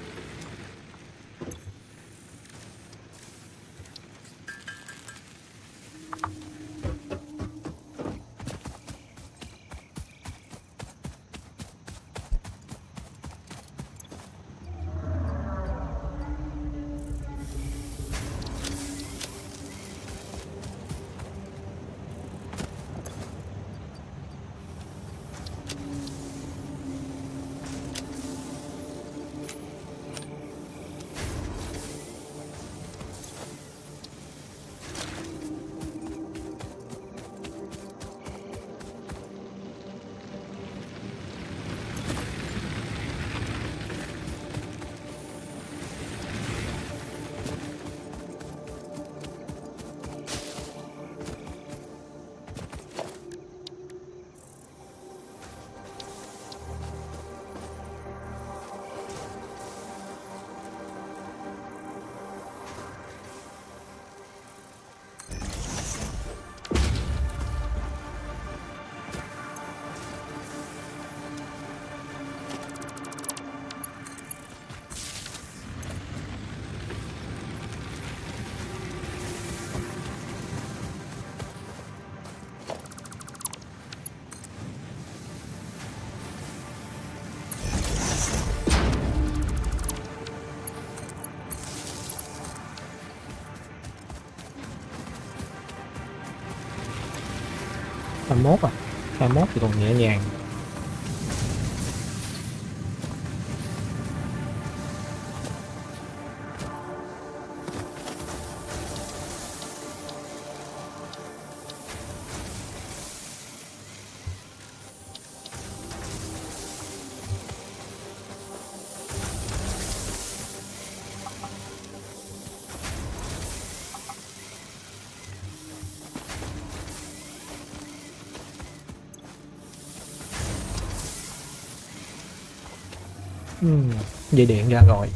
Dây điện ra rồi.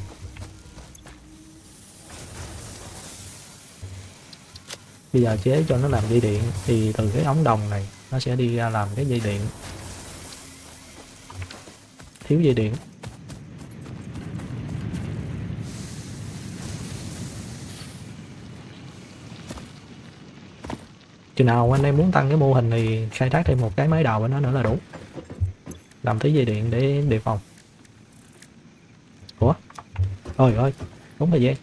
Bây giờ chế cho nó làm dây điện, thì từ cái ống đồng này nó sẽ đi ra làm cái dây điện. Thiếu dây điện. Chừng nào anh em muốn tăng cái mô hình thì khai thác thêm một cái máy đầu với nó nữa là đủ làm thứ dây điện để đề phòng trời ơi đúng là vậy.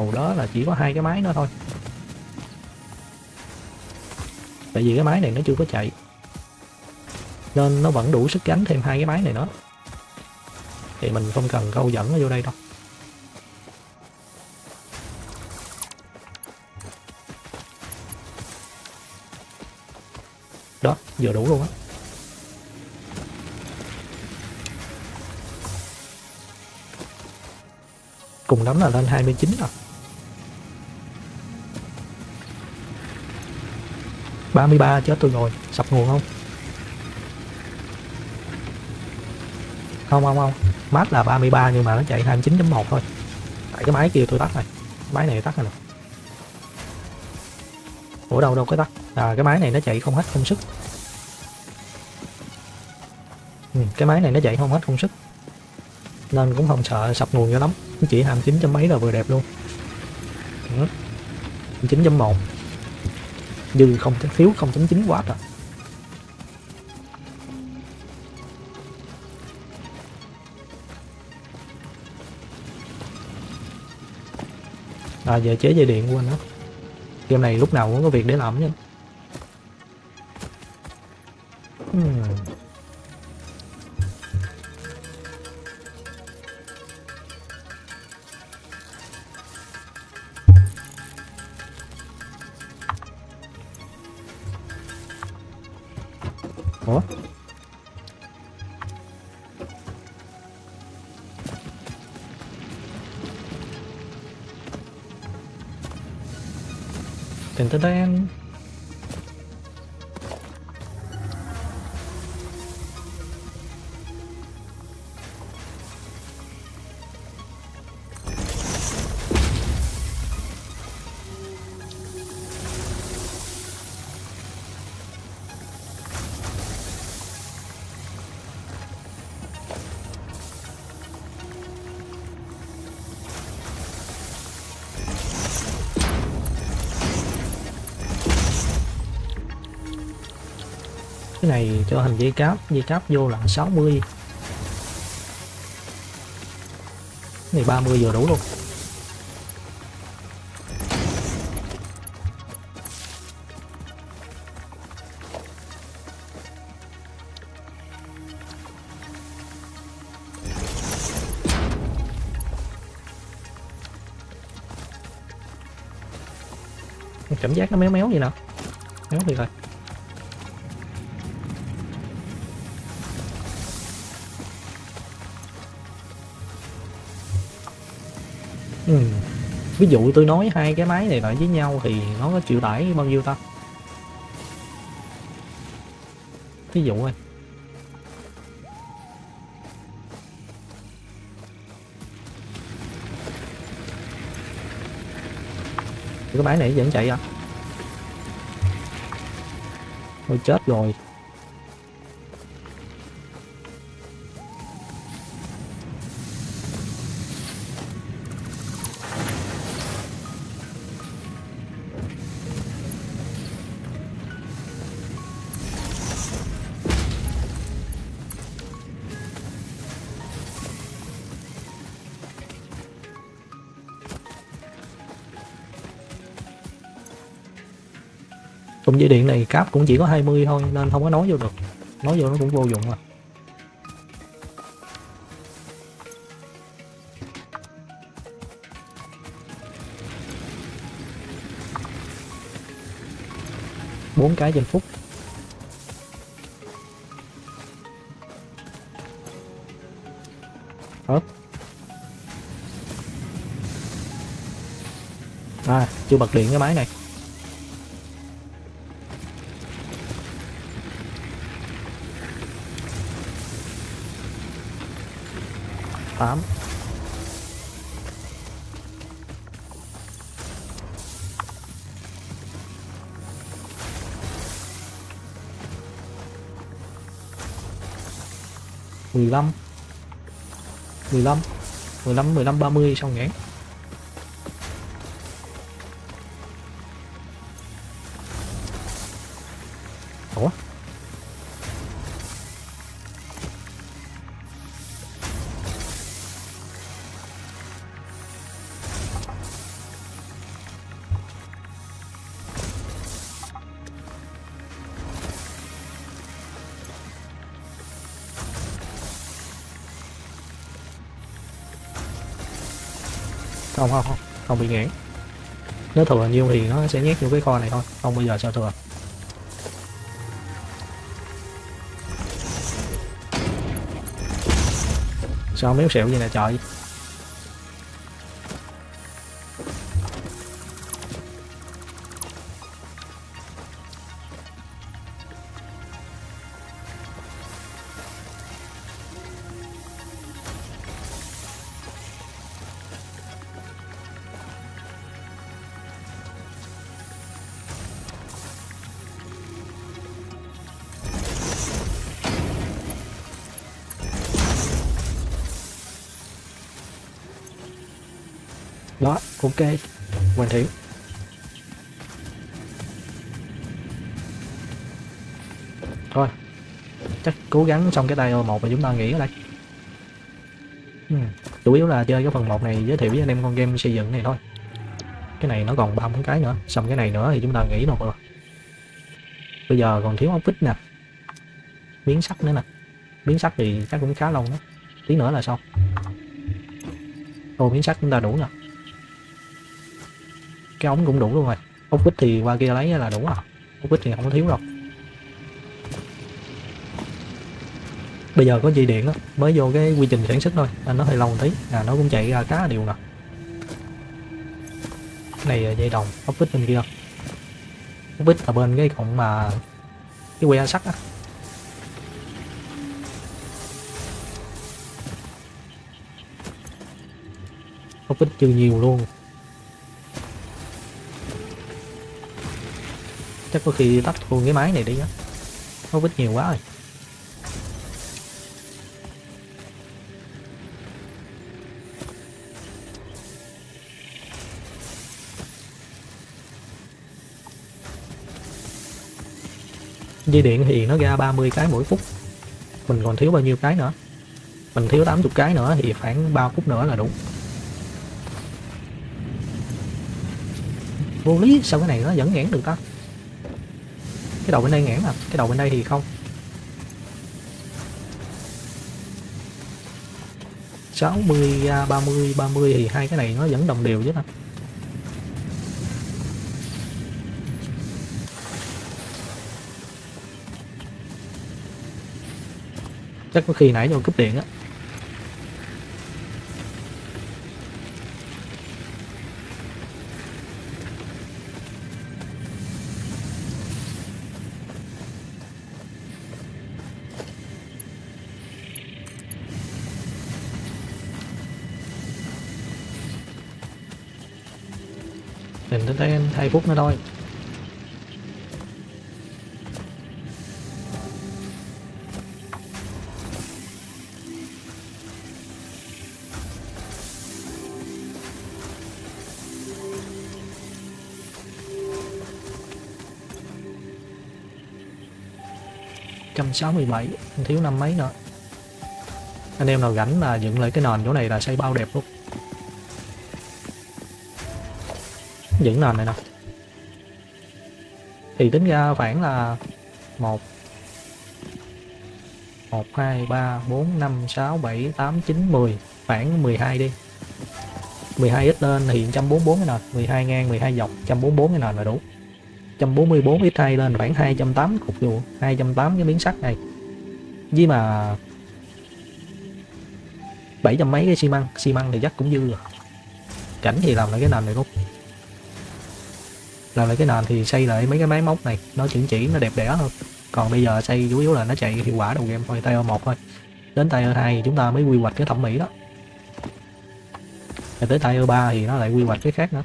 Đầu đó là chỉ có hai cái máy nữa thôi. Tại vì cái máy này nó chưa có chạy. Nên nó vẫn đủ sức gánh thêm hai cái máy này nữa thì mình không cần câu dẫn nó vô đây đâu. Đó, vừa đủ luôn á. Cùng lắm là lên 29 rồi 33 chết tôi rồi. Sập nguồn không? Không không không. Mát là 33 nhưng mà nó chạy 29.1 thôi. Tại cái máy kia tôi tắt rồi máy này tắt rồi nè. Ủa đâu đâu có tắt. À cái máy này nó chạy không hết công sức. Ừ, cái máy này nó chạy không hết công sức. Nên cũng không sợ sập nguồn cho lắm. Chỉ 29 trăm mấy là vừa đẹp luôn. Ừ. 9.1 dư không thiếu 0.9 W rồi à giờ chế dây điện của anh đó game này lúc nào cũng có việc để làm chứ cho hình dây cáp. Dây cáp vô là 60 này 30 vừa đủ luôn. Cảm giác nó méo méo vậy nào méo thì rồi. Ví dụ tôi nói hai cái máy này lại với nhau thì nó có chịu tải bao nhiêu ta? Ví dụ thôi cái máy này vẫn chạy à? Thôi chết rồi. Này cáp cũng chỉ có 20 thôi, nên không có nói vô được. Nói vô nó cũng vô dụng à. Bốn cái trên phút. Hết À chưa bật điện cái máy này. 8 15 15 15 15 30 xong nhé. Bị nghẽn nếu thừa nhiêu thì nó sẽ nhét vô cái kho này thôi. Không, bây giờ sao thừa sao méo xẹo như này trời. Ok. Hoàn thiện thôi, chắc cố gắng xong cái tay một và chúng ta nghỉ ở đây. Ừ. chủ yếu là chơi cái phần 1 này giới thiệu với anh em con game xây dựng này thôi. Cái này nó còn ba bốn cái nữa, xong cái này nữa thì chúng ta nghỉ một rồi. Bây giờ còn thiếu ốc vít nè. Biến sắt nữa nè. Biến sắt thì chắc cũng khá lâu đó. Tí nữa là xong. Ô biến sắt chúng ta đủ rồi cái ống cũng đủ luôn rồi. Ốc vít thì qua kia lấy là đủ rồi. Ốc vít thì không có thiếu đâu. Bây giờ có dây điện đó mới vô cái quy trình sản xuất thôi. À, nó hơi lâu một tí à nó cũng chạy ra cá đều nè. Này là dây đồng ốc vít bên kia. Ốc vít là bên cái cọng mà cái que sắt á. Ốc vít chưa nhiều luôn. Chắc có khi tắt luôn cái máy này đi á. Nó vít nhiều quá rồi. Dây điện thì nó ra 30 cái mỗi phút. Mình còn thiếu bao nhiêu cái nữa? Mình thiếu 80 cái nữa thì khoảng 3 phút nữa là đủ. Vô lý, sao cái này nó vẫn nghẽn được ta? cái đầu bên đây ngẽn à cái đầu bên đây thì không. sáu mươi à, ba mươi ba mươi thì hai cái này nó vẫn đồng đều chứ ta. Chắc có khi nãy vô cúp điện á. 7 phút nữa thôi. Trăm sáu mươi bảy, thiếu năm mấy nữa. Anh em nào gánh là dựng lại cái nền chỗ này là xây bao đẹp luôn. Dựng nền này nè thì tính ra khoảng là một một, hai, ba, bốn, năm, sáu, bảy, tám, chín, mười. Khoảng 12 đi. 12 ít lên thì 144 cái nền. 12 ngang 12 dọc 144 cái nền là đủ. 144 ít 2 lên khoảng 280 cục dù 280 cái miếng sắt này. Với mà 700 mấy cái xi măng. Xi măng thì chắc cũng dư rồi. Cảnh thì làm lại cái nền này luôn làm lại cái nền thì xây lại mấy cái máy móc này, nó chuẩn chỉ, nó đẹp đẽ hơn. Còn bây giờ xây chủ yếu là nó chạy hiệu quả đầu game thôi tay một thôi. Đến tay hai thì chúng ta mới quy hoạch cái thẩm mỹ đó. Rồi tới tay ba thì nó lại quy hoạch cái khác nữa.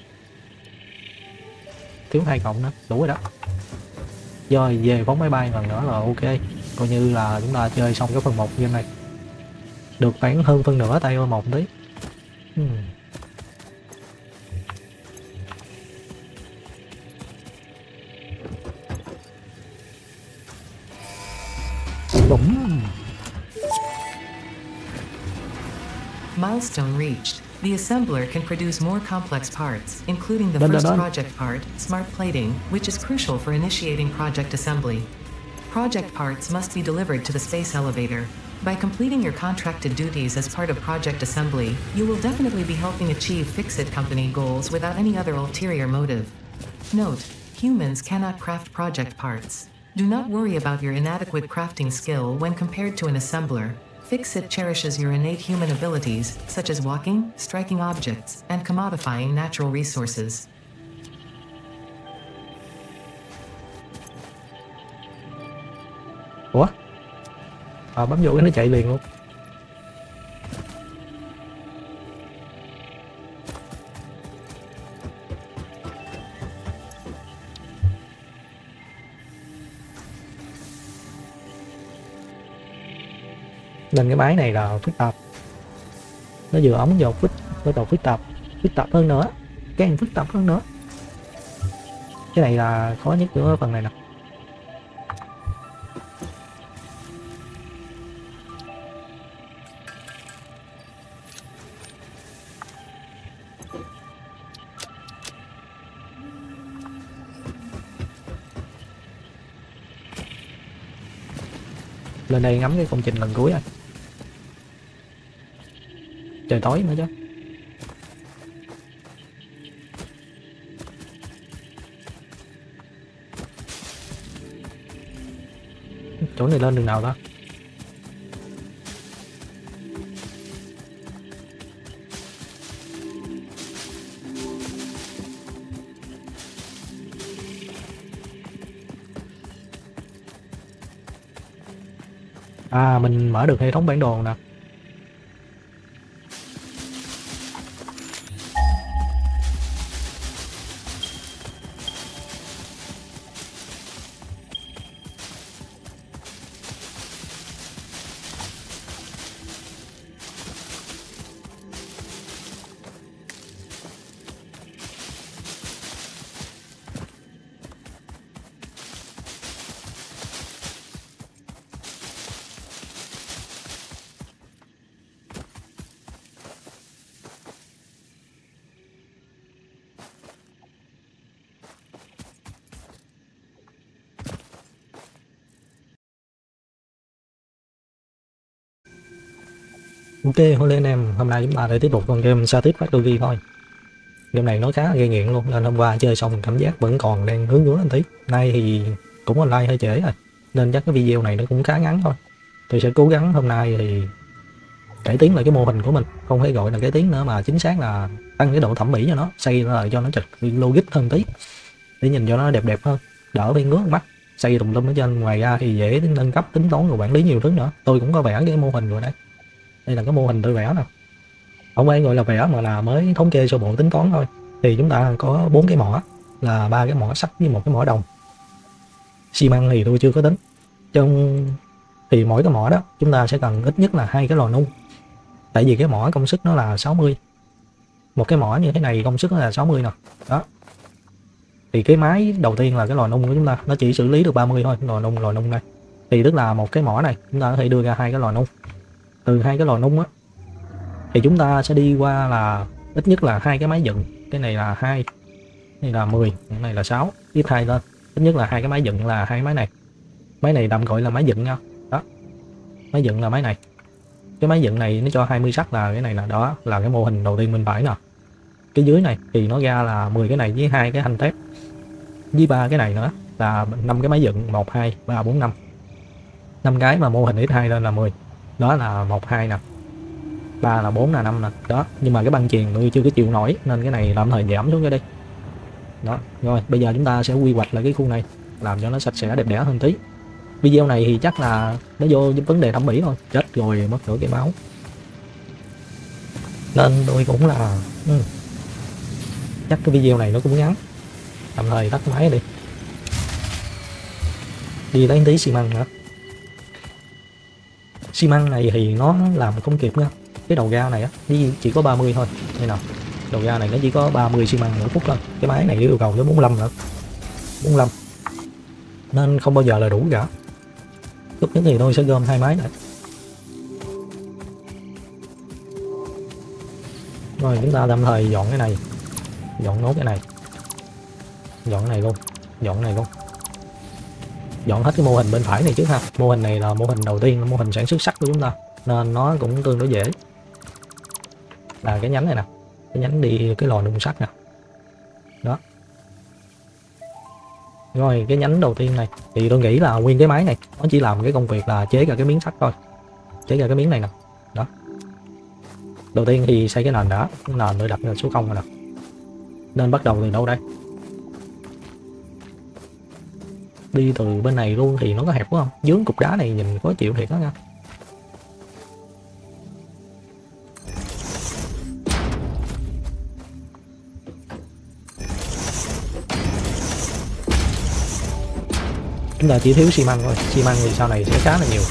Thiếu hai cộng nữa, đủ rồi đó. Rồi, về phóng máy bay lần nữa là ok. Coi như là chúng ta chơi xong cái phần một game này. Được khoảng hơn phân nửa tay một tí. Hmm. Milestone reached. The assembler can produce more complex parts, including the done, first done. project part, smart plating, which is crucial for initiating project assembly. Project parts must be delivered to the space elevator. By completing your contracted duties as part of project assembly, you will definitely be helping achieve Fixit company goals without any other ulterior motive. Note, humans cannot craft project parts. Do not worry about your inadequate crafting skill when compared to an assembler. Fixit cherishes your innate human abilities, such as walking, striking objects, and commodifying natural resources. ủa à, bấm vô cái nó chạy liền luôn nên cái máy này là phức tạp nó vừa ống vừa phức bắt đầu phức tạp phức tạp hơn nữa, càng phức tạp hơn nữa. Cái này là khó nhất của phần này nè. Lên đây ngắm cái công trình lần cuối anh trời tối nữa chứ. Chỗ này lên đường nào ta? À mình mở được hệ thống bản đồ nè. Ok, hello anh em, hôm nay chúng ta lại tiếp tục con game Static Factory thôi. Game này nó khá là gây nghiện luôn, nên hôm qua chơi xong cảm giác vẫn còn đang hướng hướng lên tí Nay thì cũng online hơi trễ rồi, nên chắc cái video này nó cũng khá ngắn thôi. Tôi sẽ cố gắng hôm nay thì cải tiến lại cái mô hình của mình không phải gọi là cải tiến nữa mà chính xác là tăng cái độ thẩm mỹ cho nó xây lại cho nó trực logic hơn tí để nhìn cho nó đẹp đẹp hơn. Đỡ bị ngứa mắt xây tùm lum ở trên ngoài ra thì dễ nâng cấp tính toán và quản lý nhiều thứ nữa. Tôi cũng có vẽ cái mô hình rồi đấy đây là cái mô hình tôi vẽ nè. Không phải gọi là vẽ mà là mới thống kê sơ bộ tính toán thôi. Thì chúng ta có bốn cái mỏ, là ba cái mỏ sắt với một cái mỏ đồng. Xi măng thì tôi chưa có tính. Trong, thì mỗi cái mỏ đó, chúng ta sẽ cần ít nhất là hai cái lò nung. Tại vì cái mỏ công suất nó là 60 một cái mỏ như thế này công suất nó là 60 nè. Đó. Thì cái máy đầu tiên là cái lò nung của chúng ta, nó chỉ xử lý được 30 thôi, lò nung lò nung này thì tức là một cái mỏ này, chúng ta có thể đưa ra hai cái lò nung từ hai cái lò nung á, thì chúng ta sẽ đi qua là ít nhất là hai cái máy dựng. Cái này là hai này là 10 cái này là 6 tiếp hai lên, ít nhất là hai cái máy dựng là hai máy này. Máy này tạm gọi là máy dựng nha. Đó, máy dựng là máy này. Cái máy dựng này nó cho 20 sắt là cái này là đó, là cái mô hình đầu tiên mình phải nè. Cái dưới này thì nó ra là 10 cái này với hai cái thanh thép với ba cái này nữa là năm cái máy dựng 1 2 3 4 5 năm cái mà mô hình x2 lên là 10 đó là 1 2 nè ba là bốn là năm nè. Đó nhưng mà cái băng chuyền tôi chưa có chịu nổi nên cái này tạm thời giảm xuống cho đi. Đó rồi bây giờ chúng ta sẽ quy hoạch lại cái khu này làm cho nó sạch sẽ đẹp đẽ hơn tí. Video này thì chắc là nó vô vấn đề thẩm mỹ thôi. Chết rồi mất nửa cái máu. Nên tôi cũng là ừ, chắc cái video này nó cũng ngắn. Tạm thời tắt máy đi. Đi lấy tí xi măng nữa xi măng này thì nó làm không kịp nha. Cái đầu ga này á chỉ có 30 thôi. Đây nào, đầu ga này nó chỉ có 30 xi măng mỗi phút thôi. Cái máy này yêu cầu tới 45 nữa. 45 nên không bao giờ là đủ cả. Lúc nhất thì tôi sẽ gom hai máy này rồi, chúng ta tạm thời dọn cái này. Dọn nốt cái này. Dọn cái này luôn. Dọn cái này luôn dọn hết cái mô hình bên phải này trước ha. Mô hình này là mô hình đầu tiên là mô hình sản xuất sắt của chúng ta. Nên nó cũng tương đối dễ. Là cái nhánh này nè. Cái nhánh đi, cái lò nung sắt nè. Đó. Rồi, cái nhánh đầu tiên này. Thì tôi nghĩ là nguyên cái máy này, nó chỉ làm cái công việc là chế ra cái miếng sắt thôi. Chế ra cái miếng này nè. Đó. Đầu tiên thì xây cái nền đã. Cái nền tôi đặt lên số không rồi nè. Nên bắt đầu từ đâu đây? Đi từ bên này luôn thì nó có hẹp quá không? Dướng cục đá này nhìn khó chịu thiệt đó nha. Chúng ta chỉ thiếu xi măng thôi. Xi măng thì sau này sẽ khá là nhiều.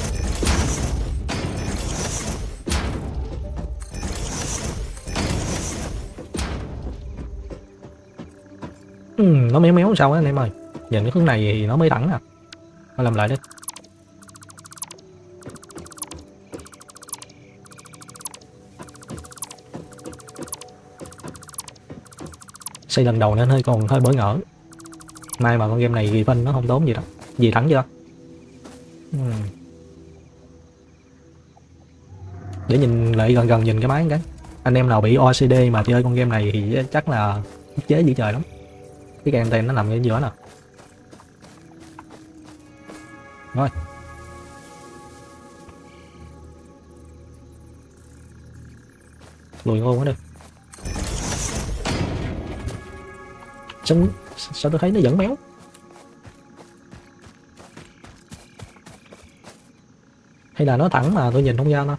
Ừ, nó méo méo sao á anh em ơi? Nhìn cái hướng này thì nó mới thẳng nè à. thôi làm lại đi. Xây lần đầu nên hơi còn hơi bỡ ngỡ. May mà con game này ghi phân nó không tốn gì đâu. Gì thắng chưa? Uhm. để nhìn lại gần gần nhìn cái máy cái. Anh em nào bị OCD mà chơi con game này thì chắc là chế dữ trời lắm. Cái càng tên nó nằm ở giữa nè. Rồi. Lùi ngon quá đi sao, sao tôi thấy nó dẫn méo? Hay là nó thẳng mà tôi nhìn không ra đâu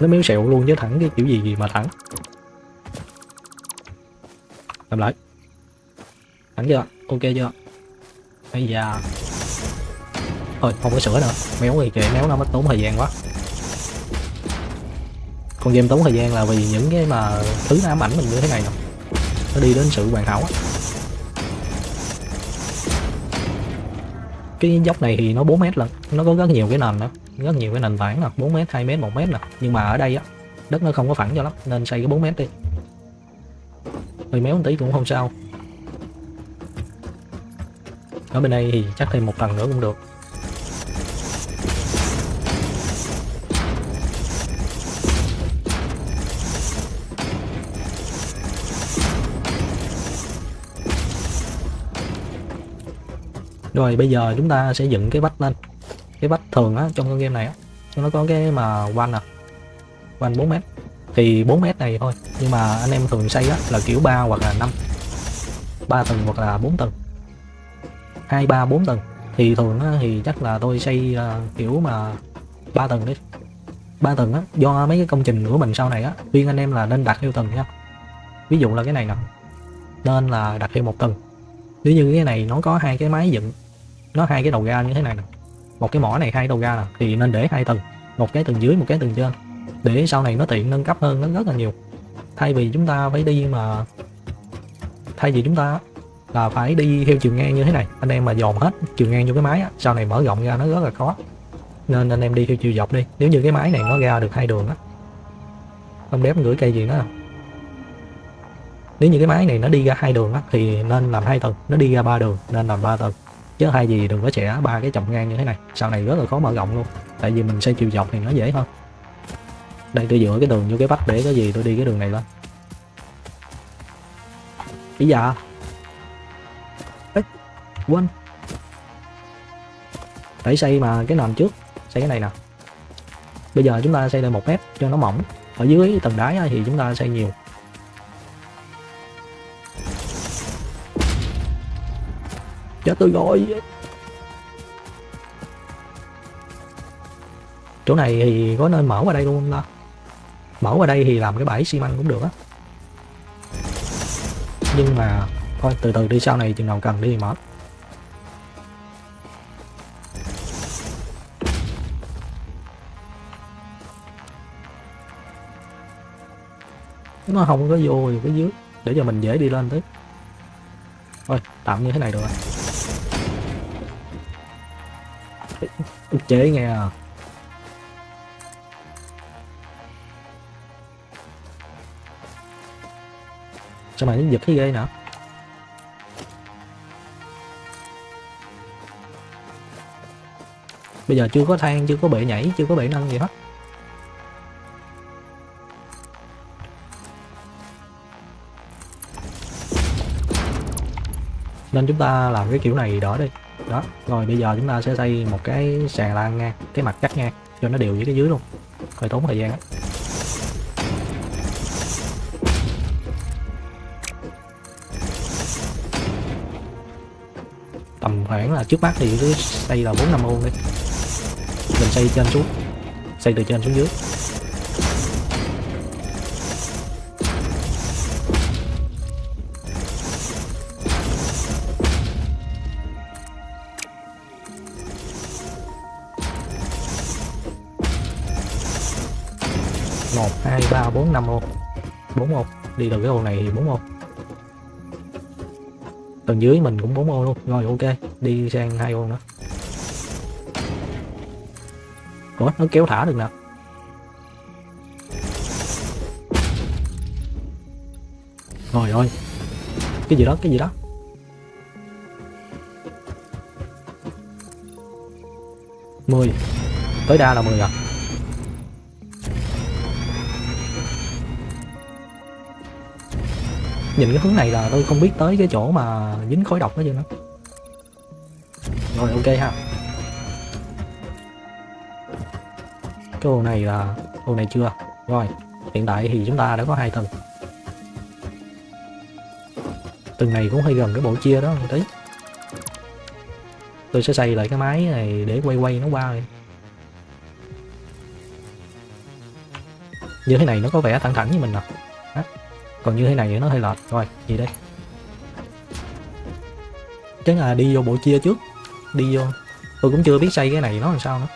nó miếng sẹo luôn chứ thẳng cái kiểu gì gì mà thẳng. Làm lại. Thẳng chưa? Ok chưa? Bây giờ thôi, không có sửa nữa. Méo thì kệ, méo nó mất tốn thời gian quá. Con game tốn thời gian là vì những cái mà thứ ám ảnh mình như thế này nè. Nó đi đến sự hoàn hảo á. Cái dốc này thì nó 4 mét lần nó có rất nhiều cái nền nữa rất nhiều cái nền tảng nè 4 m 2 m 1 m nè. Nhưng mà ở đây á, đất nó không có phẳng cho lắm, nên xây cái 4 m đi. Hơi méo một tí cũng không sao. Ở bên đây thì chắc thêm một tầng nữa cũng được. Rồi, bây giờ chúng ta sẽ dựng cái vách lên cái vách thường á trong con game này á. Nó có cái mà quanh à quanh 4 mét. Thì 4 mét này thôi nhưng mà anh em thường xây á là kiểu 3 hoặc là 5 3 tầng hoặc là 4 tầng. 2 3 4 tầng. Thì thường á, thì chắc là tôi xây uh, à, kiểu mà 3 tầng đi. 3 tầng á do mấy cái công trình của mình sau này á khuyên anh em là nên đặt theo tầng nha. Ví dụ là cái này nè nên là đặt theo một tầng. Nếu như cái này nó có hai cái máy dựng nó hai cái đầu ga như thế này nè một cái mỏ này hai đầu ra là thì nên để hai tầng. Một cái tầng dưới một cái tầng trên. Để sau này nó tiện nâng cấp hơn nó rất là nhiều. Thay vì chúng ta phải đi mà thay vì chúng ta là phải đi theo chiều ngang như thế này. Anh em mà dồn hết chiều ngang vô cái máy á, sau này mở rộng ra nó rất là khó. Nên anh em đi theo chiều dọc đi. Nếu như cái máy này nó ra được hai đường á không đếm gửi cây gì nữa. Nếu như cái máy này nó đi ra hai đường á thì nên làm hai tầng. Nó đi ra ba đường nên làm ba tầng chứ hai gì đừng có trẻ ba cái chồng ngang như thế này sau này rất là khó mở rộng luôn. Tại vì mình xây chiều dọc thì nó dễ hơn. Đây tôi dựa cái đường vô cái vách để có gì tôi đi cái đường này lên. Bây giờ dạ? Ê, quên. Phải xây mà cái nền trước xây cái này nè. Bây giờ chúng ta xây lên một mét cho nó mỏng. Ở dưới tầng đáy thì chúng ta xây nhiều. Cho tôi gọi chỗ này thì có nên mở qua đây luôn không ta? Mở qua đây thì làm cái bãi xi măng cũng được á. Nhưng mà thôi, từ từ đi, sau này chừng nào cần đi thì mở. Nó không có vô cái dưới, để cho mình dễ đi lên tới. Thôi, tạm như thế này được rồi ức chế nghe à. Sao mày giật cái ghê nữa bây giờ chưa có than, chưa có bể nhảy, chưa có bể nâng gì hết. Nên chúng ta làm cái kiểu này đỡ đi đó, rồi bây giờ chúng ta sẽ xây một cái sàn lan ngang cái mặt cắt ngang cho nó đều với cái dưới luôn. Hơi tốn thời gian á. Tầm khoảng là trước mắt thì cứ xây là bốn năm ô đi. Mình xây trên xuống, xây từ trên xuống dưới. Ba bốn năm ô bốn ô đi từ cái ô này thì bốn ô tầng dưới mình cũng bốn ô luôn. Rồi, ok. Đi sang hai ô nữa. Ủa, nó kéo thả được nè. Rồi ơi cái gì đó, cái gì đó. Mười. Tối đa là 10 à? Nhìn cái hướng này là tôi không biết tới cái chỗ mà dính khói độc đó chưa nó. Rồi, ok ha. Cái ô này là ô này chưa? Rồi, hiện tại thì chúng ta đã có hai tầng. Tầng này cũng hơi gần cái bộ chia đó một tí. Tôi sẽ xây lại cái máy này để quay quay nó qua rồi như thế này nó có vẻ thẳng thẳng với mình nè còn như thế này thì nó hơi lệch. Rồi, gì đây? Chắc là đi vô bộ chia trước. Đi vô. Tôi cũng chưa biết xây cái này nó làm sao nữa.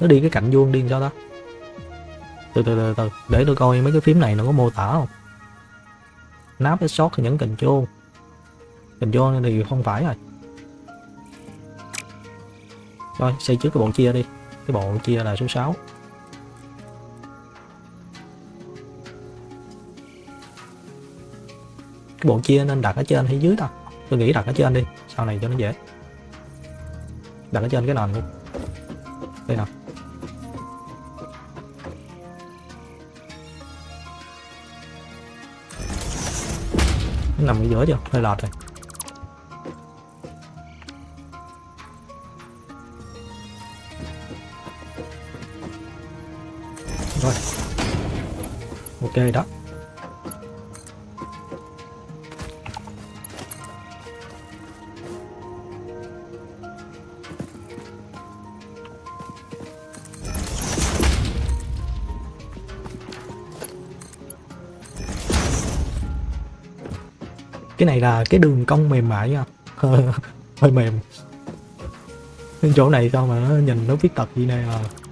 Nó đi cái cạnh vuông đi sao ta? Từ từ từ từ để tôi coi mấy cái phím này nó có mô tả không? Nắp cái sót thì nhấn cần chôn mình vô thì không phải rồi. Rồi, xây trước cái bộ chia đi. Cái bộ chia là số 6 cái bộ chia nên đặt ở trên hay dưới ta tôi nghĩ đặt ở trên đi, sau này cho nó dễ. Đặt ở trên cái nền luôn đây nào nằm ở giữa chưa? Hơi lọt rồi. Ok đó. Cái này là cái đường cong mềm mại nha. [laughs] Hơi mềm. Chỗ này sao mà nó nhìn nó viết tật gì này à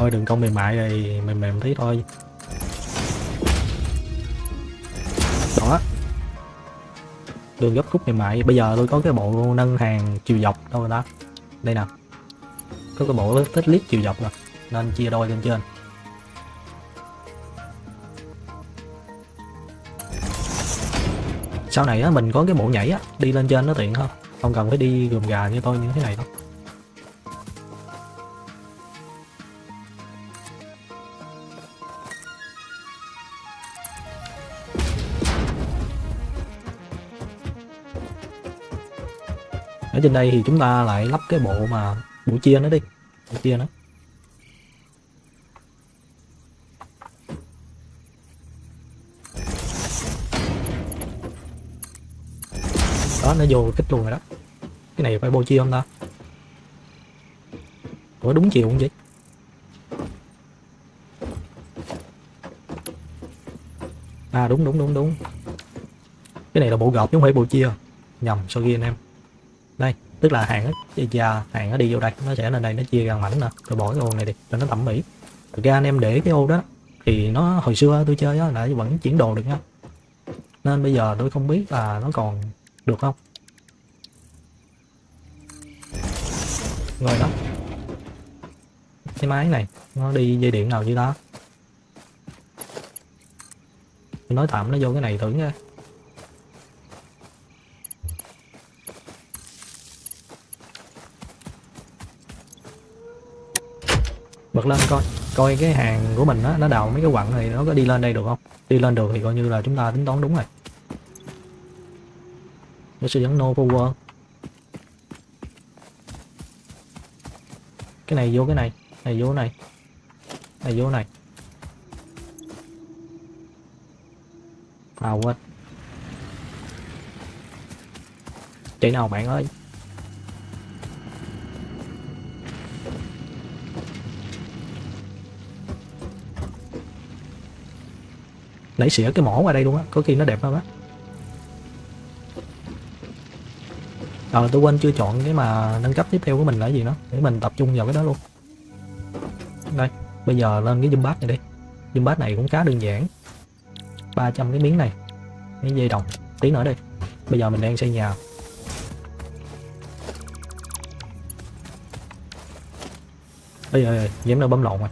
thôi đường cong mềm mại rồi, mềm mềm tí thôi. Đó. Đường gấp khúc mềm mại. Bây giờ tôi có cái bộ nâng hàng chiều dọc đâu rồi đó. Đây nè. Có cái bộ tích lít chiều dọc nè. Nên chia đôi lên trên. Sau này á, mình có cái bộ nhảy á, đi lên trên nó tiện hơn. Không cần phải đi gườm gà như tôi như thế này đâu. Ở trên đây thì chúng ta lại lắp cái bộ mà bộ chia nó đi. Bộ chia nó. Đó, nó vô kích luôn rồi đó. Cái này phải bô chia không ta? Ủa, đúng chiều không vậy? À đúng đúng đúng đúng. Cái này là bộ gọt chứ không phải bộ chia nhầm, sorry anh em đây, tức là hàng á và hàng nó đi vô đây, nó sẽ lên đây, nó chia ra mảnh nè tôi bỏ cái ô này đi, cho nó thẩm mỹ. Thực ra anh em để cái ô đó, thì nó, hồi xưa tôi chơi á, là vẫn chuyển đồ được nha. Nên bây giờ tôi không biết là nó còn được không. Rồi đó. Cái máy này, nó đi dây điện nào chứ đó tôi nói tạm nó vô cái này thử nha. Bật lên coi. Coi cái hàng của mình á, nó đào mấy cái quặng này nó có đi lên đây được không? Đi lên được thì coi như là chúng ta tính toán đúng rồi. Nó sẽ dẫn no power. Cái này vô cái này này vô này này vô này. À quên chạy nào bạn ơi? Nãy xỉa cái mỏ qua đây luôn á, có khi nó đẹp lắm á. Ờ tôi quên chưa chọn cái mà nâng cấp tiếp theo của mình là cái gì nữa. Để mình tập trung vào cái đó luôn. Đây, Bây giờ lên cái Zumbat này đi. Zumbat này cũng khá đơn giản. 300 cái miếng này Cái dây đồng. Tí nữa đi. Bây giờ mình đang xây nhà. Ây giờ ơi Dám nó bấm lộn rồi.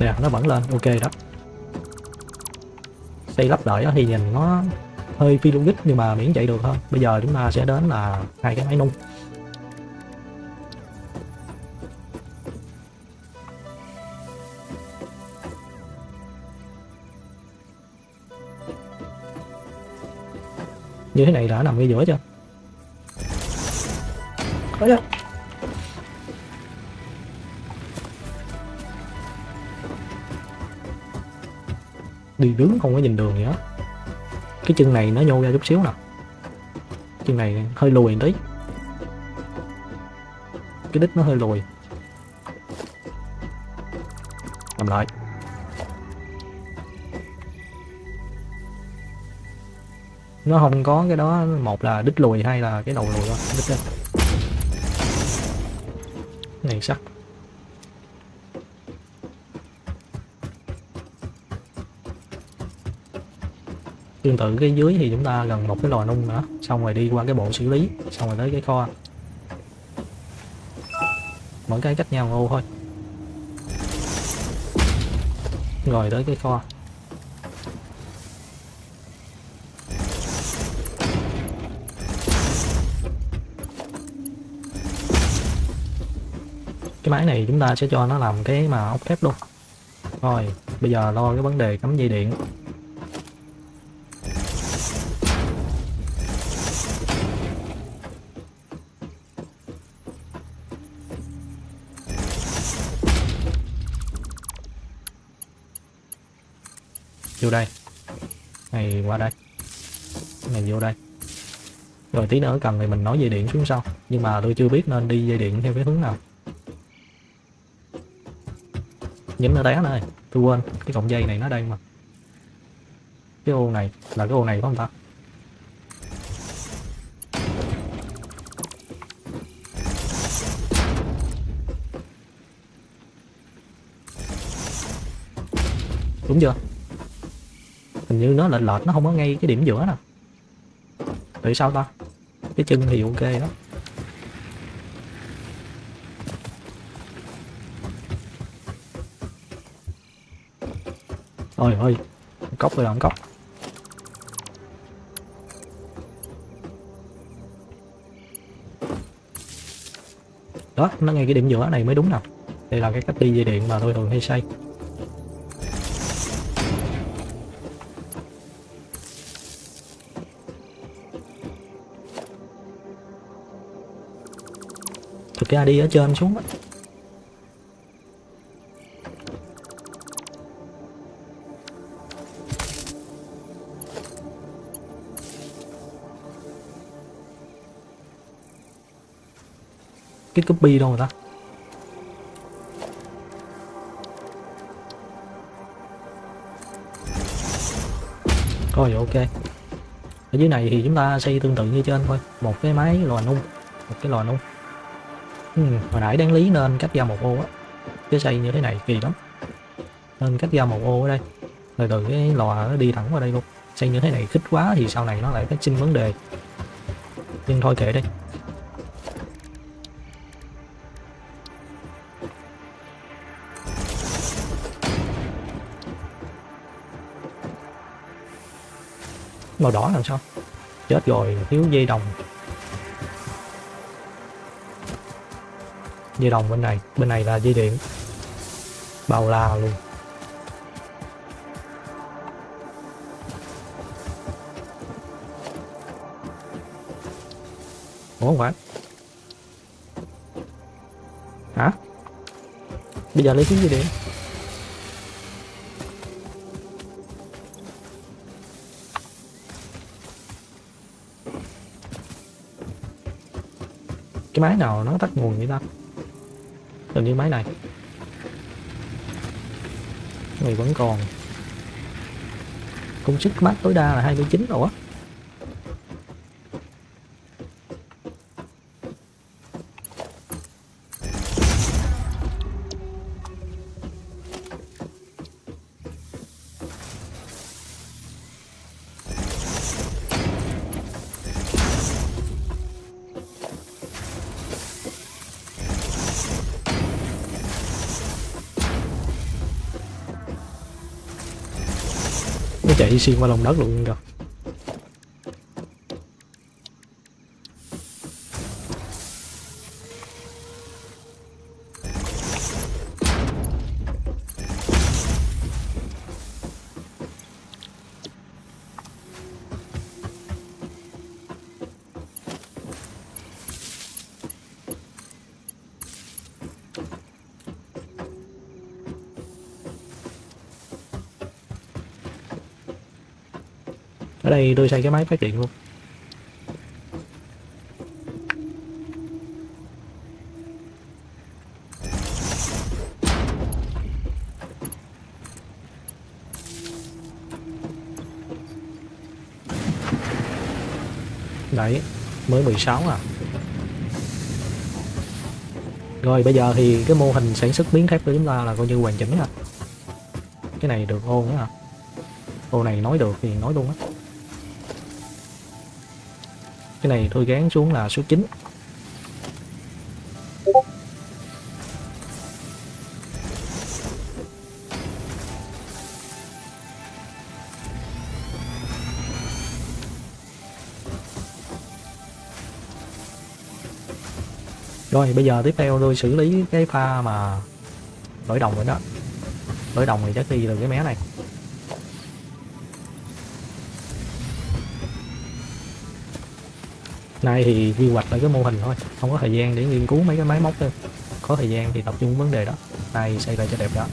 Nè, nó vẫn lên. Ok đó. Xây lắp đợi thì nhìn nó hơi phi logic nhưng mà miễn chạy được thôi. Bây giờ chúng ta sẽ đến là hai cái máy nung. Như thế này đã nằm ngay giữa chưa? Ôi đi đứng không có nhìn đường gì hết. Cái chân này nó nhô ra chút xíu nè. Chân này hơi lùi tí. Cái đít nó hơi lùi. Làm lại. Nó không có cái đó, một là đít lùi hay là cái đầu lùi thôi. Đít lên. Này sắc. Tương tự cái dưới thì chúng ta gần một cái lò nung nữa. Xong rồi đi qua cái bộ xử lý, xong rồi tới cái kho. Mỗi cái cách nhau ô thôi. Rồi tới cái kho. Cái máy này chúng ta sẽ cho nó làm cái mà ốc thép luôn. Rồi, bây giờ lo cái vấn đề cắm dây điện. Vô đây. Này qua đây. Này vô đây. Rồi tí nữa cần thì mình nói dây điện xuống sau. Nhưng mà tôi chưa biết nên đi dây điện theo cái hướng nào. Nhấn nó đá này tôi quên, cái cọng dây này nó đây mà. Cái ô này, là cái ô này phải không ta. Đúng chưa? Hình như nó lệch lệch, nó không có ngay cái điểm giữa nè. Tại sao ta? Cái chân thì ok đó. Ôi ôi cốc rồi làm cốc. Đó, nó ngay cái điểm giữa này mới đúng nè. đây là cái cách đi dây điện mà tôi thường hay xây cái ID đi ở trên xuống á. Cái copy đâu rồi ta? Rồi, ok. Ở dưới này thì chúng ta xây tương tự như trên thôi. Một cái máy lò nung, một cái lò nung ừ, hồi nãy đáng lý nên cắt ra một ô á. Chứ xây như thế này kỳ lắm. Nên cắt ra một ô ở đây. Rồi từ cái lò nó đi thẳng vào đây luôn. Xây như thế này khích quá thì sau này nó lại phát sinh vấn đề. Nhưng thôi kệ đi. Màu đỏ làm sao? Chết rồi thiếu dây đồng. Dây đồng bên này bên này là dây điện. Bao la luôn. Ủa không phải? Hả? Bây giờ lấy thiếu dây điện. Cái máy nào nó tắt nguồn vậy ta? Hình như máy này. Này vẫn còn. Công suất max tối đa là 29 rồi á. Chạy xuyên qua lòng đất luôn rồi ở tôi xây cái máy phát điện luôn. Đấy, mới 16 à. Rồi, bây giờ thì cái mô hình sản xuất miếng thép của chúng ta là coi như hoàn chỉnh à cái này được ô nữa à ô này nói được thì nói luôn á này tôi gán xuống là số 9 Rồi, bây giờ tiếp theo tôi xử lý cái pha mà đổi đồng rồi đó. Đổi đồng thì chắc đi được cái mé này. Nay thì quy hoạch lại cái mô hình thôi, không có thời gian để nghiên cứu mấy cái máy móc đâu có thời gian thì tập trung vấn đề đó. Nay xây lại cho đẹp đó.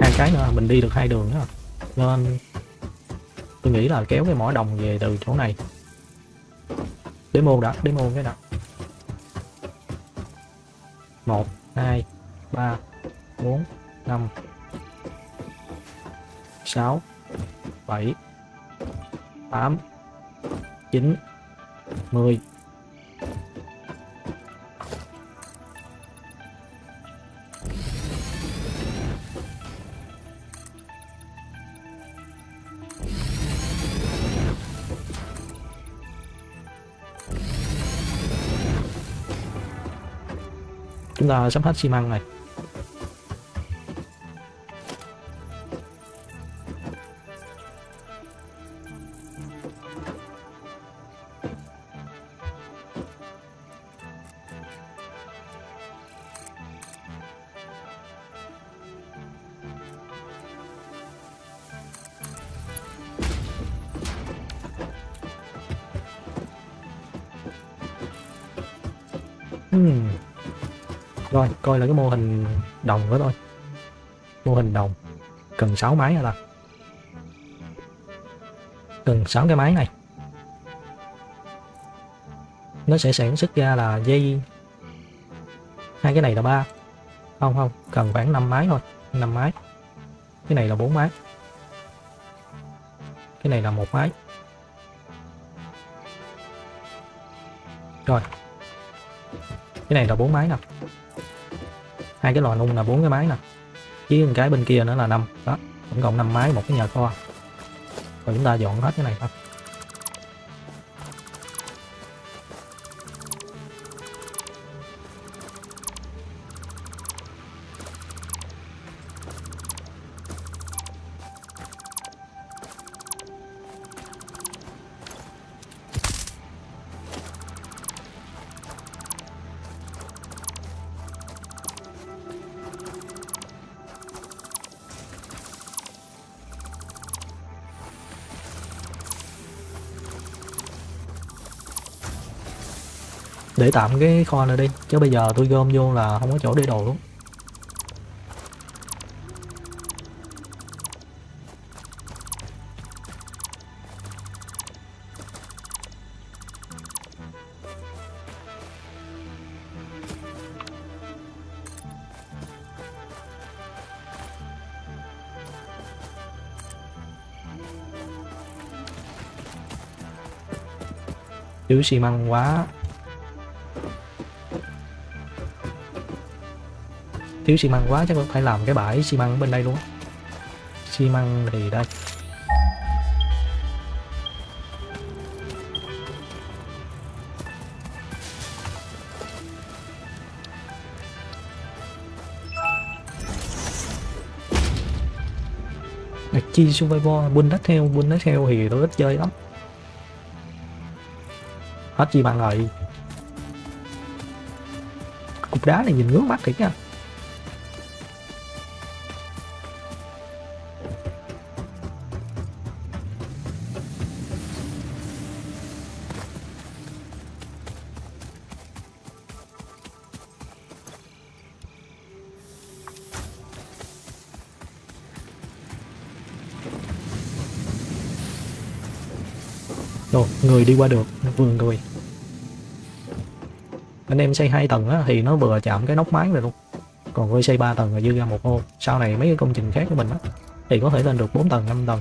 Hai cái nữa, mình đi được hai đường đó. Nên nghĩ là kéo cái mỏ đồng về từ chỗ này. Demo đã, demo cái đã một, hai, ba, bốn, năm, sáu, bảy, tám, chín, mười. Chúng ta sắp hết xi măng này. 6 máy hả ta? Cần 6 cái máy này. Nó sẽ sản xuất ra là dây hai cái này là ba Không không, cần khoảng 5 máy thôi, 5 máy. Cái này là 4 máy. Cái này là một máy. Rồi. Cái này là 4 máy nè hai cái lò nung là bốn cái máy nè với cái bên kia nữa là năm đó tổng cộng 5 máy, một cái nhà kho. Rồi chúng ta dọn hết cái này thôi. Tạm cái kho này đi, chứ bây giờ tôi gom vô là không có chỗ để đồ luôn. Chứ xi măng quá. Thiếu xi măng quá, chắc phải làm cái bãi xi măng bên đây luôn xi măng thì đây. Chi survivor buôn đất theo buôn đất theo thì tôi ít chơi lắm. Hết gì bằng rồi. Cục đá này nhìn ngứa mắt thiệt nha. Người đi qua được, vườn người. Anh em xây hai tầng á, thì nó vừa chạm cái nóc mái rồi luôn. Còn tôi xây 3 tầng là dư ra một ô. Sau này mấy cái công trình khác của mình á, thì có thể lên được 4 tầng, 5 tầng.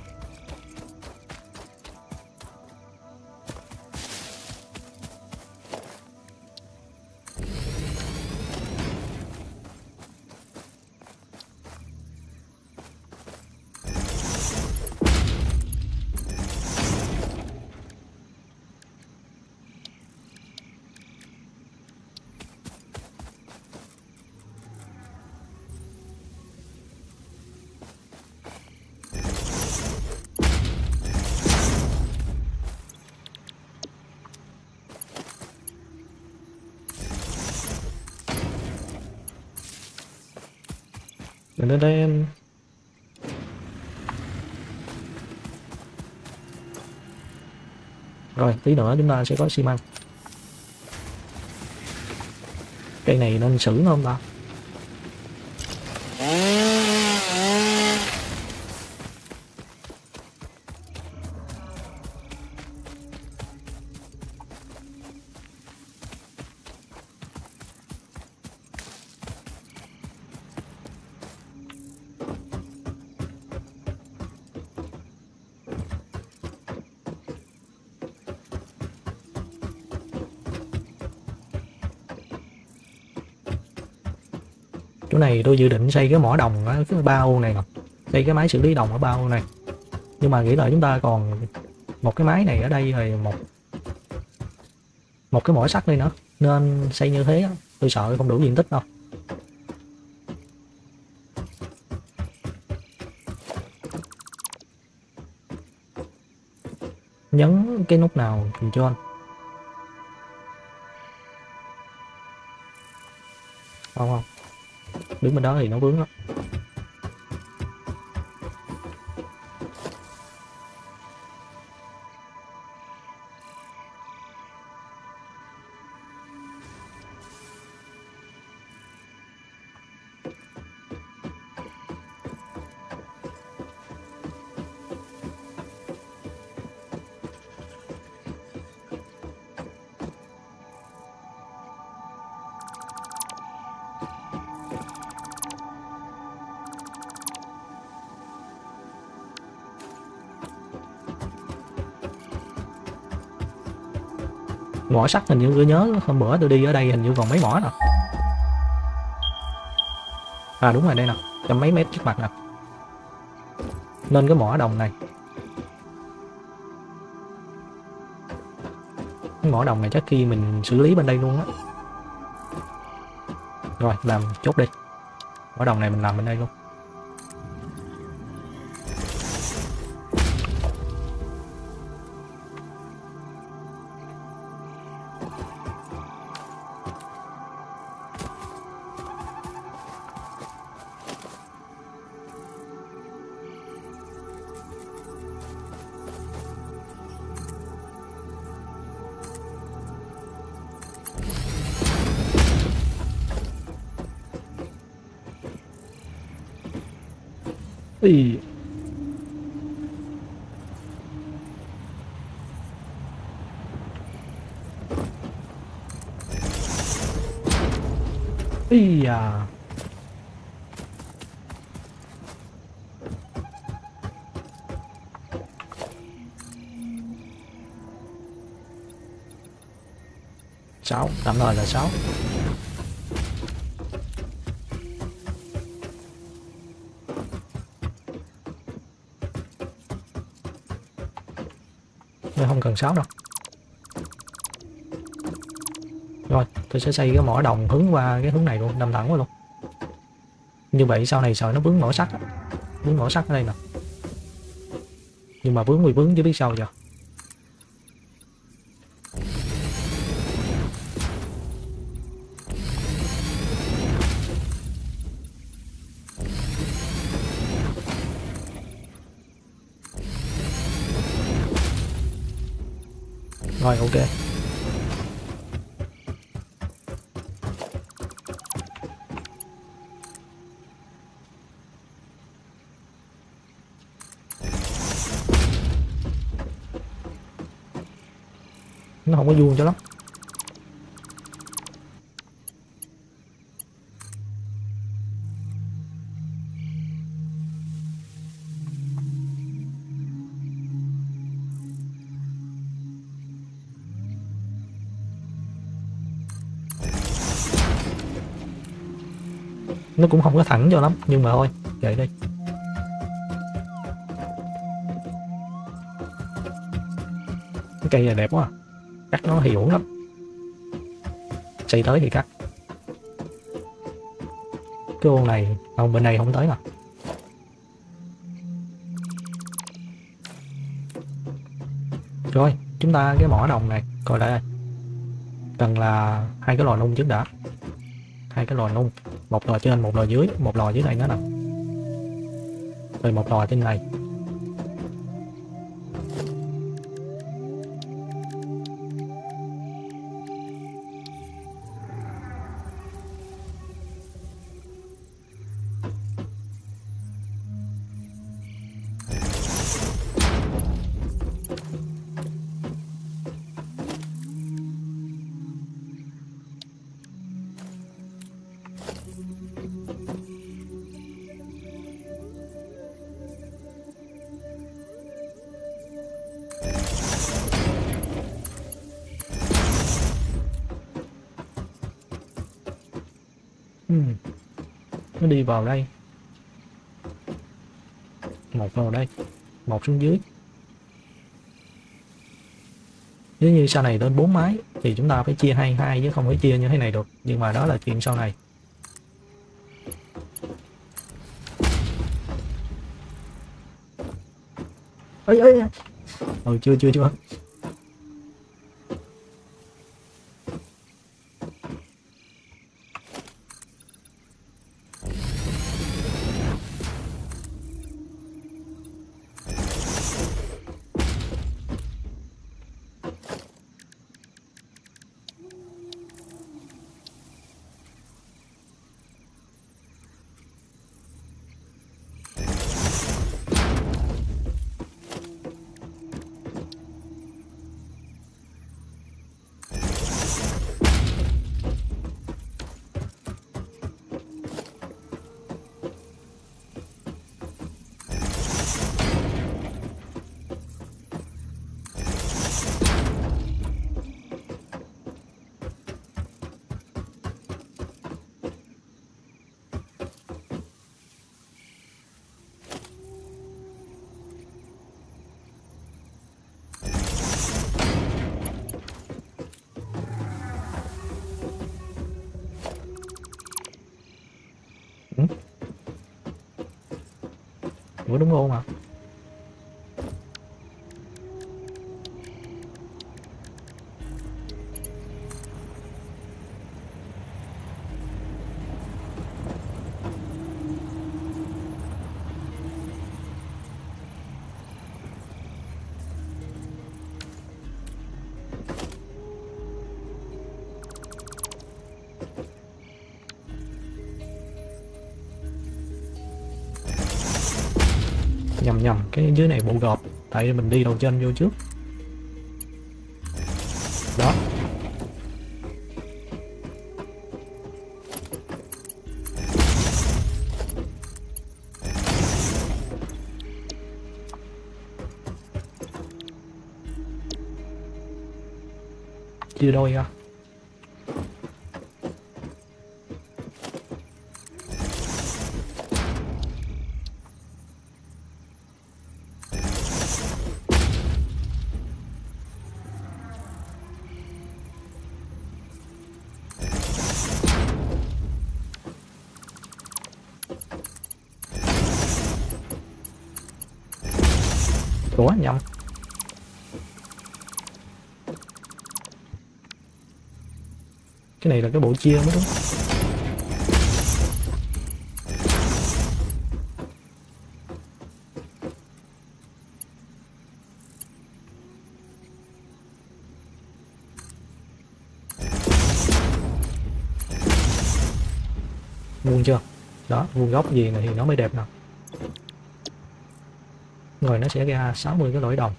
Tí nữa chúng ta sẽ có xi măng. Cây này nên xử không ta? Tôi dự định xây cái mỏ đồng ở cái bao này nè xây cái máy xử lý đồng ở bao này. Nhưng mà nghĩ là chúng ta còn một cái máy này ở đây rồi một một cái mỏ sắt đây nữa. Nên xây như thế tôi sợ không đủ diện tích đâu. Nhấn cái nút nào thì cho anh. Không không đứng bên đó thì nó vướng lắm. Mỏ sắt hình như tôi nhớ, hôm bữa tôi đi ở đây hình như còn mấy mỏ nè à đúng rồi, đây nè trăm mấy mét trước mặt nè. Nên cái mỏ đồng này. Cái mỏ đồng này chắc khi mình xử lý bên đây luôn á. Rồi, làm chốt đi. Mỏ đồng này mình làm bên đây luôn. Tạm thời là sáu. Tôi không cần 6 đâu. Rồi, tôi sẽ xây cái mỏ đồng hướng qua cái hướng này luôn Nằm thẳng qua luôn. Như vậy sau này sợ nó vướng mỏ sắt. Vướng mỏ sắt ở đây nè. Nhưng mà vướng thì vướng chứ biết sao giờ. Ok. Nó không có vuông cho lắm. Nó cũng không có thẳng cho lắm, nhưng mà thôi, kệ đi. Cái cây này đẹp quá à. cắt nó thì lắm. Xây tới thì cắt. Cái ô này, không, bên này không tới nè. Rồi, chúng ta cái mỏ đồng này, coi lại đây. Cần là hai cái lò nung trước đã. Hai cái lò nung một lò trên, một lò dưới. Một lò dưới này nữa nè. Rồi một lò trên này. Vào đây. Một vào đây, một xuống dưới. Nếu như sau này lên bốn máy thì chúng ta phải chia hai hai chứ không phải chia như thế này được. Nhưng mà đó là chuyện sau này. Ơi ơi ừ chưa chưa chưa. Ủa đúng không ạ? Cái dưới này bộ gọt tại mình đi đầu trên vô trước. Đó. Chia đôi ra này là cái bộ chia mới đúng. Vuông chưa? Đó, vuông góc gì này thì nó mới đẹp nè rồi nó sẽ ra 60 cái lỗi đồng.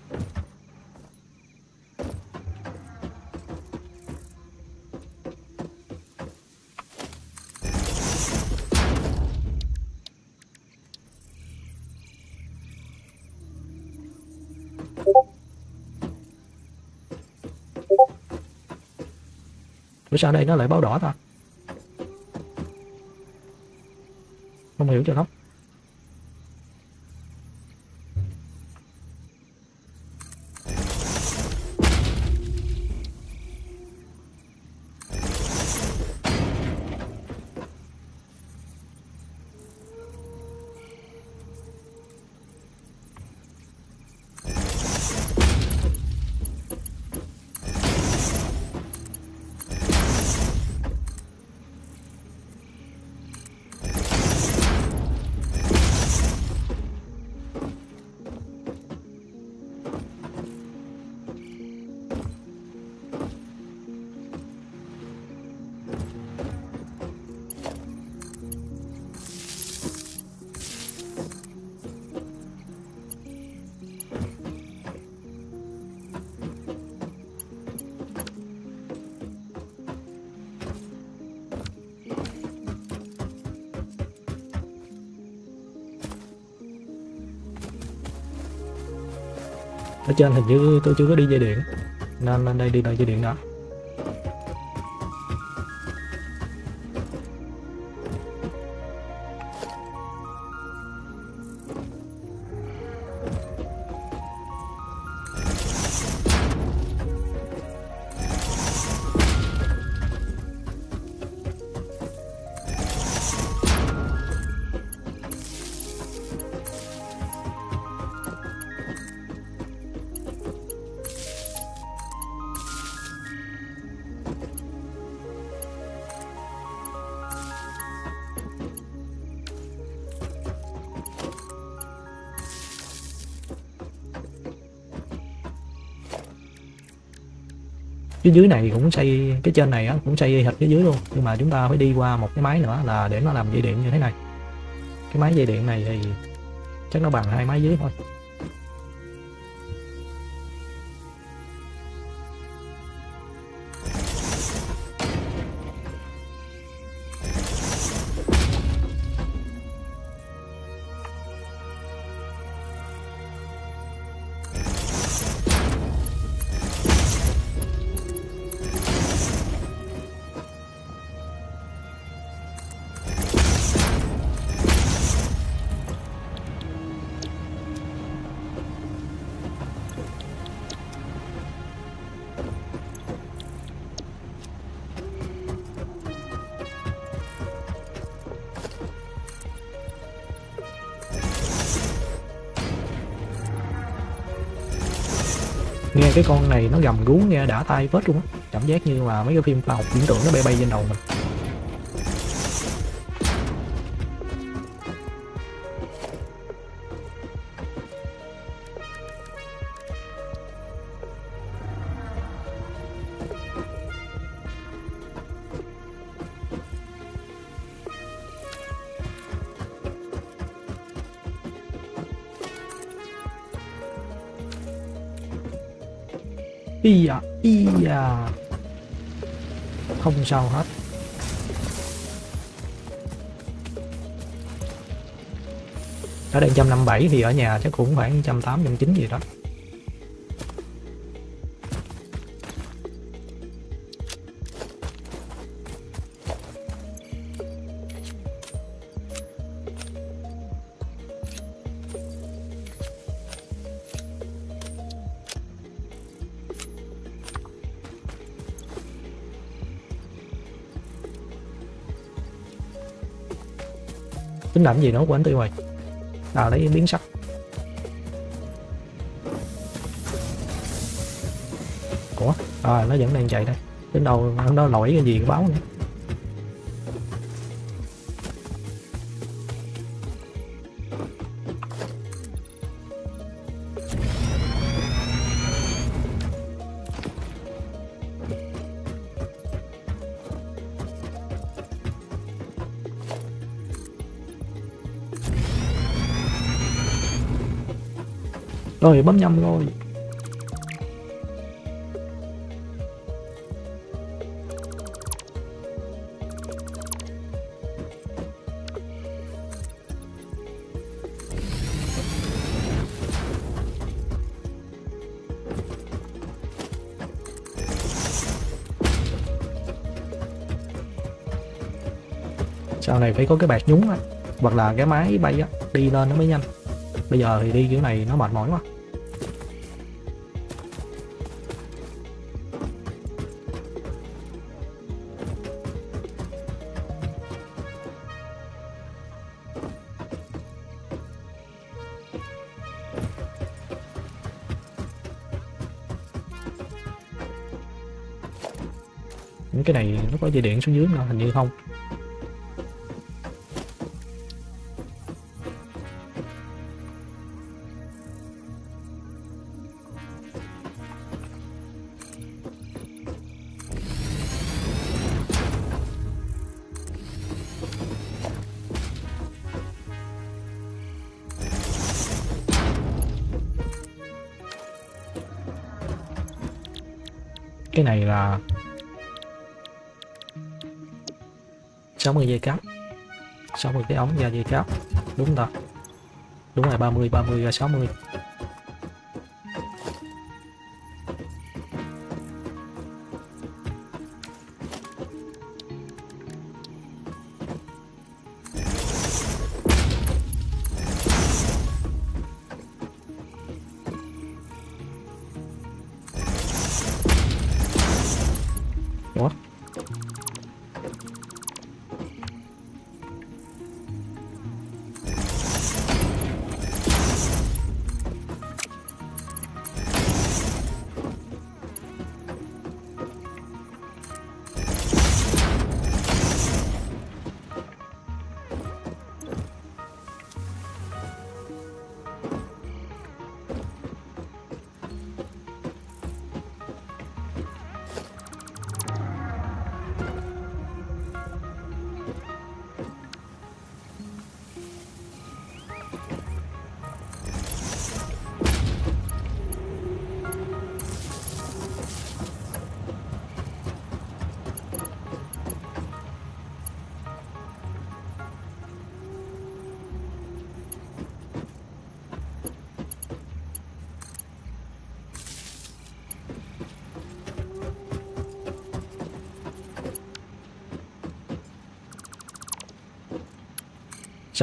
Ủa sao đây nó lại báo đỏ ta? Không hiểu cho lắm. Ở trên hình như tôi chưa có đi dây điện. Nên lên đây đi lại dây điện đã. Dưới này cũng xây, cái trên này cũng xây hệt cái dưới luôn. Nhưng mà chúng ta phải đi qua một cái máy nữa là để nó làm dây điện như thế này. Cái máy dây điện này thì chắc nó bằng hai máy dưới thôi. Cái con này nó gầm rú nghe đã tay vết luôn á. Cảm giác như là mấy cái phim khoa học viễn tưởng nó bay bay trên đầu mình. Da không sao hết. Ở đây 157 thì ở nhà chắc cũng khoảng 108 109 gì đó. Tính làm gì nữa của anh tiêu rồi à lấy biến sắc. Ủa? À nó vẫn đang chạy đây. Đến đâu nó lỗi cái gì báo nữa rồi, bấm nhầm rồi. Sau này phải có cái bạc nhúng á, hoặc là cái máy bay á, đi lên nó mới nhanh. Bây giờ thì đi kiểu này nó mệt mỏi quá. Những cái này nó có dây điện xuống dưới không hình như không. 60 dây cáp. 60 cái ống ra dây cáp. Đúng ta đúng rồi 30 30 ra 60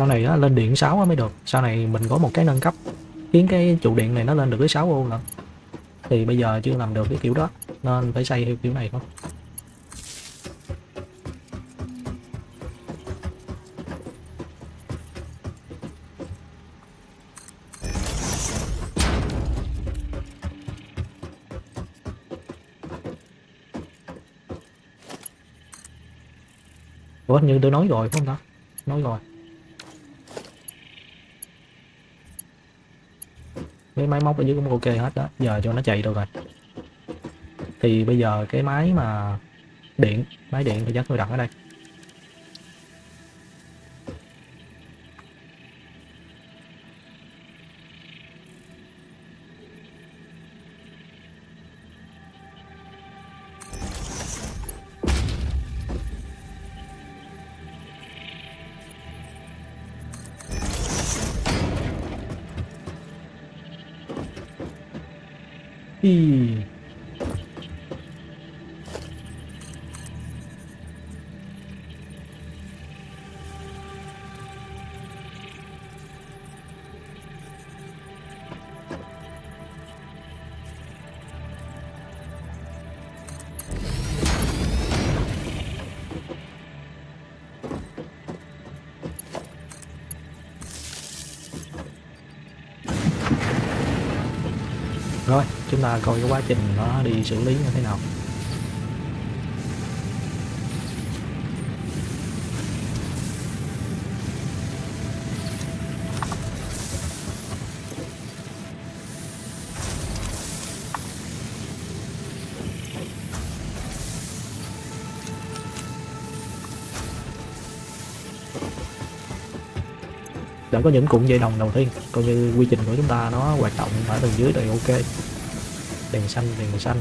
sau này á, lên điện 6 á mới được sau này mình có một cái nâng cấp khiến cái trụ điện này nó lên được tới 6 ô lận thì bây giờ chưa làm được cái kiểu đó nên phải xây theo kiểu này thôi Ủa như tôi nói rồi phải không ta? Nói rồi. Cái máy móc ở dưới cũng ok hết đó. Giờ cho nó chạy được rồi. Thì bây giờ cái máy mà điện, máy điện thì chắc tôi đặt ở đây. Chúng ta coi cái quá trình nó đi xử lý như thế nào. đã có những cụm dây đồng đầu tiên, coi như quy trình của chúng ta nó hoạt động ở tầng dưới thì ok đèn xanh đèn xanh.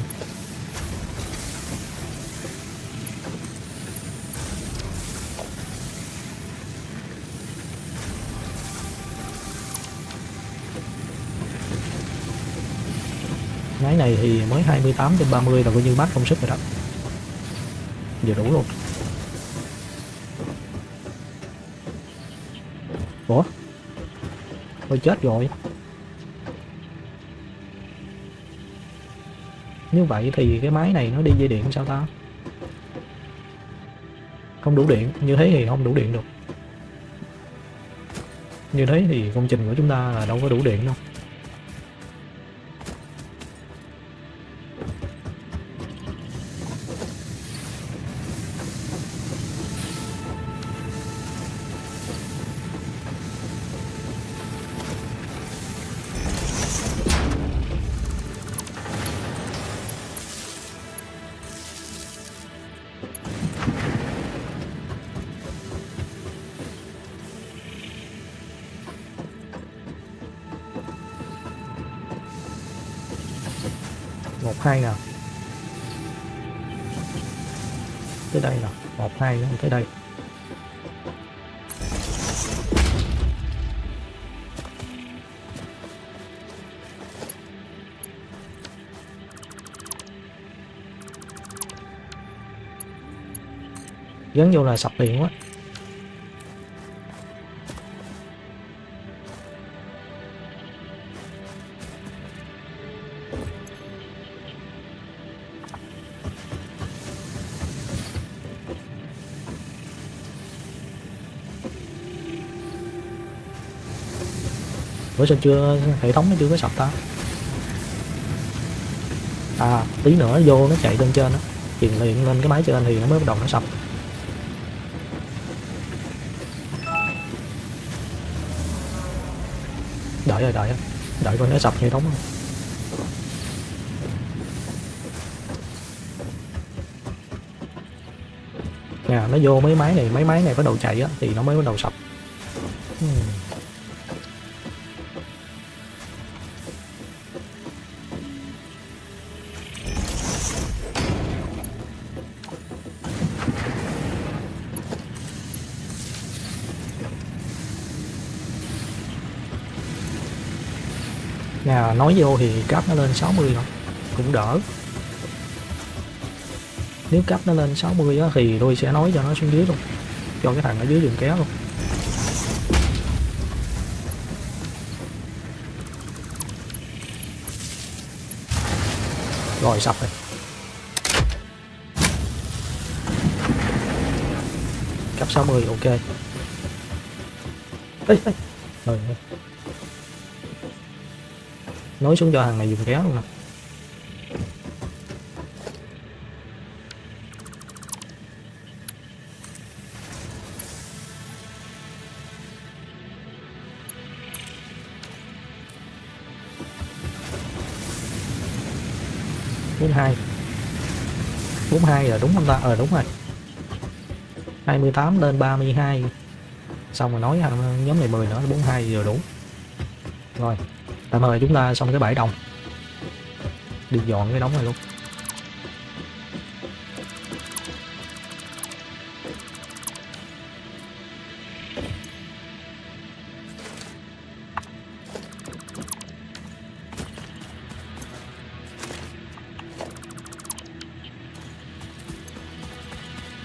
Máy này thì mới 28 trên 30 là coi như max công suất rồi đó. Giờ đủ luôn. Ủa? Tôi chết rồi. Như vậy thì cái máy này nó đi dây điện sao ta? Không đủ điện, Như thế thì không đủ điện được. Như thế thì công trình của chúng ta là đâu có đủ điện đâu. gắn vô là sập tiền quá Ủa sao chưa, hệ thống nó chưa có sập ta? À tí nữa nó vô nó chạy lên trên á. Truyền liền lên cái máy trên thì nó mới bắt đầu nó sập. Đợi rồi, đợi đợi coi nó sập hệ thống không nè, nó vô mấy máy này, mấy máy này bắt đầu chạy á, thì nó mới bắt đầu sập. Hmm. Nói vô thì cấp nó lên 60 rồi. Cũng đỡ. Nếu cấp nó lên 60 á, thì tôi sẽ nói cho nó xuống dưới luôn. Cho cái thằng ở dưới đường kéo luôn. Rồi sập rồi. Cấp 60 ok. Ê, ê. Rồi, nối xuống cho thằng này dùng kéo luôn nè. Bốn hai. Bốn hai là đúng không ta? Ờ đúng rồi. 28 lên 32 xong rồi nói nhóm này 10 nữa 42 giờ đủ tạm thời chúng ta xong cái bãi đồng. Đi dọn cái đống này luôn.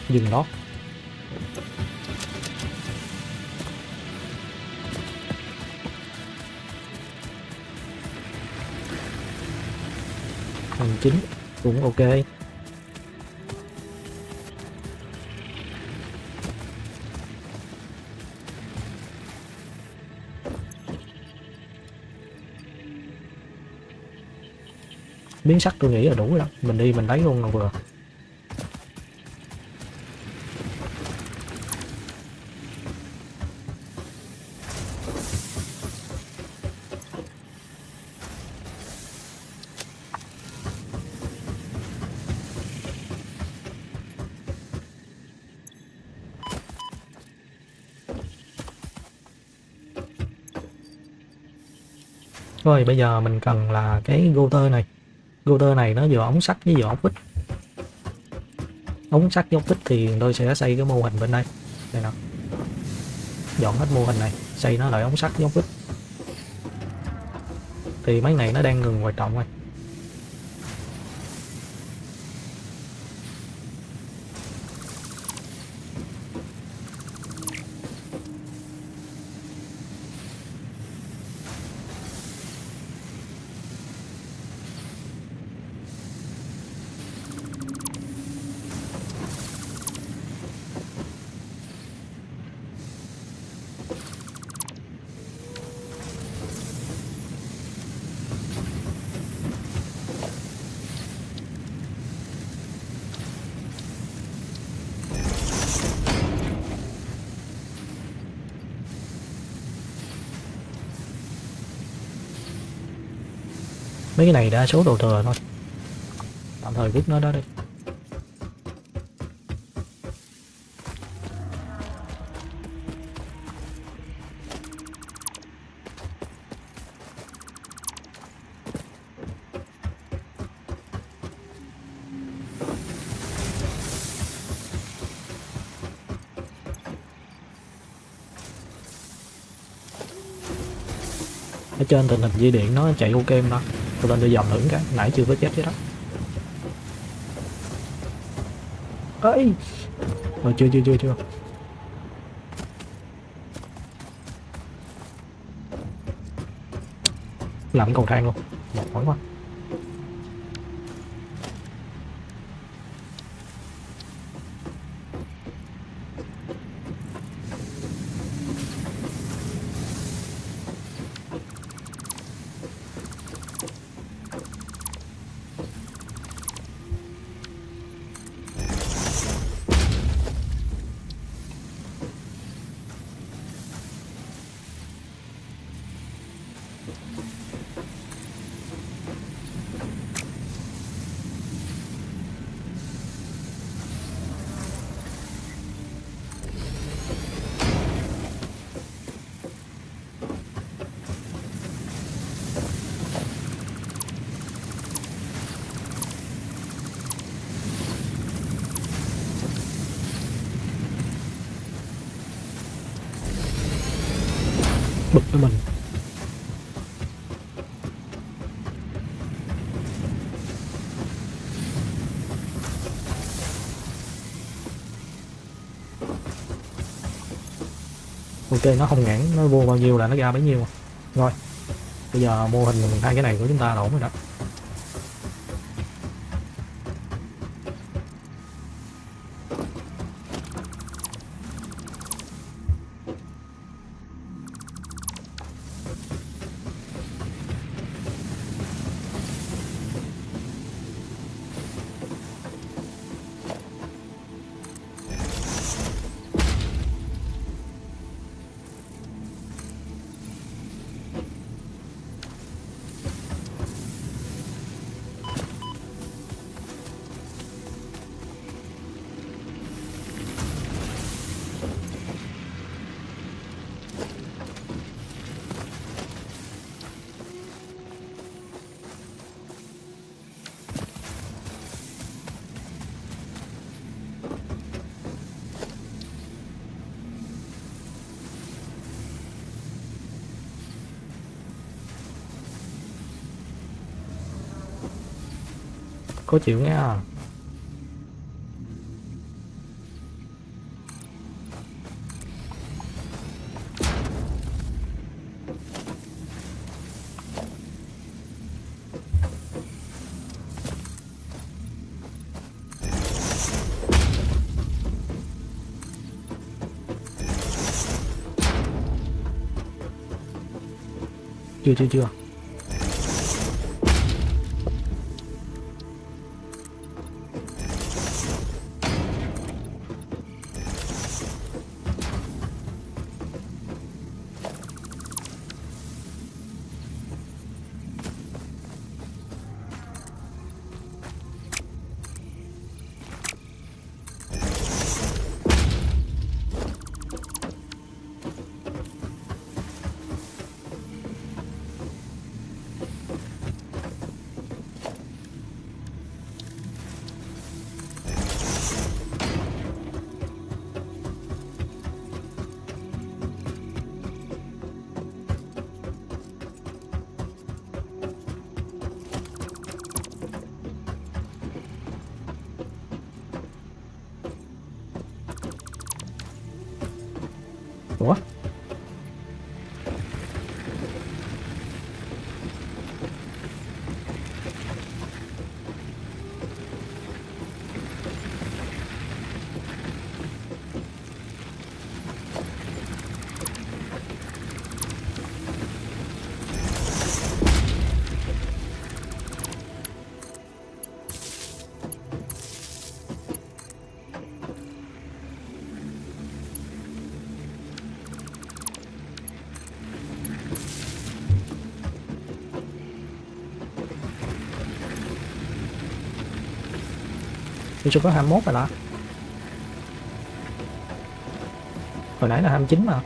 Dừng đó. 9 cũng ok. Miếng sắt tôi nghĩ là đủ rồi. Mình đi, mình lấy luôn là vừa. Rồi bây giờ mình cần là cái router này. Router này nó vừa ống sắt với vừa ống vít ống sắt với ống vít thì tôi sẽ xây cái mô hình bên đây. Đây nè. Dọn hết mô hình này, xây nó lại ống sắt với ống vít thì máy này nó đang ngừng hoạt động rồi. Mấy cái này đa số đồ thừa thôi. Tạm thời vứt nó đó đi. Ở trên tình hình dây điện nó chạy ok em đó tôi lên tôi dòm thử cái. Nãy chưa có chết chứ đó. Ấy mà ờ, chưa chưa chưa chưa. Làm cầu thang luôn. Một mỏi quá. Ok nó không ngãn, nó vô bao nhiêu là nó ra bấy nhiêu. Rồi, bây giờ mô hình hai cái này của chúng ta là ổn rồi đó. Khó chịu nha chưa chưa chưa. Tôi có 21 rồi đó. Hồi nãy là 29 mà.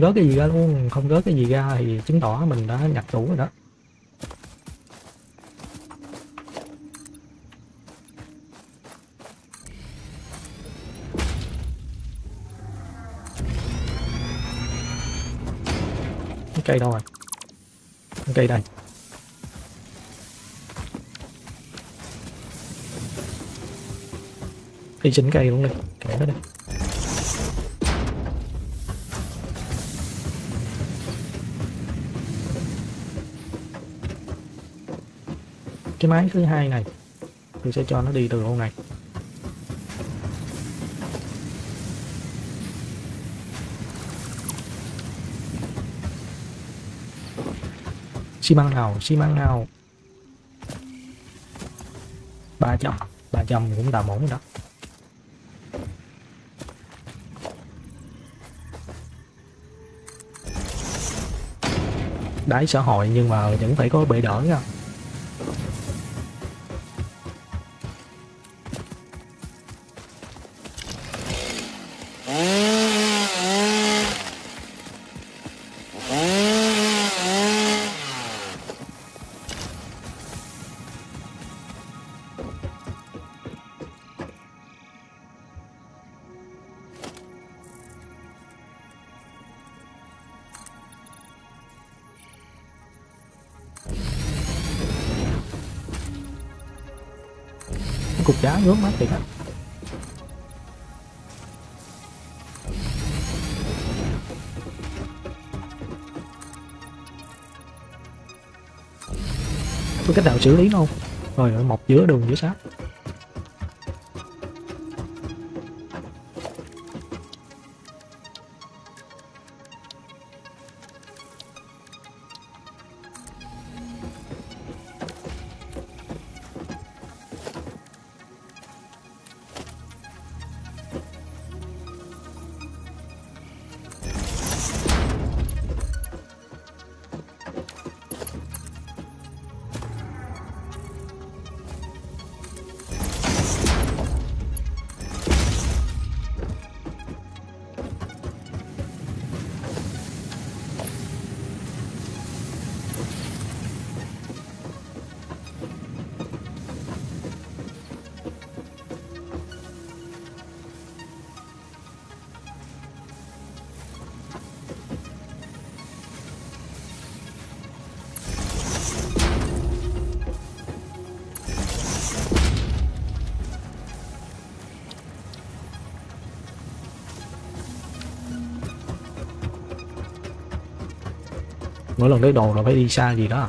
Không rớt cái gì ra luôn, không rớt cái gì ra thì chứng tỏ mình đã nhặt đủ rồi đó. Cái cây đâu rồi? Cái cây đây. Đi chỉnh cây luôn đi, kệ nó đi. Cái máy thứ hai này thì sẽ cho nó đi từ ô này xi măng nào, xi măng nào? Ba trăm ba trăm cũng tầm ổn đó. Đáy xã hội nhưng mà vẫn phải có bệ đỡ nha. Đá ngứa mắt thiệt á có cách nào xử lý không? Rồi ở mọc giữa đường giữa sát mỗi lần lấy đồ là phải đi xa gì đó à?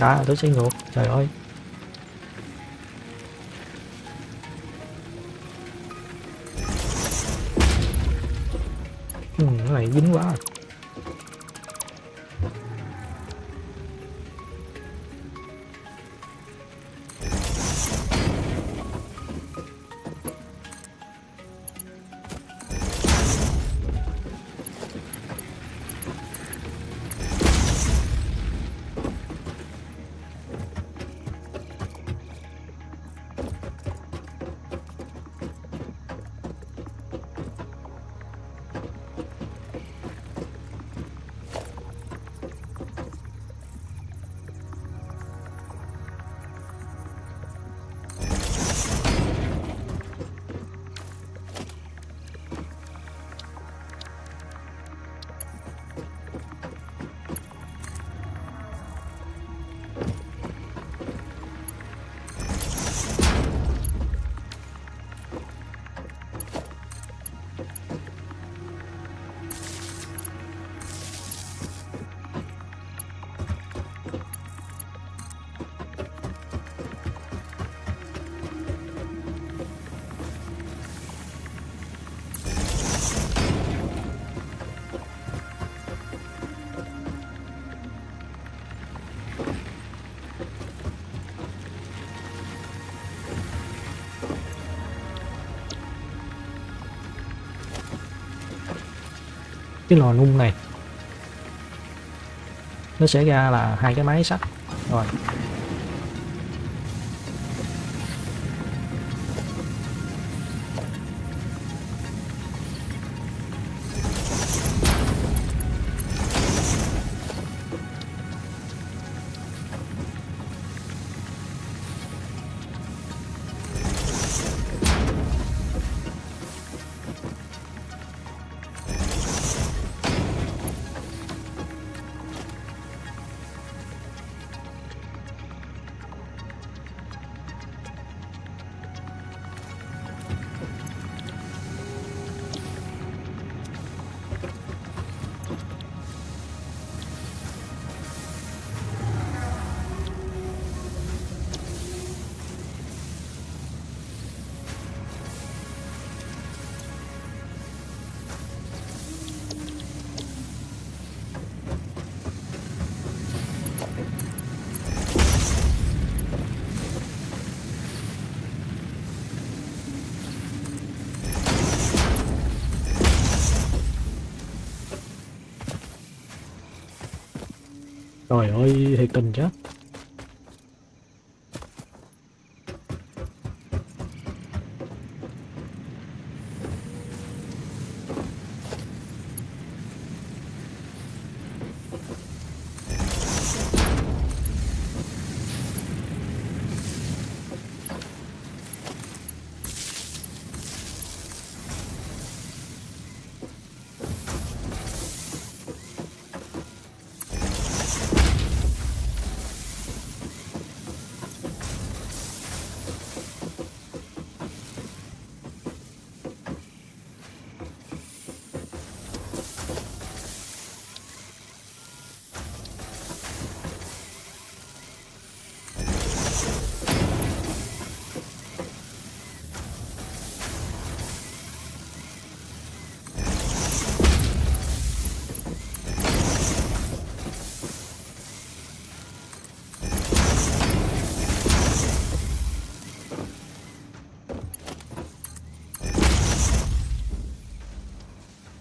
À tôi sẽ ngược. Trời ơi. Cái lò nung này. Nó sẽ ra là hai cái máy sắt. Rồi. Trời ơi, thiệt tình chứ.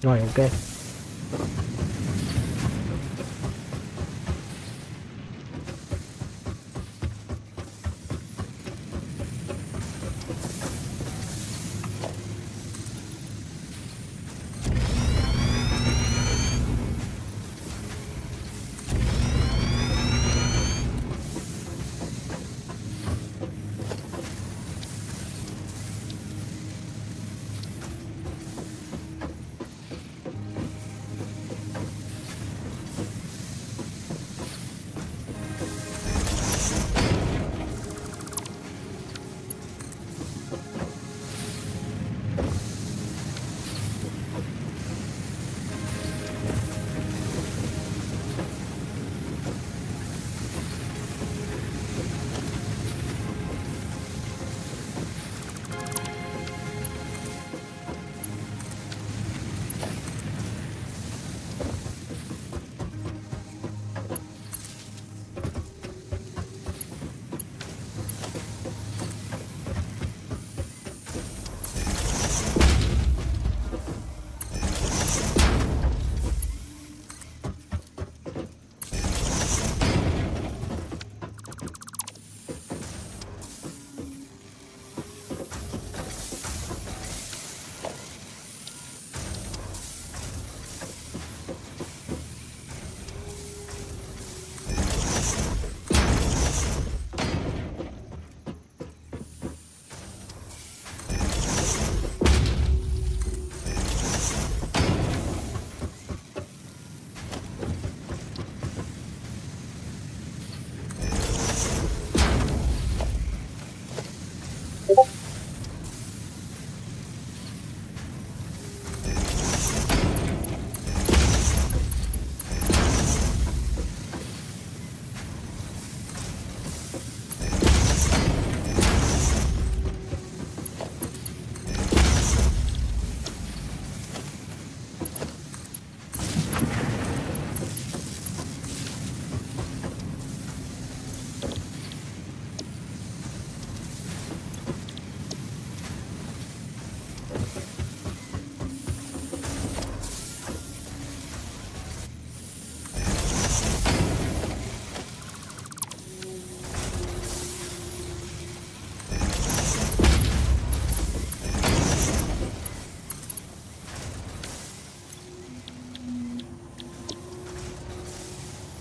Rồi ok.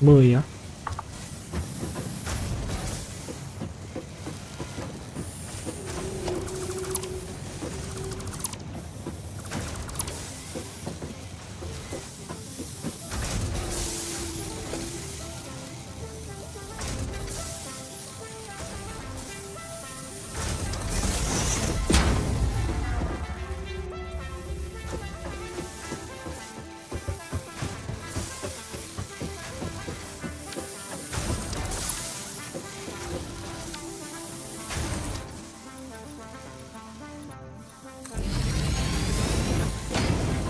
10 á.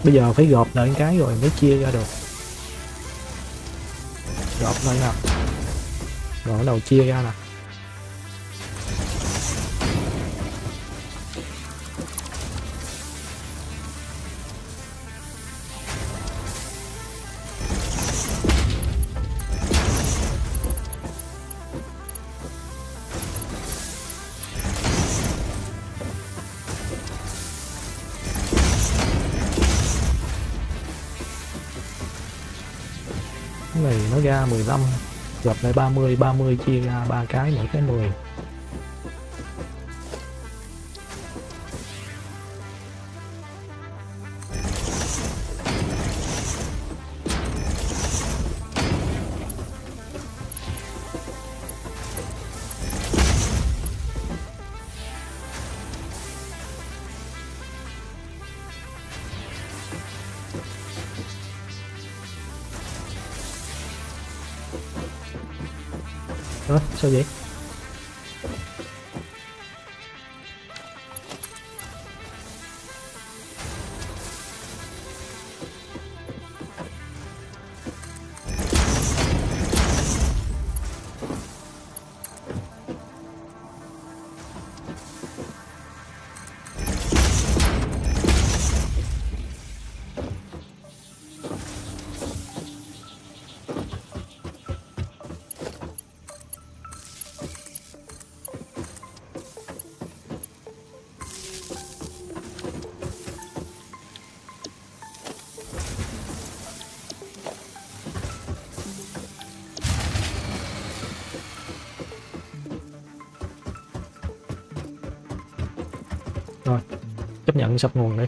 Bây giờ phải gộp lại cái rồi mới chia ra được. Gộp lại nè rồi bắt đầu chia ra nè. Ra 15 gặp lại 30 30 chia ra ba cái mỗi cái 10 cũng sắp nguồn đấy.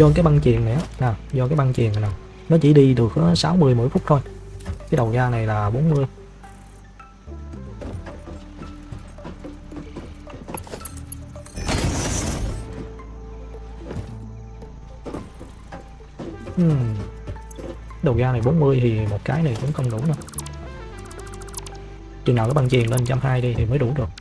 Do cái băng chuyền này á. Nè do cái băng chuyền này nè nó chỉ đi được có 60 mỗi phút thôi. Cái đầu ra này là 40 hmm. đầu ra này 40 thì một cái này cũng không đủ đâu. Chừng nào cái băng chuyền lên 120 đi thì mới đủ được.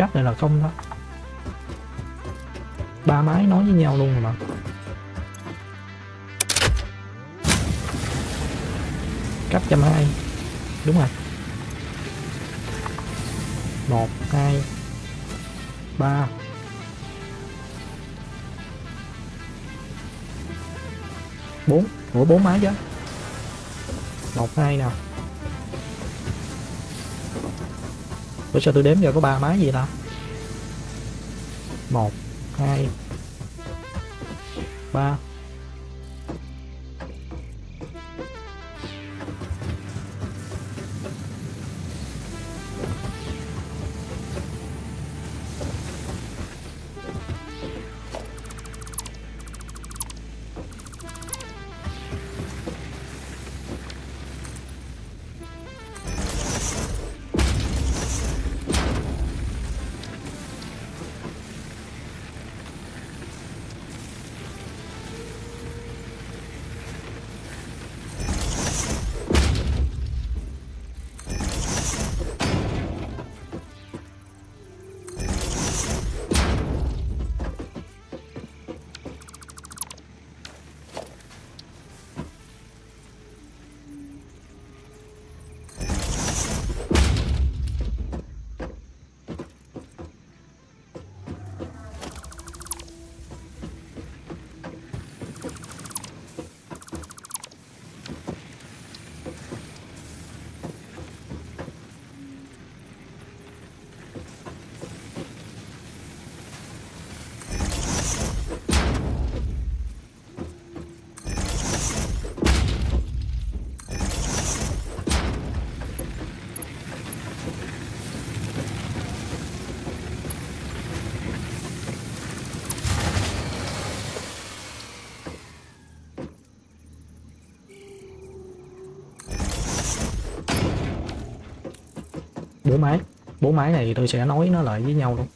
Cáp này là không đó. Ba máy nói với nhau luôn rồi mà. Cấp trăm hai. Đúng rồi. Một, hai, ba. Bốn. Ủa, bốn máy chứ? Một, hai nào. Ủa sao tôi đếm giờ có ba máy gì ta? Một. Máy này máy này tôi sẽ nói nó lại với nhau luôn.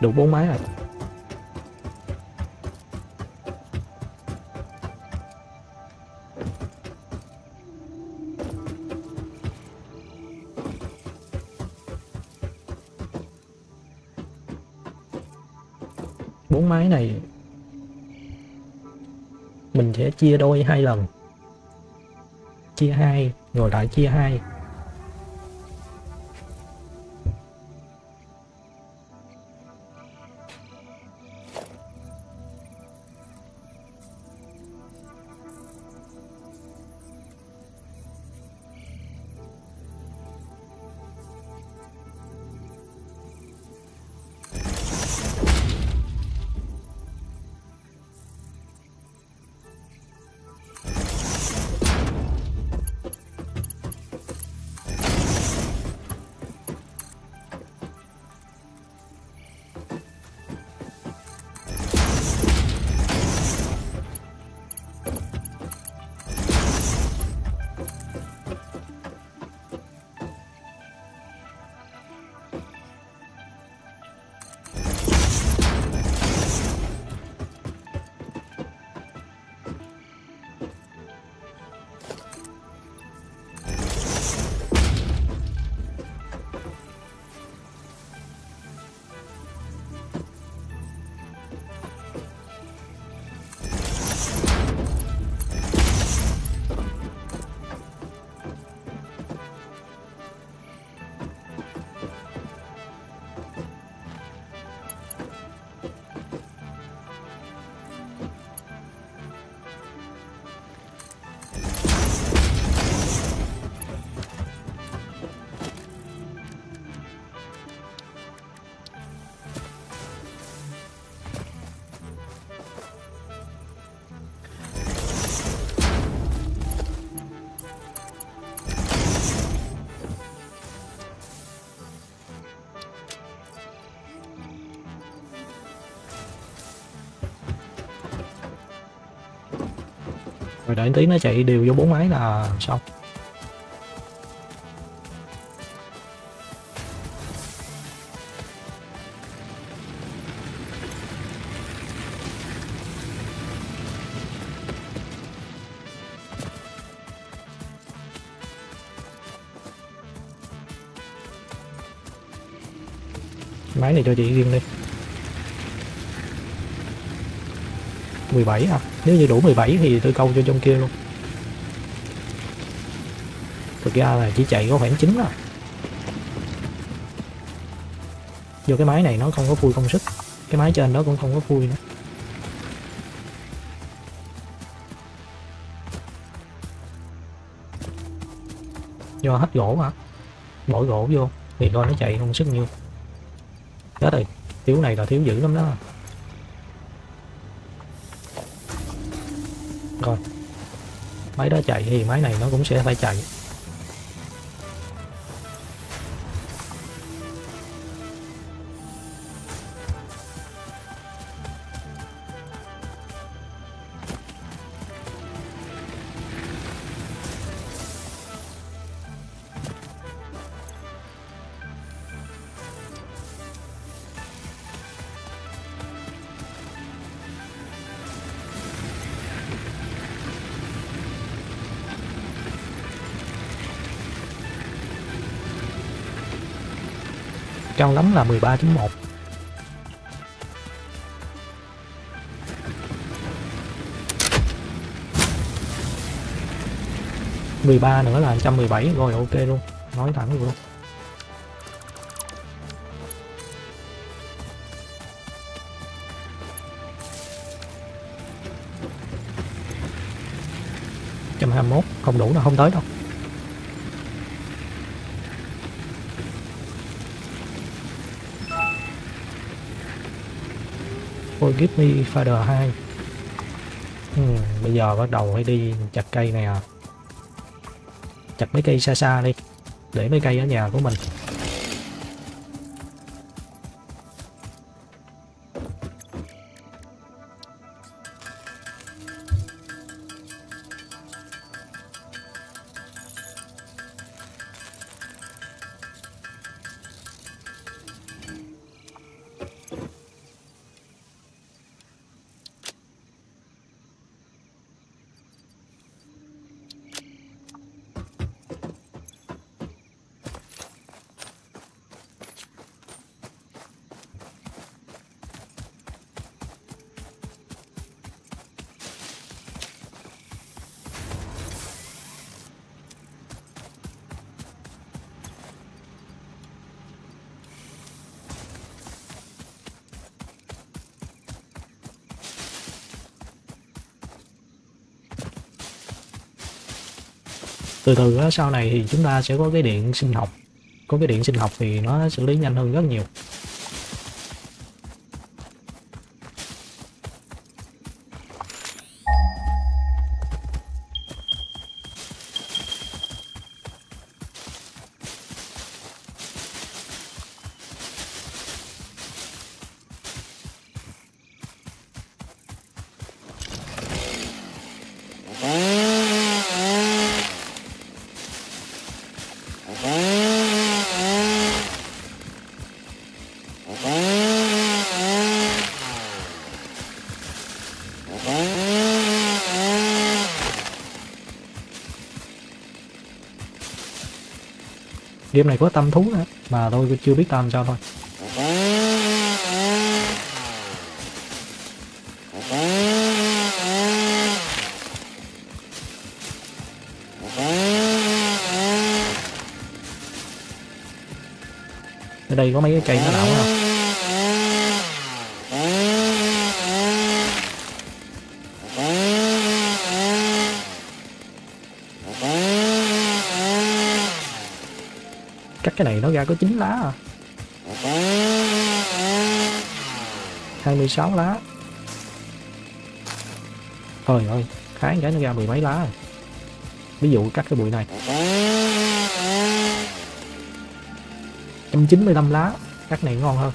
Đủ bốn máy rồi. Bốn máy này mình sẽ chia đôi hai lần. Chia hai rồi lại chia hai. Đợi tí nó chạy đều vô bốn máy là xong. Máy này cho chị riêng đi. 17 à? Nếu như đủ 17 thì tôi câu cho trong kia luôn. Thực ra là chỉ chạy có khoảng 9 à vô cái máy này nó không có phui công sức cái máy trên đó cũng không có phui nữa. Do hết gỗ hả bỏ gỗ vô thì coi nó chạy công sức nhiêu. Chết rồi. Thiếu này là thiếu dữ lắm đó. Rồi. Máy đó chạy thì máy này nó cũng sẽ phải chạy. Cao lắm là 13.1 13 nữa là 117 rồi ok luôn. Nói thẳng luôn. Trăm hai mốt, không đủ là không tới đâu. Forgive me Father 2 ừ, Bây giờ bắt đầu phải đi chặt cây này à, Chặt mấy cây xa xa đi Để mấy cây ở nhà của mình. Từ từ á, sau này thì chúng ta sẽ có cái điện sinh học. Có cái điện sinh học thì nó xử lý nhanh hơn rất nhiều. Game này có tâm thú nữa mà tôi chưa biết tâm sao thôi. Ở đây có mấy cái cây nó đảo không? Cái này nó ra có 9 lá à. 26 lá. Thôi ơi kháng cái nó ra mười mấy lá rồi ví dụ cắt cái bụi này. 195 lá, cắt này ngon hơn.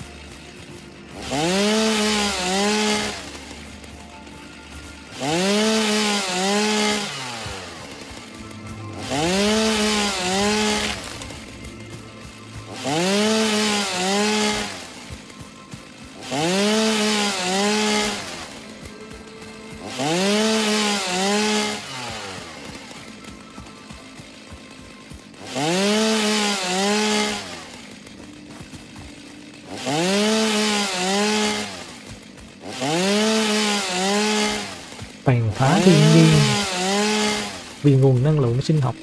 Sinh học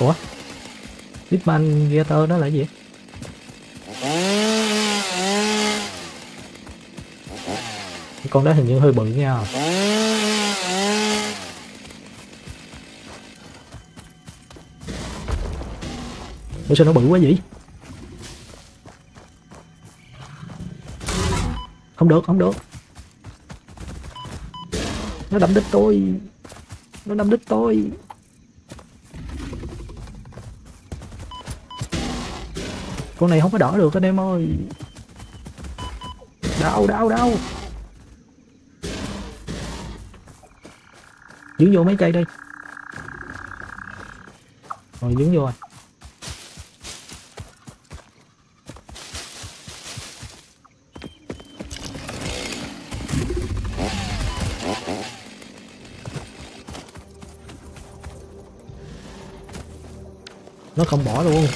Ủa? Hitman Gator đó là gì? Con đó hình như hơi bự nha. Ủa sao nó bự quá vậy? Không được, không được. Nó đâm đích tôi. Nó đâm đích tôi. Con này không có đỡ được anh em ơi. Đau, đau, đau. Dướng vô mấy cây đây Rồi dướng vô rồi. Nó không bỏ luôn.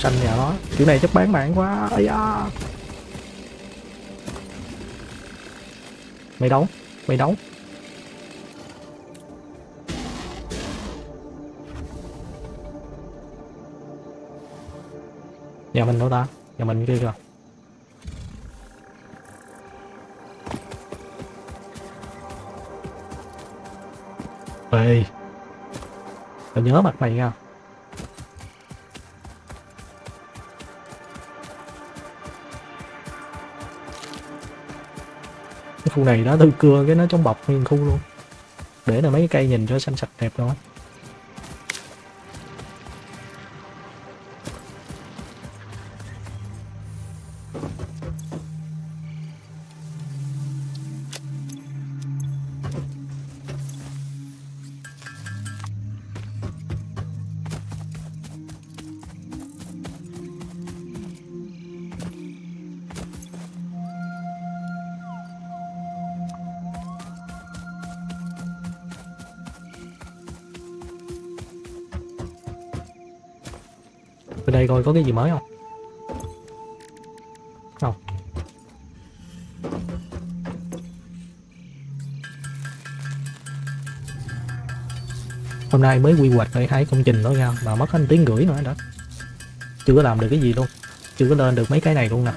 Xanh nhà nó kiểu này chắc bán mạng quá. Ấy da. Mày đấu mày đấu nhà mình đâu ta? Nhà mình kia kìa. Ê. Tao nhớ mặt mày nha. Cái khu này đó, tôi cưa cái nó trong bọc nguyên khu luôn. Để là mấy cái cây nhìn cho xanh sạch đẹp thôi. Bên có cái gì mới không? Không. Hôm nay mới quy hoạch để hai công trình đó ra mà mất anh tiếng gửi nữa đó chưa có làm được cái gì luôn, chưa có lên được mấy cái này luôn nè.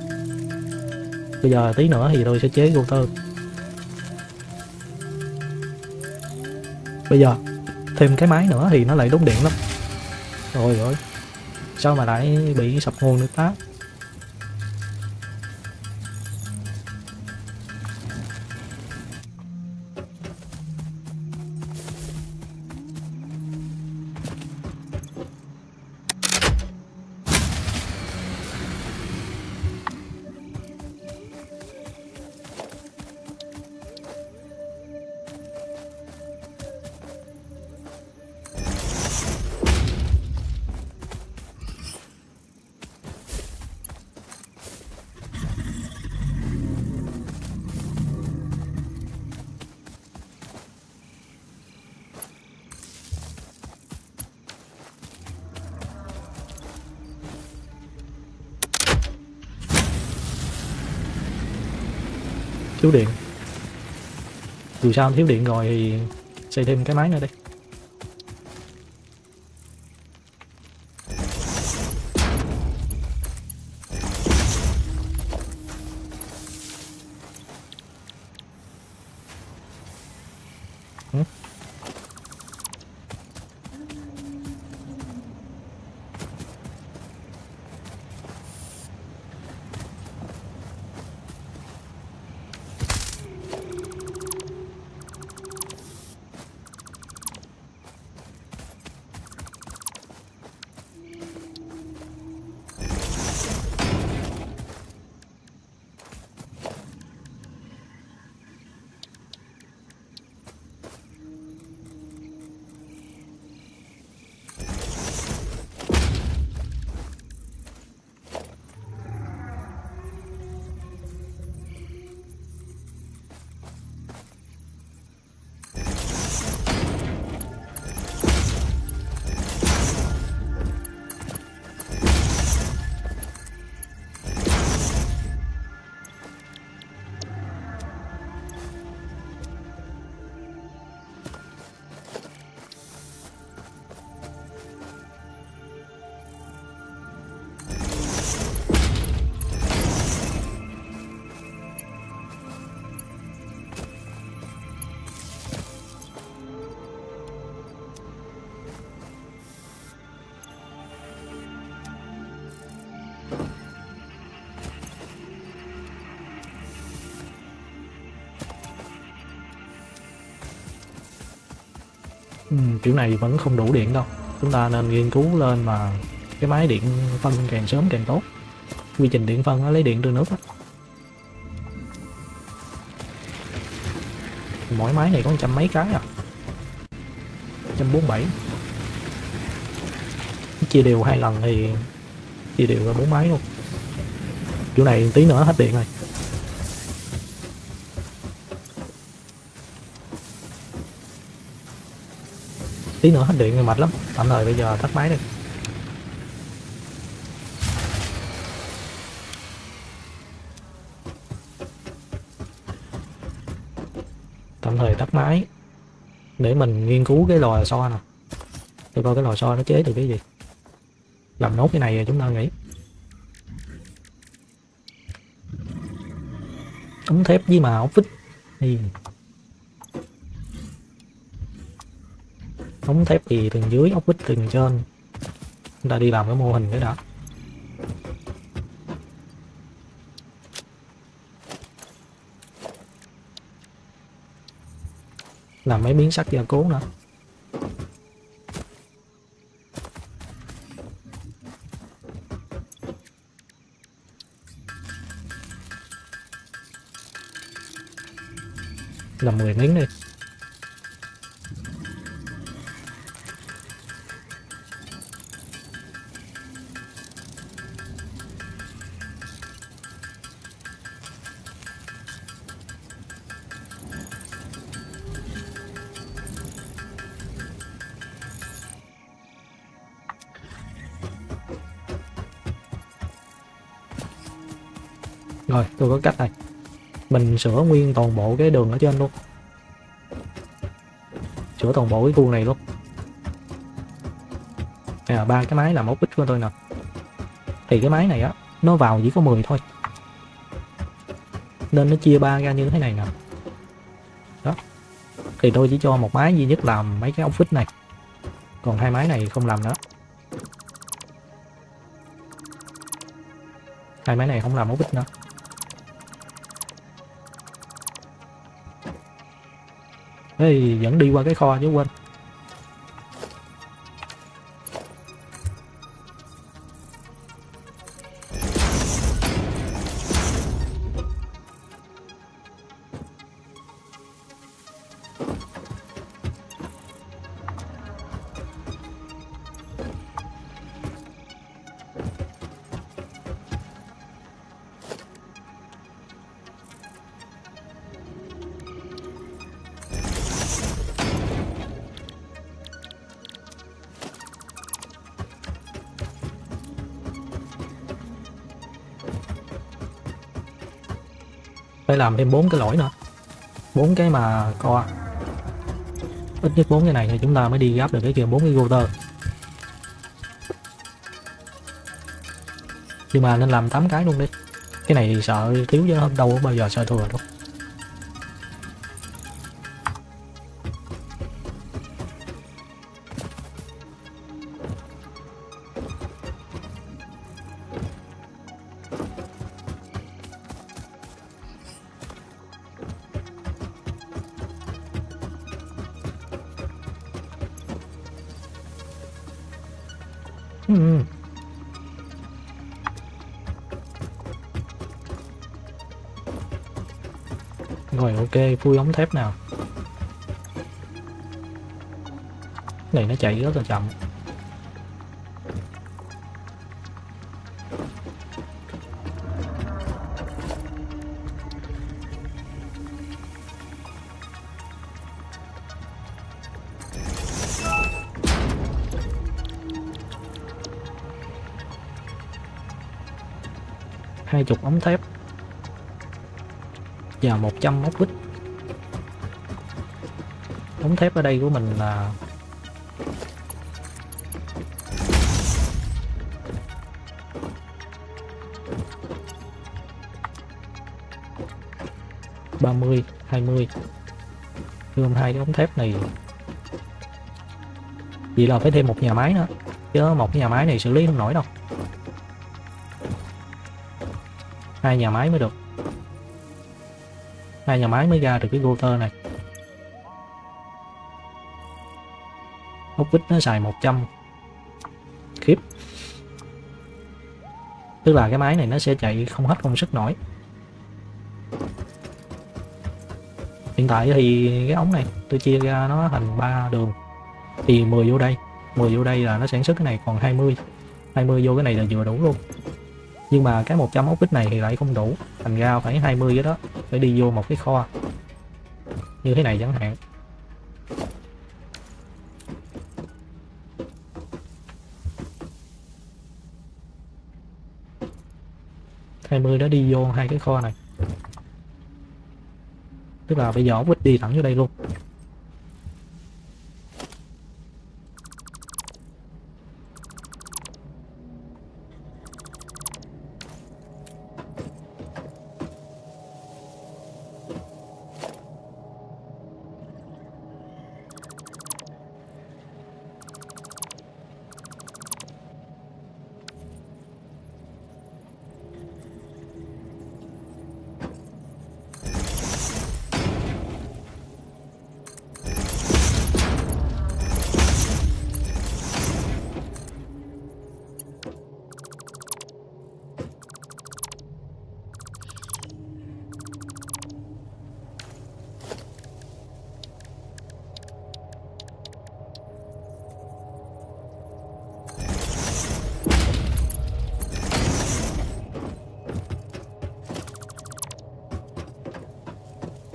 Bây giờ tí nữa thì tôi sẽ chế router bây giờ, thêm cái máy nữa thì nó lại đốt điện lắm. Rồi rồi sao mà lại bị sập nguồn được ta? Thiếu điện. Dù sao thiếu điện rồi thì xây thêm cái máy nữa đi. Kiểu này vẫn không đủ điện đâu. Chúng ta nên nghiên cứu lên mà cái máy điện phân càng sớm càng tốt. Quy trình điện phân nó lấy điện từ nước á. Mỗi máy này có trăm mấy cái à. trăm bốn bảy. Chia đều hai lần thì chia đều ra bốn máy luôn. Chỗ này tí nữa hết điện rồi. Tí nữa hết điện thì mệt lắm. Tạm thời bây giờ tắt máy đi. Tạm thời tắt máy. Để mình nghiên cứu cái lò xo nè tôi coi cái lò xo nó chế từ cái gì. Làm nốt cái này rồi chúng ta nghĩ ống thép với mà ốc vít thì ống thép thì tầng dưới ốc vít tầng trên. Chúng ta đi làm cái mô hình cái đó. Làm mấy miếng sắt gia cố nữa. Làm 10 miếng đi. Tôi có cách này. Mình sửa nguyên toàn bộ cái đường ở trên luôn. Sửa toàn bộ cái khu này luôn. À, ba cái máy làm ốc bích của tôi nè. Thì cái máy này á nó vào chỉ có 10 thôi. Nên nó chia ba ra như thế này nè. Đó. Thì tôi chỉ cho một máy duy nhất làm mấy cái ốc vít này. Còn hai máy này không làm nữa. Hai máy này không làm ốc vít Ê, vẫn đi qua cái kho chứ quên. Làm thêm bốn cái lỗi nữa. Bốn cái mà co à. ít nhất bốn cái này thì chúng ta mới đi gấp được cái kia, bốn cái router. Nhưng mà nên làm 8 cái luôn đi. Cái này thì sợ thiếu chứ đâu có bao giờ sợ thừa đâu ống thép nào? Này, nó chạy rất là chậm. Hai chục ống thép và 100 ống vít ống thép ở đây của mình là ba mươi, hai mươi. Gom hai cái ống thép này. Vậy là phải thêm một nhà máy nữa. Chứ một cái nhà máy này xử lý không nổi đâu. Hai nhà máy mới được. Hai nhà máy mới ra được cái router này. Ốc nó xài 100 khiếp tức là cái máy này nó sẽ chạy không hết công sức nổi. Hiện tại thì cái ống này, tôi chia ra nó thành ba đường. Thì 10 vô đây 10 vô đây là nó sản xuất cái này, còn 20 20 vô cái này là vừa đủ luôn. Nhưng mà cái 100 ốc vít này thì lại không đủ, thành ra phải 20 cái đó, phải đi vô một cái kho. Như thế này chẳng hạn. 20 đó đi vô hai cái kho này. Tức là bây giờ ổng đi thẳng vô đây luôn.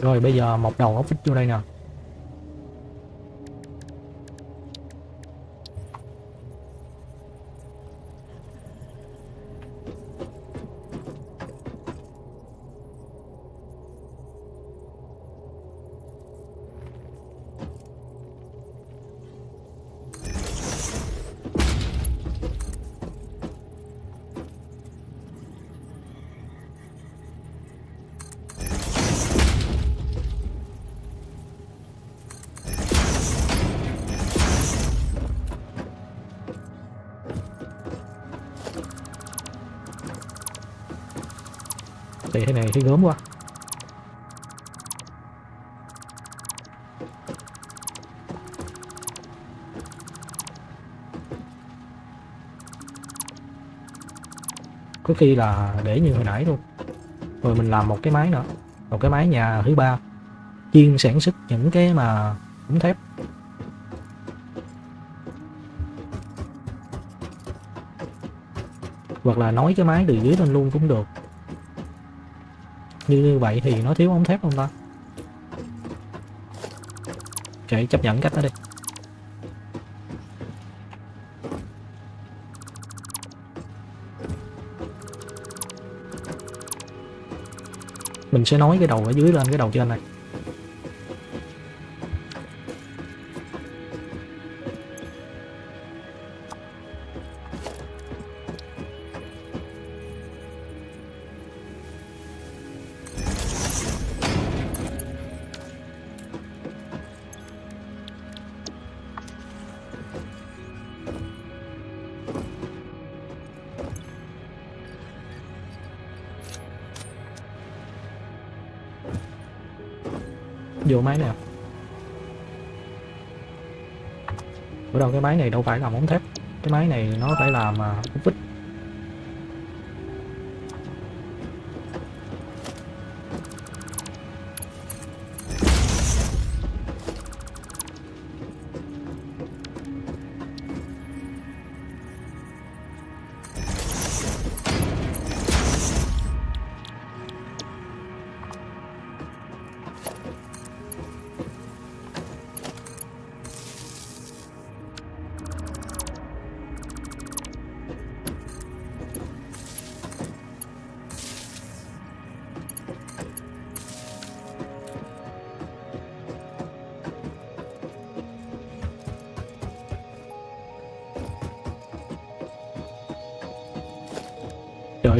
Rồi bây giờ một đầu ốc vít vô đây nè. Thì gớm quá. Có khi là để như hồi nãy luôn. Rồi mình làm một cái máy nữa. Một cái máy nhà thứ ba. Chuyên sản xuất những cái mà ống thép. Hoặc là nói cái máy từ dưới lên luôn cũng được như vậy thì nó thiếu ống thép không ta? Kệ, chấp nhận cách đó đi. Mình sẽ nói cái đầu ở dưới lên cái đầu trên này. Này đâu phải làm móng thép. Cái máy này nó phải làm à, ống vít.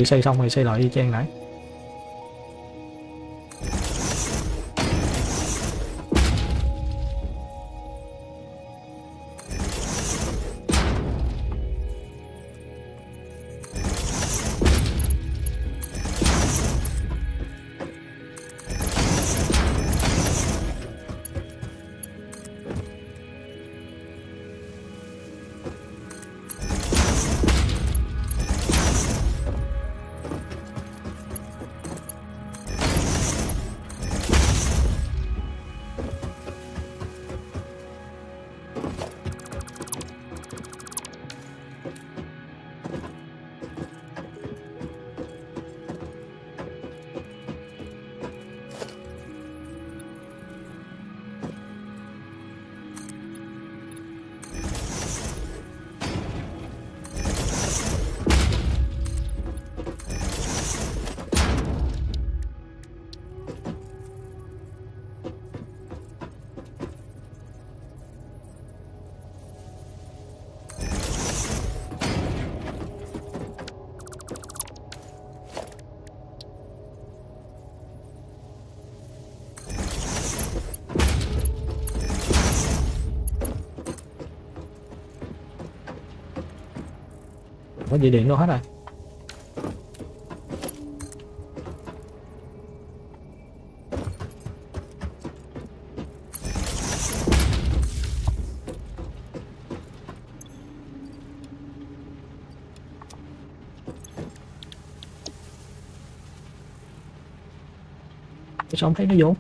Xây xong rồi xây lại y chang nãy có dây điện đâu hết rồi. Sao không thấy nó vô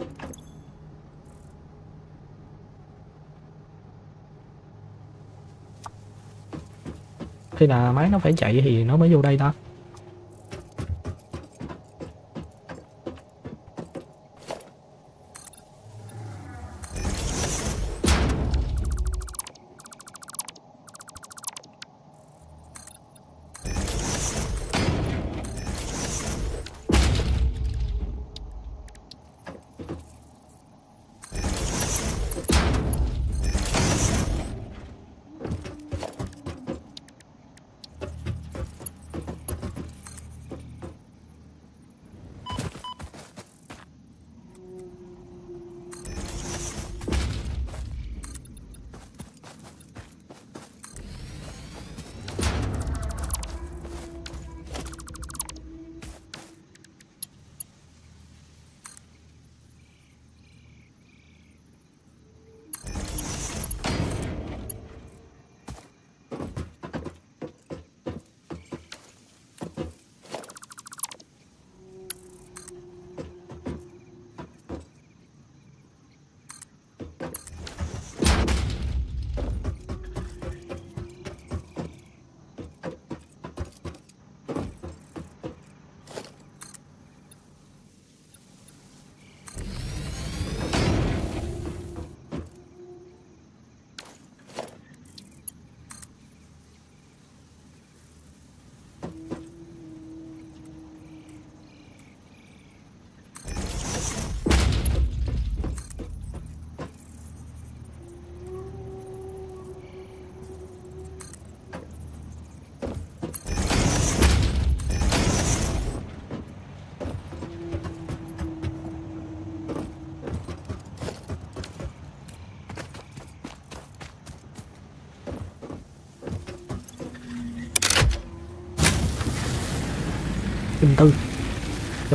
khi nào máy nó phải chạy thì nó mới vô đây ta.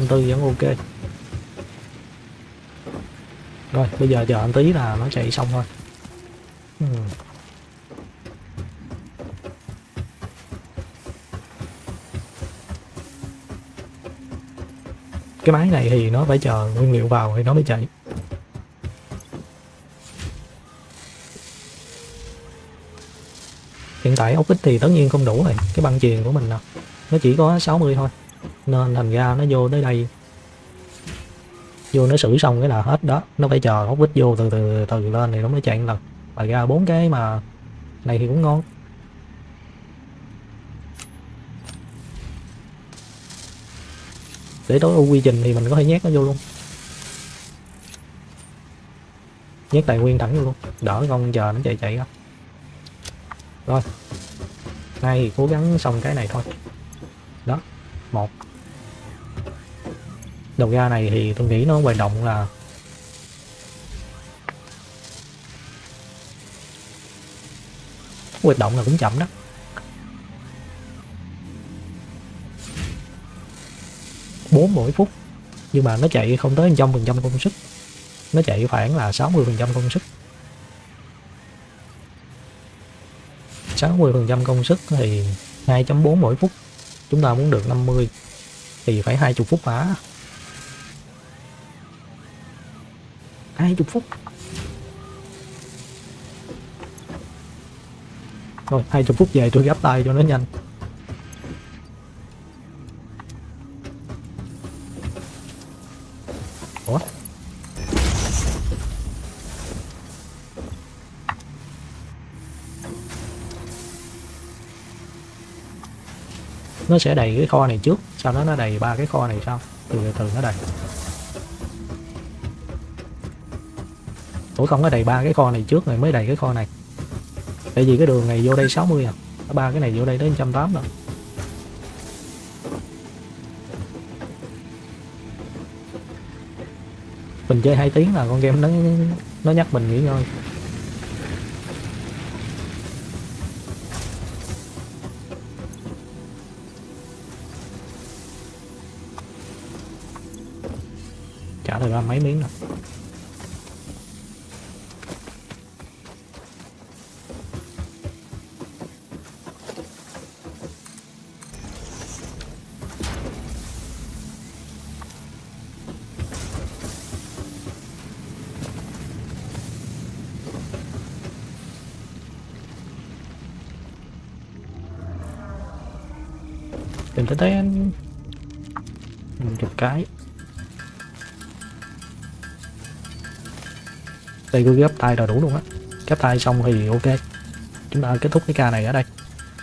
Trăm tư vẫn ok. Rồi, bây giờ chờ anh tí là nó chạy xong thôi. Hmm. Cái máy này thì nó phải chờ nguyên liệu vào thì nó mới chạy. Hiện tại ốc ít thì tất nhiên không đủ rồi, cái băng chuyền của mình nè, nó chỉ có 60 thôi nên thành ra, nó vô tới đây. Vô nó xử xong cái là hết đó. Nó phải chờ ốc vít vô từ từ từ lên thì nó mới chạy lần. Mà ra bốn cái mà này thì cũng ngon. Để tối ưu quy trình thì mình có thể nhét nó vô luôn. Nhét tài nguyên thẳng vô luôn. Đỡ con chờ nó chạy chạy ra rồi. Nay cố gắng xong cái này thôi. Đầu ra này thì tôi nghĩ nó hoạt động là hoạt động là cũng chậm đó. Bốn mỗi phút, nhưng mà nó chạy không tới trăm phần trăm công suất. Nó chạy khoảng là 60 phần trăm công suất. 60 phần trăm công suất thì 2.4 mỗi phút. Chúng ta muốn được 50 thì phải 20 phút hả 20 phút. Rồi 20 phút về tôi gấp tay cho nó nhanh. Ủa? Nó sẽ đầy cái kho này trước. Sau đó nó đầy ba cái kho này sau. Từ từ nó đầy. Ủa không có đầy ba cái kho này trước rồi mới đầy cái kho này. Tại vì cái đường này vô đây 60 à. Ba cái này vô đây tới 180 rồi mình chơi hai tiếng là con game nó nó nhắc mình nghỉ ngơi. Cứ ghép tay là đủ luôn á. Ghép tay xong thì ok. Chúng ta kết thúc cái ca này ở đây.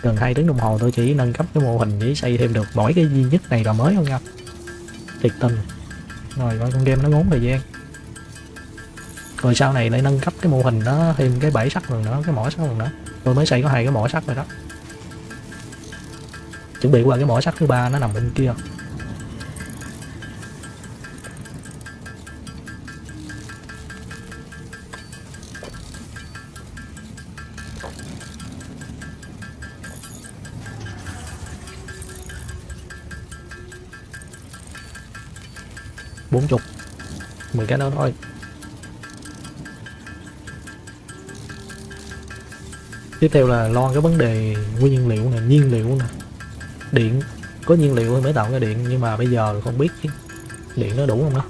Gần 2 tiếng đồng hồ tôi chỉ nâng cấp cái mô hình chỉ xây thêm được mỗi cái duy nhất này là mới không nha thiệt tình. Rồi, coi con game nó ngốn thời gian. Rồi sau này lại nâng cấp cái mô hình đó thêm cái bẫy sắt lần nữa, cái mỏ sắt lần nữa. Tôi mới xây có hai cái mỏ sắt rồi đó. Chuẩn bị qua cái mỏ sắt thứ ba nó nằm bên kia. Bốn chục mười cái đó thôi. Tiếp theo là lo cái vấn đề nguyên nhiên liệu nè, nhiên liệu nè. Điện, có nhiên liệu thì mới tạo ra điện, nhưng mà bây giờ không biết chứ. Điện nó đủ không đó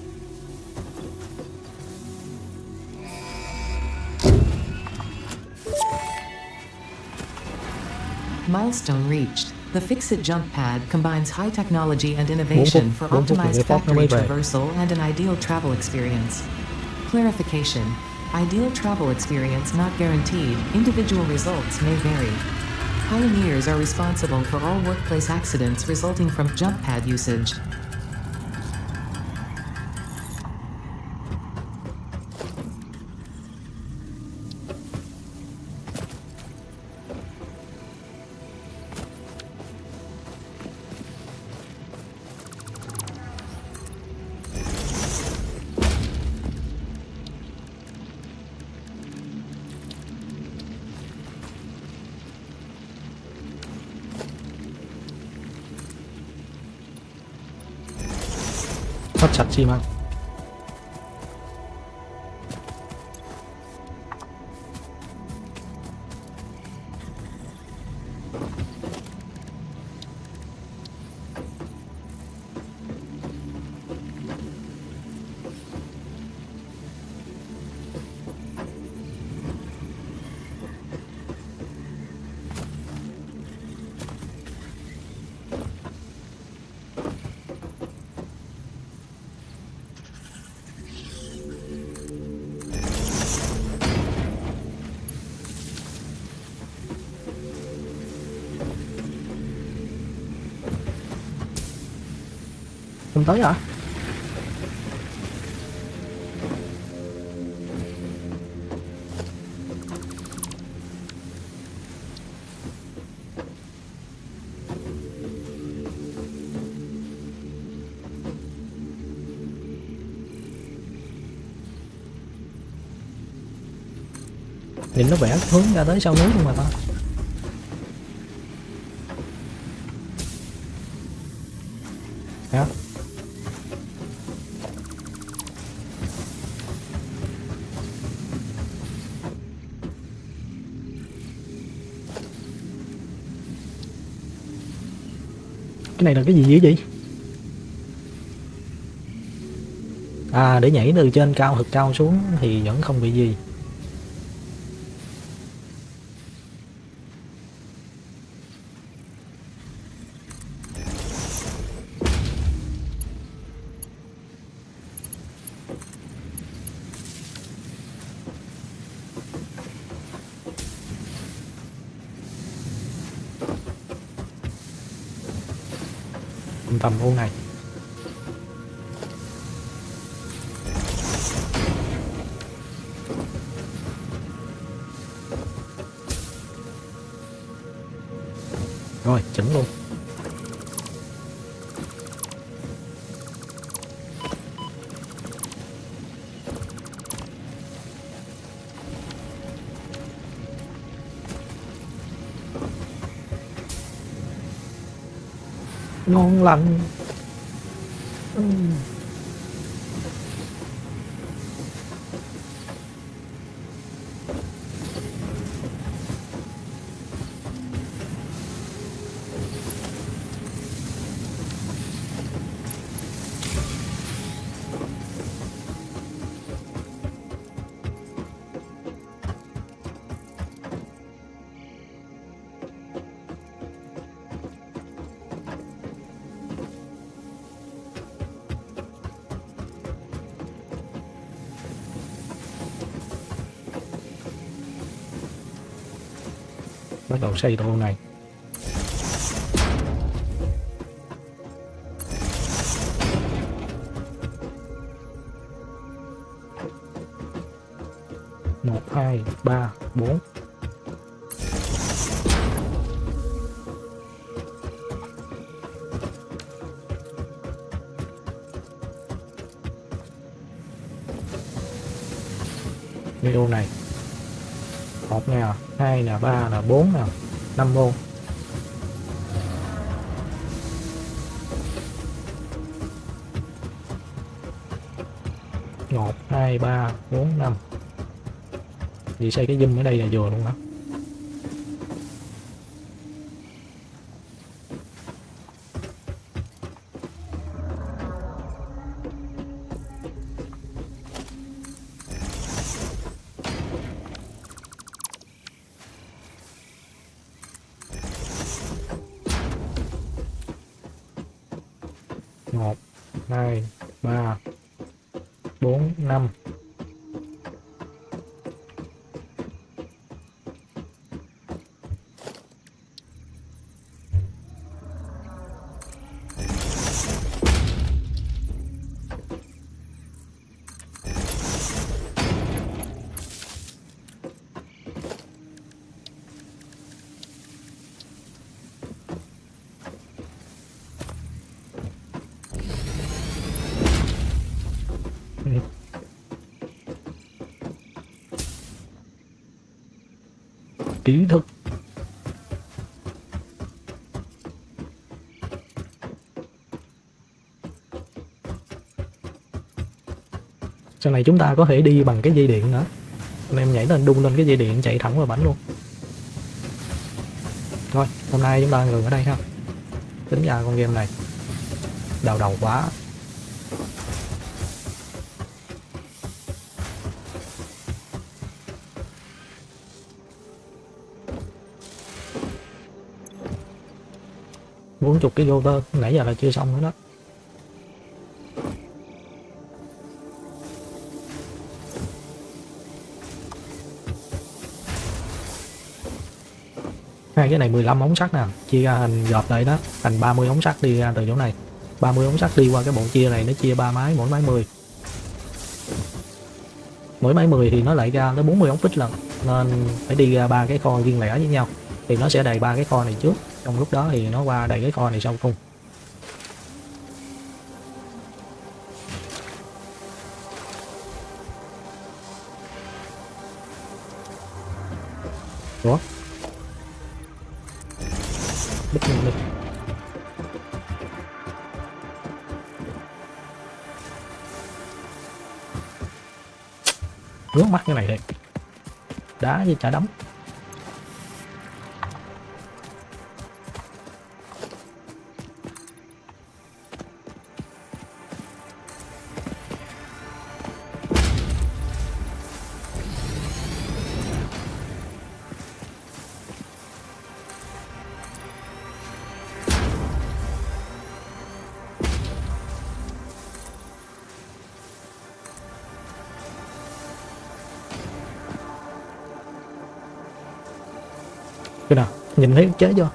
Milestone reached. The Fixit jump pad combines high technology and innovation for optimized factory traversal and an ideal travel experience. Clarification. Ideal travel experience not guaranteed, individual results may vary. Pioneers are responsible for all workplace accidents resulting from jump pad usage. Hết tuần tới hả? Nhìn nó vẽ hướng ra tới sau núi luôn mà ta. Cái này là cái gì vậy vậy? À để nhảy từ trên cao thật cao xuống thì vẫn không bị gì. Ngon bắt đầu xây đồ này. Một hai ba bốn. Nam năm một, hai, ba, bốn, năm. Vì xây cái zoom ở đây là vừa luôn đó trí thức sau này chúng ta có thể đi bằng cái dây điện nữa. Anh em nhảy lên, đung lên cái dây điện, chạy thẳng vào bánh luôn. Thôi, hôm nay chúng ta ngừng ở đây ha. Tính ra con game này đầu đầu quá. Chục cái vô tơ nãy giờ là chưa xong nữa đó hai cái này 15 ống sắt nè, chia ra thành gộp lại đó, thành 30 ống sắt đi ra từ chỗ này. 30 ống sắt đi qua cái bộ chia này nó chia ba máy, mỗi máy 10 mỗi máy 10 thì nó lại ra tới 40 ống phích lần, nên phải đi ra ba cái kho riêng lẻ với nhau. Thì nó sẽ đầy ba cái kho này trước trong lúc đó thì nó qua đầy cái kho này sau cùng. Ủa? Bích mình đi Rước mắt cái này đây Đá với chả đấm. Nhìn thấy chế chưa?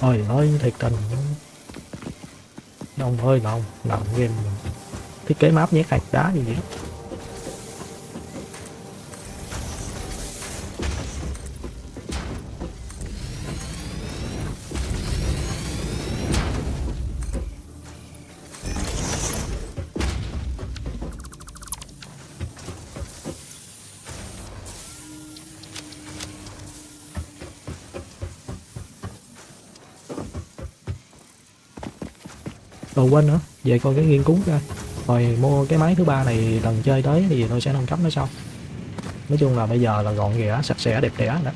Ôi ơi thiệt tình. Ông ơi là ông game thiết kế map nhét hạt đá gì vậy? Quên nữa, về coi cái nghiên cứu coi. Rồi mua cái máy thứ ba này lần chơi tới thì tôi sẽ nâng cấp nó sau. Nói chung là bây giờ là gọn ghẽ, sạch sẽ, đẹp đẽ đó.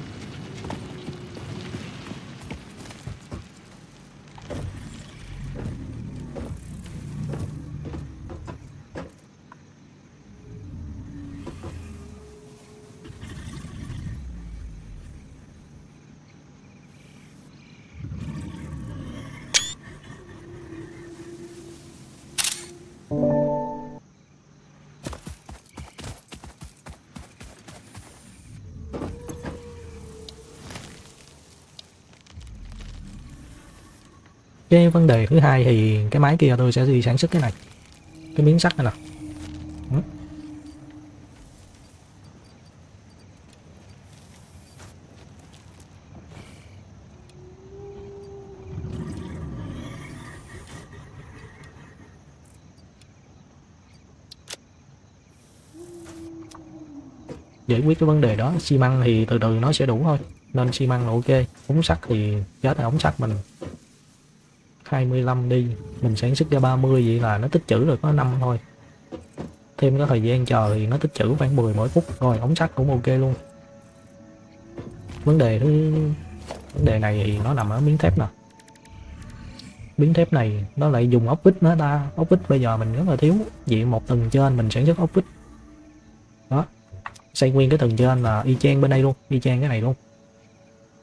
Cái vấn đề thứ hai thì cái máy kia tôi sẽ đi sản xuất cái này. Cái miếng sắt này nè. Ừ. Giải quyết cái vấn đề đó, xi măng thì từ từ nó sẽ đủ thôi. Nên xi măng là ok. Ống sắt thì giá là ống sắt mình 25 đi. Mình sản xuất ra 30 vậy là nó tích trữ được có 5 thôi. Thêm cái thời gian chờ thì nó tích trữ khoảng 10 mỗi phút. Rồi, ống sắt cũng ok luôn. Vấn đề thứ vấn đề này thì nó nằm ở miếng thép nè. Miếng thép này nó lại dùng ốc vít nữa ta. Ốc vít bây giờ mình rất là thiếu. Vậy một tầng trên mình sản xuất ốc vít đó. Xây nguyên cái tầng trên là y chang bên đây luôn. Y chang cái này luôn.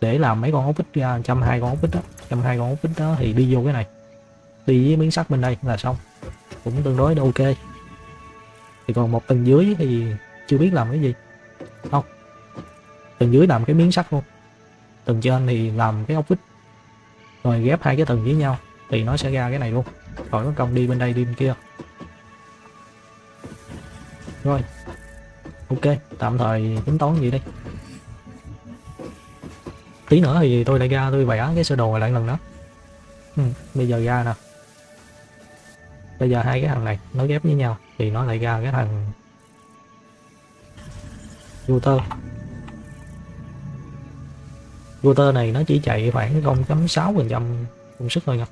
Để làm mấy con ốc vít ra, trăm hai con ốc vít đó trong hai con ốc vít đó thì đi vô cái này. Đi với miếng sắt bên đây là xong. Cũng tương đối ok. Thì còn một tầng dưới thì chưa biết làm cái gì. Không. Tầng dưới làm cái miếng sắt luôn. Tầng trên thì làm cái ốc vít. Rồi ghép hai cái tầng với nhau thì nó sẽ ra cái này luôn. Khỏi có công đi bên đây đi bên kia. Rồi. Ok. Tạm thời tính toán gì đi tí nữa thì tôi lại ra tôi vẽ cái sơ đồ này lại lần nữa. Ừ, bây giờ ra nè. Bây giờ hai cái thằng này nó ghép với nhau thì nó lại ra cái thằng router router này nó chỉ chạy khoảng 0.6 phần trăm công suất thôi nha.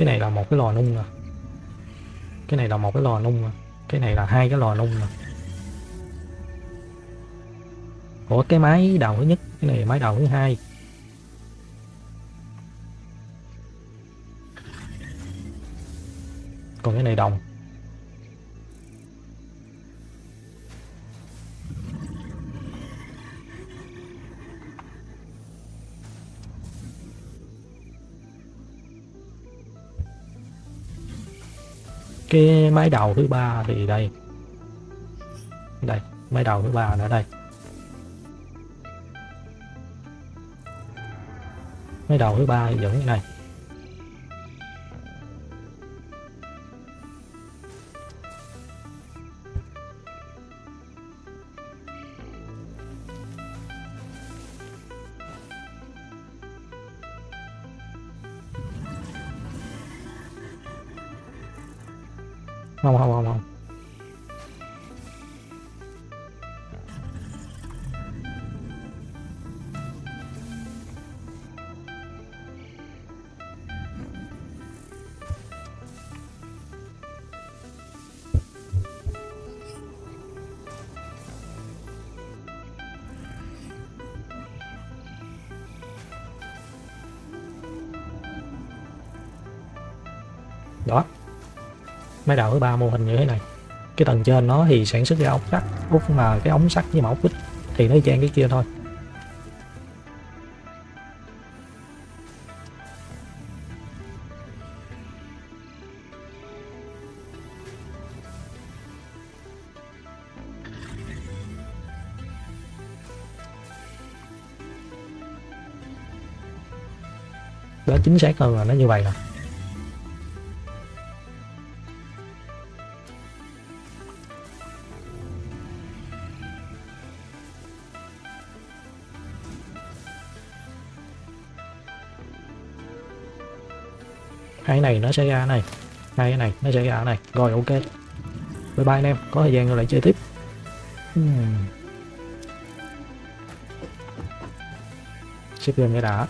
Cái này là một cái lò nung nè. Cái này là một cái lò nung nè. Cái này là hai cái lò nung nè. Của cái máy đầu thứ nhất, cái này là máy đầu thứ hai. Còn cái này đồng. Cái máy đầu thứ ba thì đây. Đây, máy đầu thứ ba ở đây. Máy đầu thứ ba thì như này. Máy đào thứ ba mô hình như thế này cái tầng trên nó thì sản xuất ra ống sắt, út mà cái ống sắt với mà ốc vít thì nó y cái kia thôi đó chính xác hơn là nó như vậy rồi. Cái này nó sẽ ra này, hai cái này nó sẽ ra này. Rồi, ok. Bye bye anh em. Có thời gian rồi lại chơi tiếp. Hmm. xếp game cái đã.